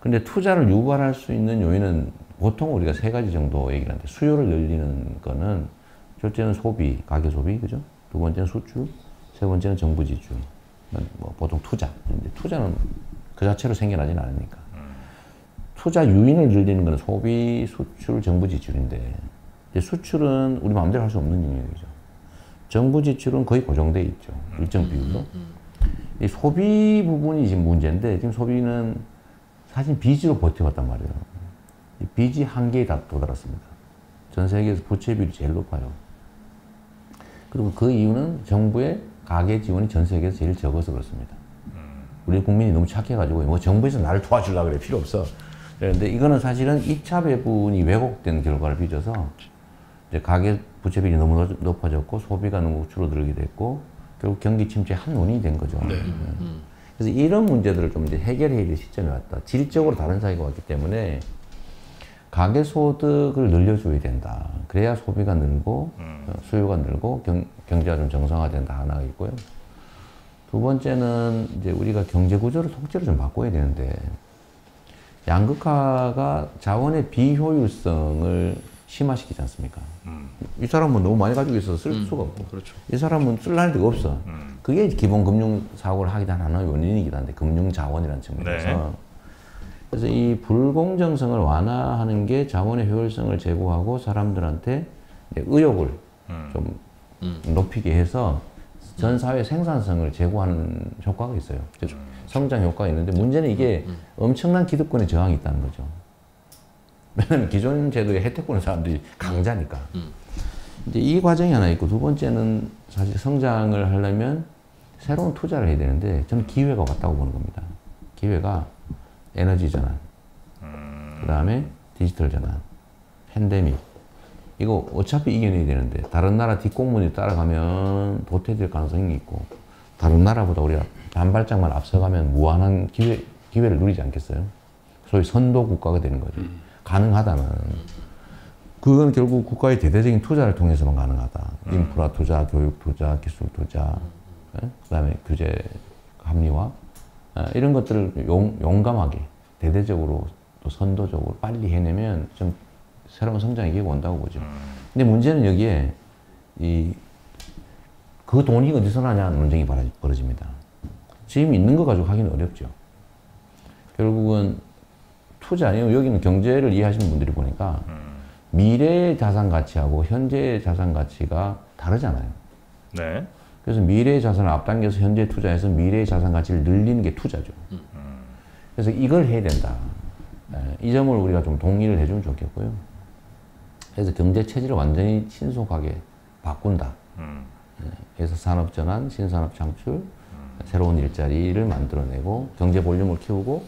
근데 투자를 유발할 수 있는 요인은 보통 우리가 세 가지 정도 얘기를 하는데 수요를 늘리는 거는 첫째는 소비, 가계 소비, 그죠? 두 번째는 수출, 세 번째는 정부 지출. 뭐 보통 투자. 투자는 그 자체로 생겨나진 않으니까. 투자 유인을 늘리는 건 소비, 수출, 정부 지출인데 수출은 우리 마음대로 할 수 없는 영역이죠. 정부 지출은 거의 고정돼 있죠. 일정 비율로. 이 소비 부분이 지금 문제인데 지금 소비는 사실 빚으로 버텨왔단 말이에요. 빚이 한계에 도달했습니다. 전 세계에서 부채 비율이 제일 높아요. 그리고 그 이유는 정부의 가계 지원이 전 세계에서 제일 적어서 그렇습니다. 우리 국민이 너무 착해가지고 뭐 정부에서 나를 도와주려 그래 필요 없어. 그런데 이거는 사실은 2차 배분이 왜곡된 결과를 빚어서 이제 가계 부채 비율이 너무 높아졌고 소비가 너무 줄어들게 됐고 결국 경기 침체 한 원인이 된 거죠. 네. 음. 그래서 이런 문제들을 좀 이제 해결해야 될 시점에 왔다. 질적으로 다른 사회가 왔기 때문에 가계 소득을 늘려줘야 된다. 그래야 소비가 늘고 음. 어, 수요가 늘고 경, 경제가 좀 정상화된다 하나 있고요. 두 번째는 이제 우리가 경제 구조를 통째로 좀 바꿔야 되는데 양극화가 자원의 비효율성을 심화시키지 않습니까? 음. 이 사람은 너무 많이 가지고 있어서 쓸 음. 수가 없고, 그렇죠. 이 사람은 쓸 데가 없어. 음. 그게 기본 금융 사고를 하기 하나의 원인이긴 한데 금융 자원이라는 측면에서. 네. 그래서 이 불공정성을 완화하는 게 자원의 효율성을 제고하고 사람들한테 의욕을 음. 좀 음. 높이게 해서 전 사회 생산성을 제고하는 효과가 있어요. 음. 성장 효과가 있는데 문제는 이게 엄청난 기득권의 저항이 있다는 거죠. 왜냐면 [LAUGHS] 기존 제도에 혜택 보는 사람들이 강자니까. 음. 이제 이 과정이 하나 있고 두 번째는 사실 성장을 하려면 새로운 투자를 해야 되는데 저는 기회가 왔다고 보는 겁니다. 기회가 에너지 전환, 음. 그 다음에 디지털 전환, 팬데믹. 이거 어차피 이겨내야 되는데 다른 나라 뒷공문이 따라가면 도태될 가능성이 있고 다른 나라보다 우리가 한 발짝만 앞서가면 무한한 기회, 기회를 누리지 않겠어요? 소위 선도 국가가 되는 거죠. 음. 가능하다는. 그건 결국 국가의 대대적인 투자를 통해서만 가능하다. 음. 인프라 투자, 교육 투자, 기술 투자, 예? 그다음에 규제 합리화 예, 이런 것들을 용, 용감하게 대대적으로 또 선도적으로 빨리 해내면 좀 새로운 기회가 온다고 보죠. 음. 근데 문제는 여기에 이 그 돈이 어디서 나냐는 논쟁이 벌어집니다. 지금 있는 거 가지고 하기는 어렵죠. 결국은 투자 아니면 여기는 경제를 이해하시는 분들이 보니까 음. 미래의 자산 가치하고 현재의 자산 가치가 다르잖아요. 네. 그래서 미래의 자산을 앞당겨서 현재 투자해서 미래의 자산 가치를 늘리는 게 투자죠. 음. 그래서 이걸 해야 된다. 네, 이 점을 우리가 좀 동의를 해주면 좋겠고요. 그래서 경제 체질을 완전히 신속하게 바꾼다. 음. 그래서 산업 전환, 신산업 창출, 음. 새로운 일자리를 만들어내고 경제 볼륨을 키우고 뭐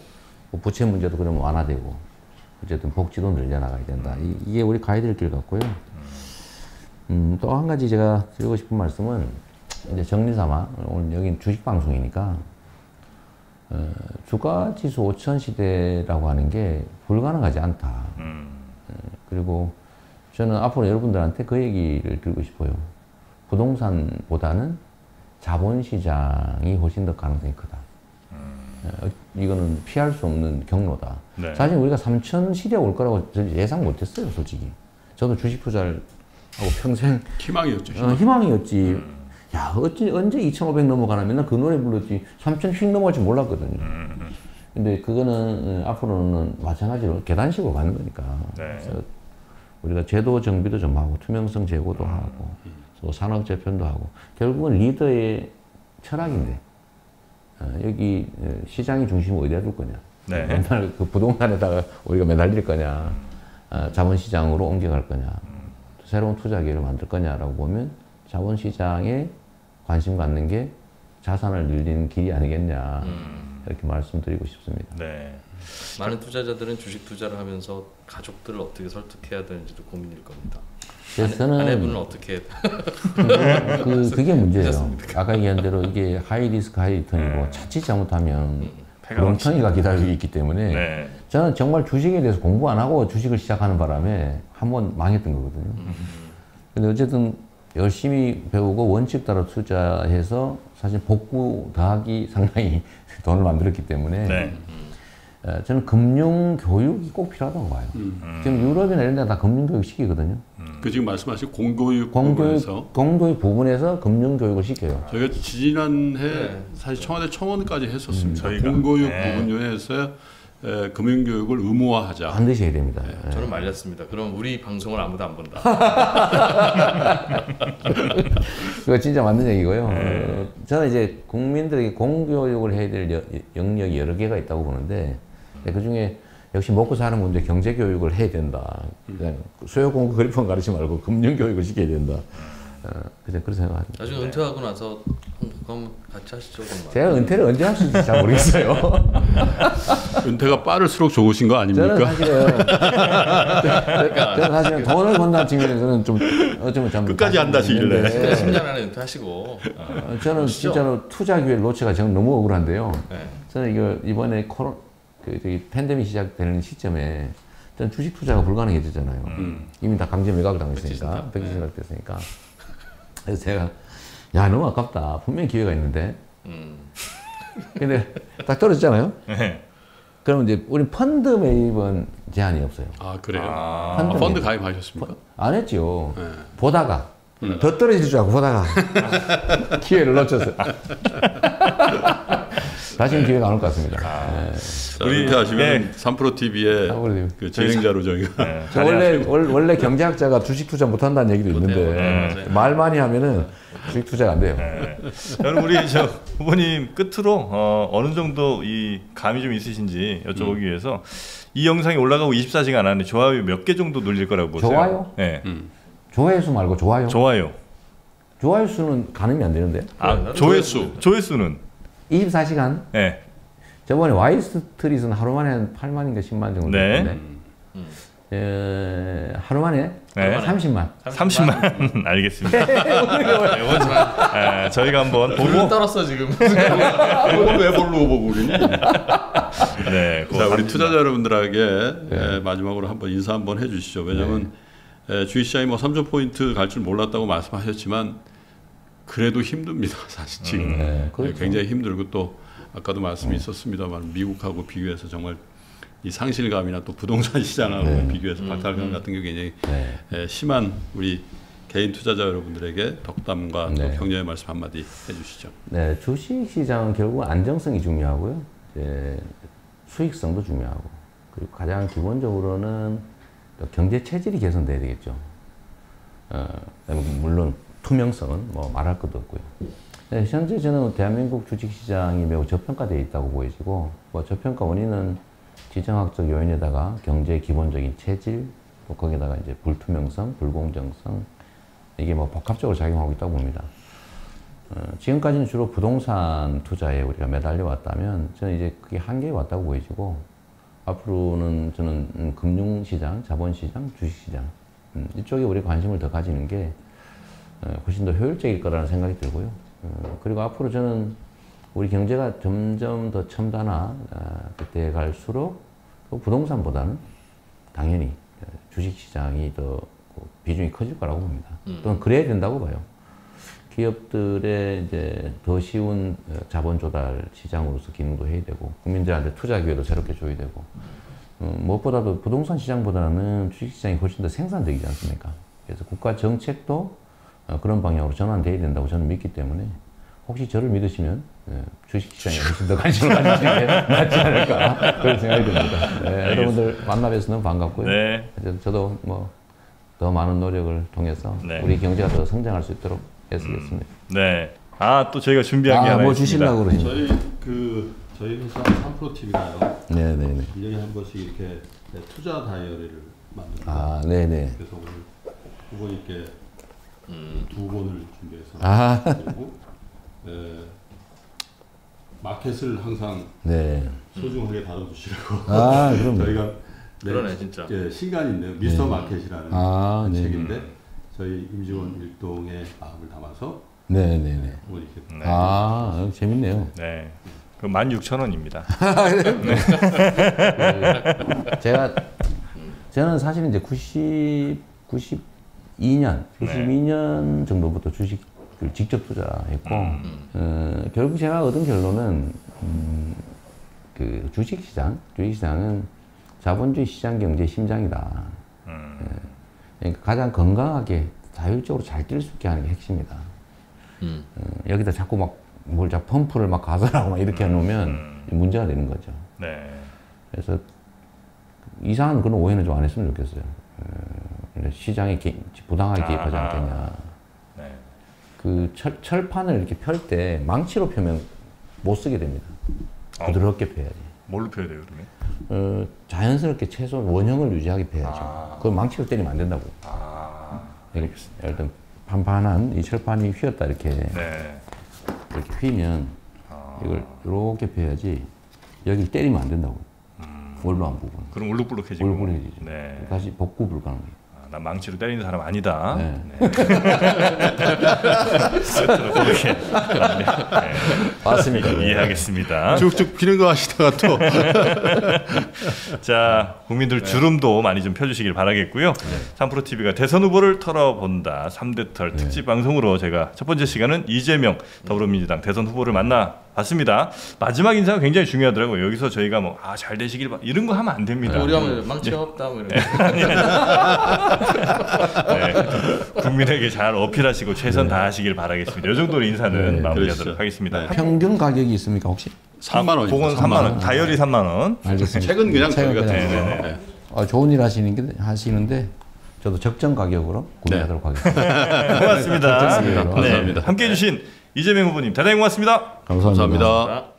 부채 문제도 그러면 완화되고 어쨌든 복지도 늘려나가야 된다. 음. 이, 게 우리 가야 될 길 같고요. 음, 또 한 가지 제가 드리고 싶은 말씀은 이제 정리 삼아 오늘 여긴 주식 방송이니까 어, 주가 지수 5천 시대라고 하는 게 불가능하지 않다. 음. 어, 그리고 저는 앞으로 여러분들한테 그 얘기를 드리고 싶어요. 부동산보다는 자본시장이 훨씬 더 가능성이 크다. 음. 어, 이거는 피할 수 없는 경로다. 네. 사실 우리가 3천 시대 올 거라고 예상 못했어요, 솔직히. 저도 주식 투자를 하고 평생 희망이었죠. 희망. 어, 희망이었지. 음. 야, 어찌, 언제 2,500 넘어가나 맨날 그 노래 불렀지. 3,000씩 넘어갈 줄 몰랐거든요. 음. 근데 그거는 어, 앞으로는 마찬가지로 계단식으로 가는 거니까. 네. 우리가 제도 정비도 좀 하고 투명성 제고도 음. 하고 또 산업 재편도 하고 결국은 리더의 철학인데 어, 여기 어, 시장이 중심을 어디다 둘 거냐. 네. 맨날 그 부동산에다가 우리가 매달릴 거냐. 어, 자본시장으로 옮겨갈 거냐. 음. 새로운 투자 기회를 만들 거냐라고 보면 자본시장에 관심 갖는 게 자산을 늘리는 길이 아니겠냐. 음. 이렇게 말씀드리고 싶습니다. 네. 많은 투자자들은 주식 투자를 하면서 가족들을 어떻게 설득해야 되는지도 고민일 겁니다. 그래서 저는 아내분은 어떻게 그 그게 문제예요. 아까 얘기한 대로 이게 high risk high return이고 네. 자칫 잘못하면 롱턴이가 음, 기다리고 있기 때문에 네. 저는 정말 주식에 대해서 공부 안 하고 주식을 시작하는 바람에 한 번 망했던 거거든요. 음. 근데 어쨌든 열심히 배우고 원칙 따라 투자해서 사실 복구 더하기 상당히 [LAUGHS] 돈을 만들었기 때문에 네. 저는 금융 교육이 꼭 필요하다고 봐요. 음. 지금 유럽이나 이런 데다 금융 교육 시키거든요. 음. 그 지금 말씀하신 공교육 공교육, 부분에서 공교육 부분에서 금융 교육을 시켜요. 저희가 지난해 네. 사실 청와대 청원까지 했었습니다. 음. 공교육 네. 부분에서 에, 금융 교육을 의무화하자. 반드시 해야 됩니다. 네. 저는 말렸습니다. 그럼 우리 방송을 아무도 안 본다. [LAUGHS] 그거 진짜 맞는 얘기고요. 네. 어, 저는 이제 국민들에게 공교육을 해야 될 여, 영역이 여러 개가 있다고 보는데 그 중에 역시 먹고 사는 문제 경제 교육을 해야 된다. 그냥 수요 공급 그리폰 가르치 말고 금융 교육을 시켜야 된다. 어, 그냥 그런 생각합니다. 나중에 은퇴하고 나서 그럼 같이 하시죠. 제가 은퇴를 언제 할 수 있을지 잘 모르겠어요. [LAUGHS] 은퇴가 빠를수록 좋으신 거 아닙니까? 저는 사실은 [LAUGHS] 그러니까 저는 사실은 돈을 번다는 측면에서는 좀 어쩌면 좀 끝까지 한다시길래 10년 안에 은퇴하시고 어, 저는 진짜로 투자 기회 놓치가 저는 너무 억울한데요. 네. 저는 이거 이번에 코로 그 저기 팬데믹 시작되는 시점에 전 주식 투자가 불가능해졌잖아요. 음. 이미 다 강제 매각 당했으니까, 백지 시작됐으니까. 그래서 제가 야 너무 아깝다. 분명히 기회가 있는데. 음. 근데 딱 떨어졌잖아요. 네. 그러면 이제 우리 펀드 매입은 제한이 없어요. 아 그래요? 아, 펀드, 펀드 가입하셨습니까? 안 했죠. 네. 보다가 음. 더 떨어질 줄 알고 보다가 [LAUGHS] 기회를 놓쳤어요. [LAUGHS] 다시는 기회가 안 올 것 같습니다. 아, 네. 우리 하시면 네. 3프로 TV의 그 진행자로 저희가 네. 원래 원래 경제학자가 주식 투자 못 한다는 얘기도 있는데 네, 말 많이 하면은 주식 투자가 안 돼요. 네. 저는 우리 저 후보님 끝으로 어, 어느 정도 이 감이 좀 있으신지 여쭤보기 음. 위해서 이 영상이 올라가고 24시간 안에 좋아요 몇 개 정도 눌릴 거라고 보세요? 좋아요? 네. 음. 조회 수 말고 좋아요. 좋아요. 좋아요 수는 가늠이 안 되는데. 아, 조회수. 조회수는 24시간? 네. 저번에 와이스트릿은 하루 만에 한 8만인가 10만 정도 됐는데 네. 에, 하루 만에 네. 30만. 30만. 30만. 알겠습니다. 네, 저희가 한번 보고 떨었어 지금. [LAUGHS] 왜 볼로 보고 그러니? 네. 자, 우리 투자자 여러분들에게 네. 마지막으로 한번 인사 한번 해주시죠. 왜냐하면 네. 주식시장이 뭐 3조 포인트 갈 줄 몰랐다고 말씀하셨지만 그래도 힘듭니다. [LAUGHS] 사실 지금 음, 네, 그렇죠. 굉장히 힘들고 또 아까도 말씀이 있었습니다만 미국하고 비교해서 정말 이 상실감이나 또 부동산 [LAUGHS] 시장하고 네. 비교해서 박탈감 음, 음. 같은 게 굉장히 네. 심한 우리 개인 투자자 여러분들에게 덕담과 네. 또 격려의 말씀 한마디 해주시죠. 네, 주식 시장은 결국 안정성이 중요하고요. 이제 수익성도 중요하고 그리고 가장 기본적으로는 경제 체질이 개선돼야 되겠죠. 어, 물론 투명성은 뭐 말할 것도 없고요. 네, 현재 저는 대한민국 주식시장이 매우 저평가되어 있다고 보여지고 뭐 저평가 원인은 지정학적 요인에다가 경제의 기본적인 체질, 또 거기다가 이제 불투명성, 불공정성 이게 뭐 복합적으로 작용하고 있다고 봅니다. 어, 지금까지는 주로 부동산 투자에 우리가 매달려 왔다면 저는 이제 그게 한계에 왔다고 보여지고 앞으로는 저는 금융시장, 자본시장, 주식시장 음, 이쪽에 우리 관심을 더 가지는 게 어, 훨씬 더 효율적일 거라는 생각이 들고요. 어, 그리고 앞으로 저는 우리 경제가 점점 더 첨단화 그때 갈수록 부동산보다는 당연히 주식시장이 더 비중이 커질 거라고 봅니다. 음. 또는 그래야 된다고 봐요. 기업들의 이제 더 쉬운 자본 조달 시장으로서 기능도 해야 되고 국민들한테 투자 기회도 새롭게 줘야 되고 음, 무엇보다도 부동산 시장보다는 주식 시장이 훨씬 더 생산적이지 않습니까? 그래서 국가 정책도 어, 그런 방향으로 전환돼야 된다고 저는 믿기 때문에 혹시 저를 믿으시면 네, 주식시장에 훨씬 더 관심을 가지시는 게 낫지 않을까 그런 생각이 듭니다. 네, 여러분들 만나 뵈서 너무 반갑고요. 네. 저도 뭐 더 많은 노력을 통해서 네. 우리 경제가 더 성장할 수 있도록 애쓰겠습니다. 음, 네. 아 또 저희가 준비한 아, 게 하나 뭐 있습니다. 주시려고 그러시죠? 저희 그 저희 회사 3프로 TV가요. 네네네. 1년에 한 번씩 이렇게 투자 다이어리를 만듭니다. 아 네네. 그래서 오늘 후보님께 음. 두 권을 준비해서 아. 그리고 에, 마켓을 항상 네. 소중하게 다뤄주시라고 아, 저희가 네, 그러네 진짜 예, 신간 있네요 미스터 네. 마켓이라는 아, 네. 책인데 저희 임직원 일동의 마음을 담아서 네네네 네, 네. 아 재밌네요 네. 그 16,000원입니다. [LAUGHS] 네. 제가 저는 사실 이제 90 92년 92년 정도부터 주식 그 직접 투자했고 음. 어, 결국 제가 얻은 결론은 음, 그 주식 시장, 주식 시장은 자본주의 시장 경제 심장이다. 음. 예. 그러니까 가장 건강하게 자율적으로 잘 뛸 수 있게 하는 게 핵심이다. 음. 어, 여기다 자꾸 막 뭘 자 펌프를 막 가설하고 막 이렇게 해놓으면 음. 문제가 되는 거죠. 네. 그래서 이상한 그런 오해는 좀 안 했으면 좋겠어요. 어, 시장에 개, 부당하게 개입하지 않겠냐. 그 철, 철판을 이렇게 펼 때 망치로 펴면 못 쓰게 됩니다. 어. 부드럽게 펴야지. 뭘로 펴야 돼요, 그러면? 어, 자연스럽게 최소 원형을 유지하게 펴야죠. 아. 그걸 망치로 때리면 안 된다고. 아. 예를 들면 판판한 이 철판이 휘었다 이렇게 네. 이렇게 휘면 아. 이걸 이렇게 펴야지 여기를 때리면 안 된다고. 음. 올라온 부분. 그럼 울룩불룩해지고. 울룩불룩해지죠. 네. 다시 복구 불가능해요. 난 망치로 때리는 사람 아니다. 네. 네. 그렇게 맞습니다. 이해하겠습니다. 쭉쭉 피는 거 하시다가 또. [LAUGHS] 자, 국민들 네. 주름도 많이 좀 펴주시길 바라겠고요. 네. 3프로 TV가 대선 후보를 털어본다 3대털 특집 네. 방송으로 제가 첫 번째 시간은 이재명 더불어민주당 대선 후보를 만나 봤습니다. 마지막 인사가 굉장히 중요하더라고요. 여기서 저희가 뭐 아 잘 되시길 바 이런 거 하면 안 됩니다. 우리 하면 망치 없다 뭐 이런. [LAUGHS] 네. 국민에게 잘 어필하시고 최선 네. 다하시길 바라겠습니다. 이 정도로 인사는 네, 마무리하도록 하겠습니다. 네. 평균 가격이 있습니까 혹시? 3만 원. 그건 3만 원. 다이어리 3만 원. 알겠습니다. 책은 그냥 저희가 네, 아, 좋은 일 하시는 게 하시는데 저도 적정 가격으로 구매하도록 하겠습니다. [LAUGHS] 고맙습니다. 감사합니다. [LAUGHS] 함께 해 주신 이재명 후보님 대단히 고맙습니다 감사합니다. 감사합니다.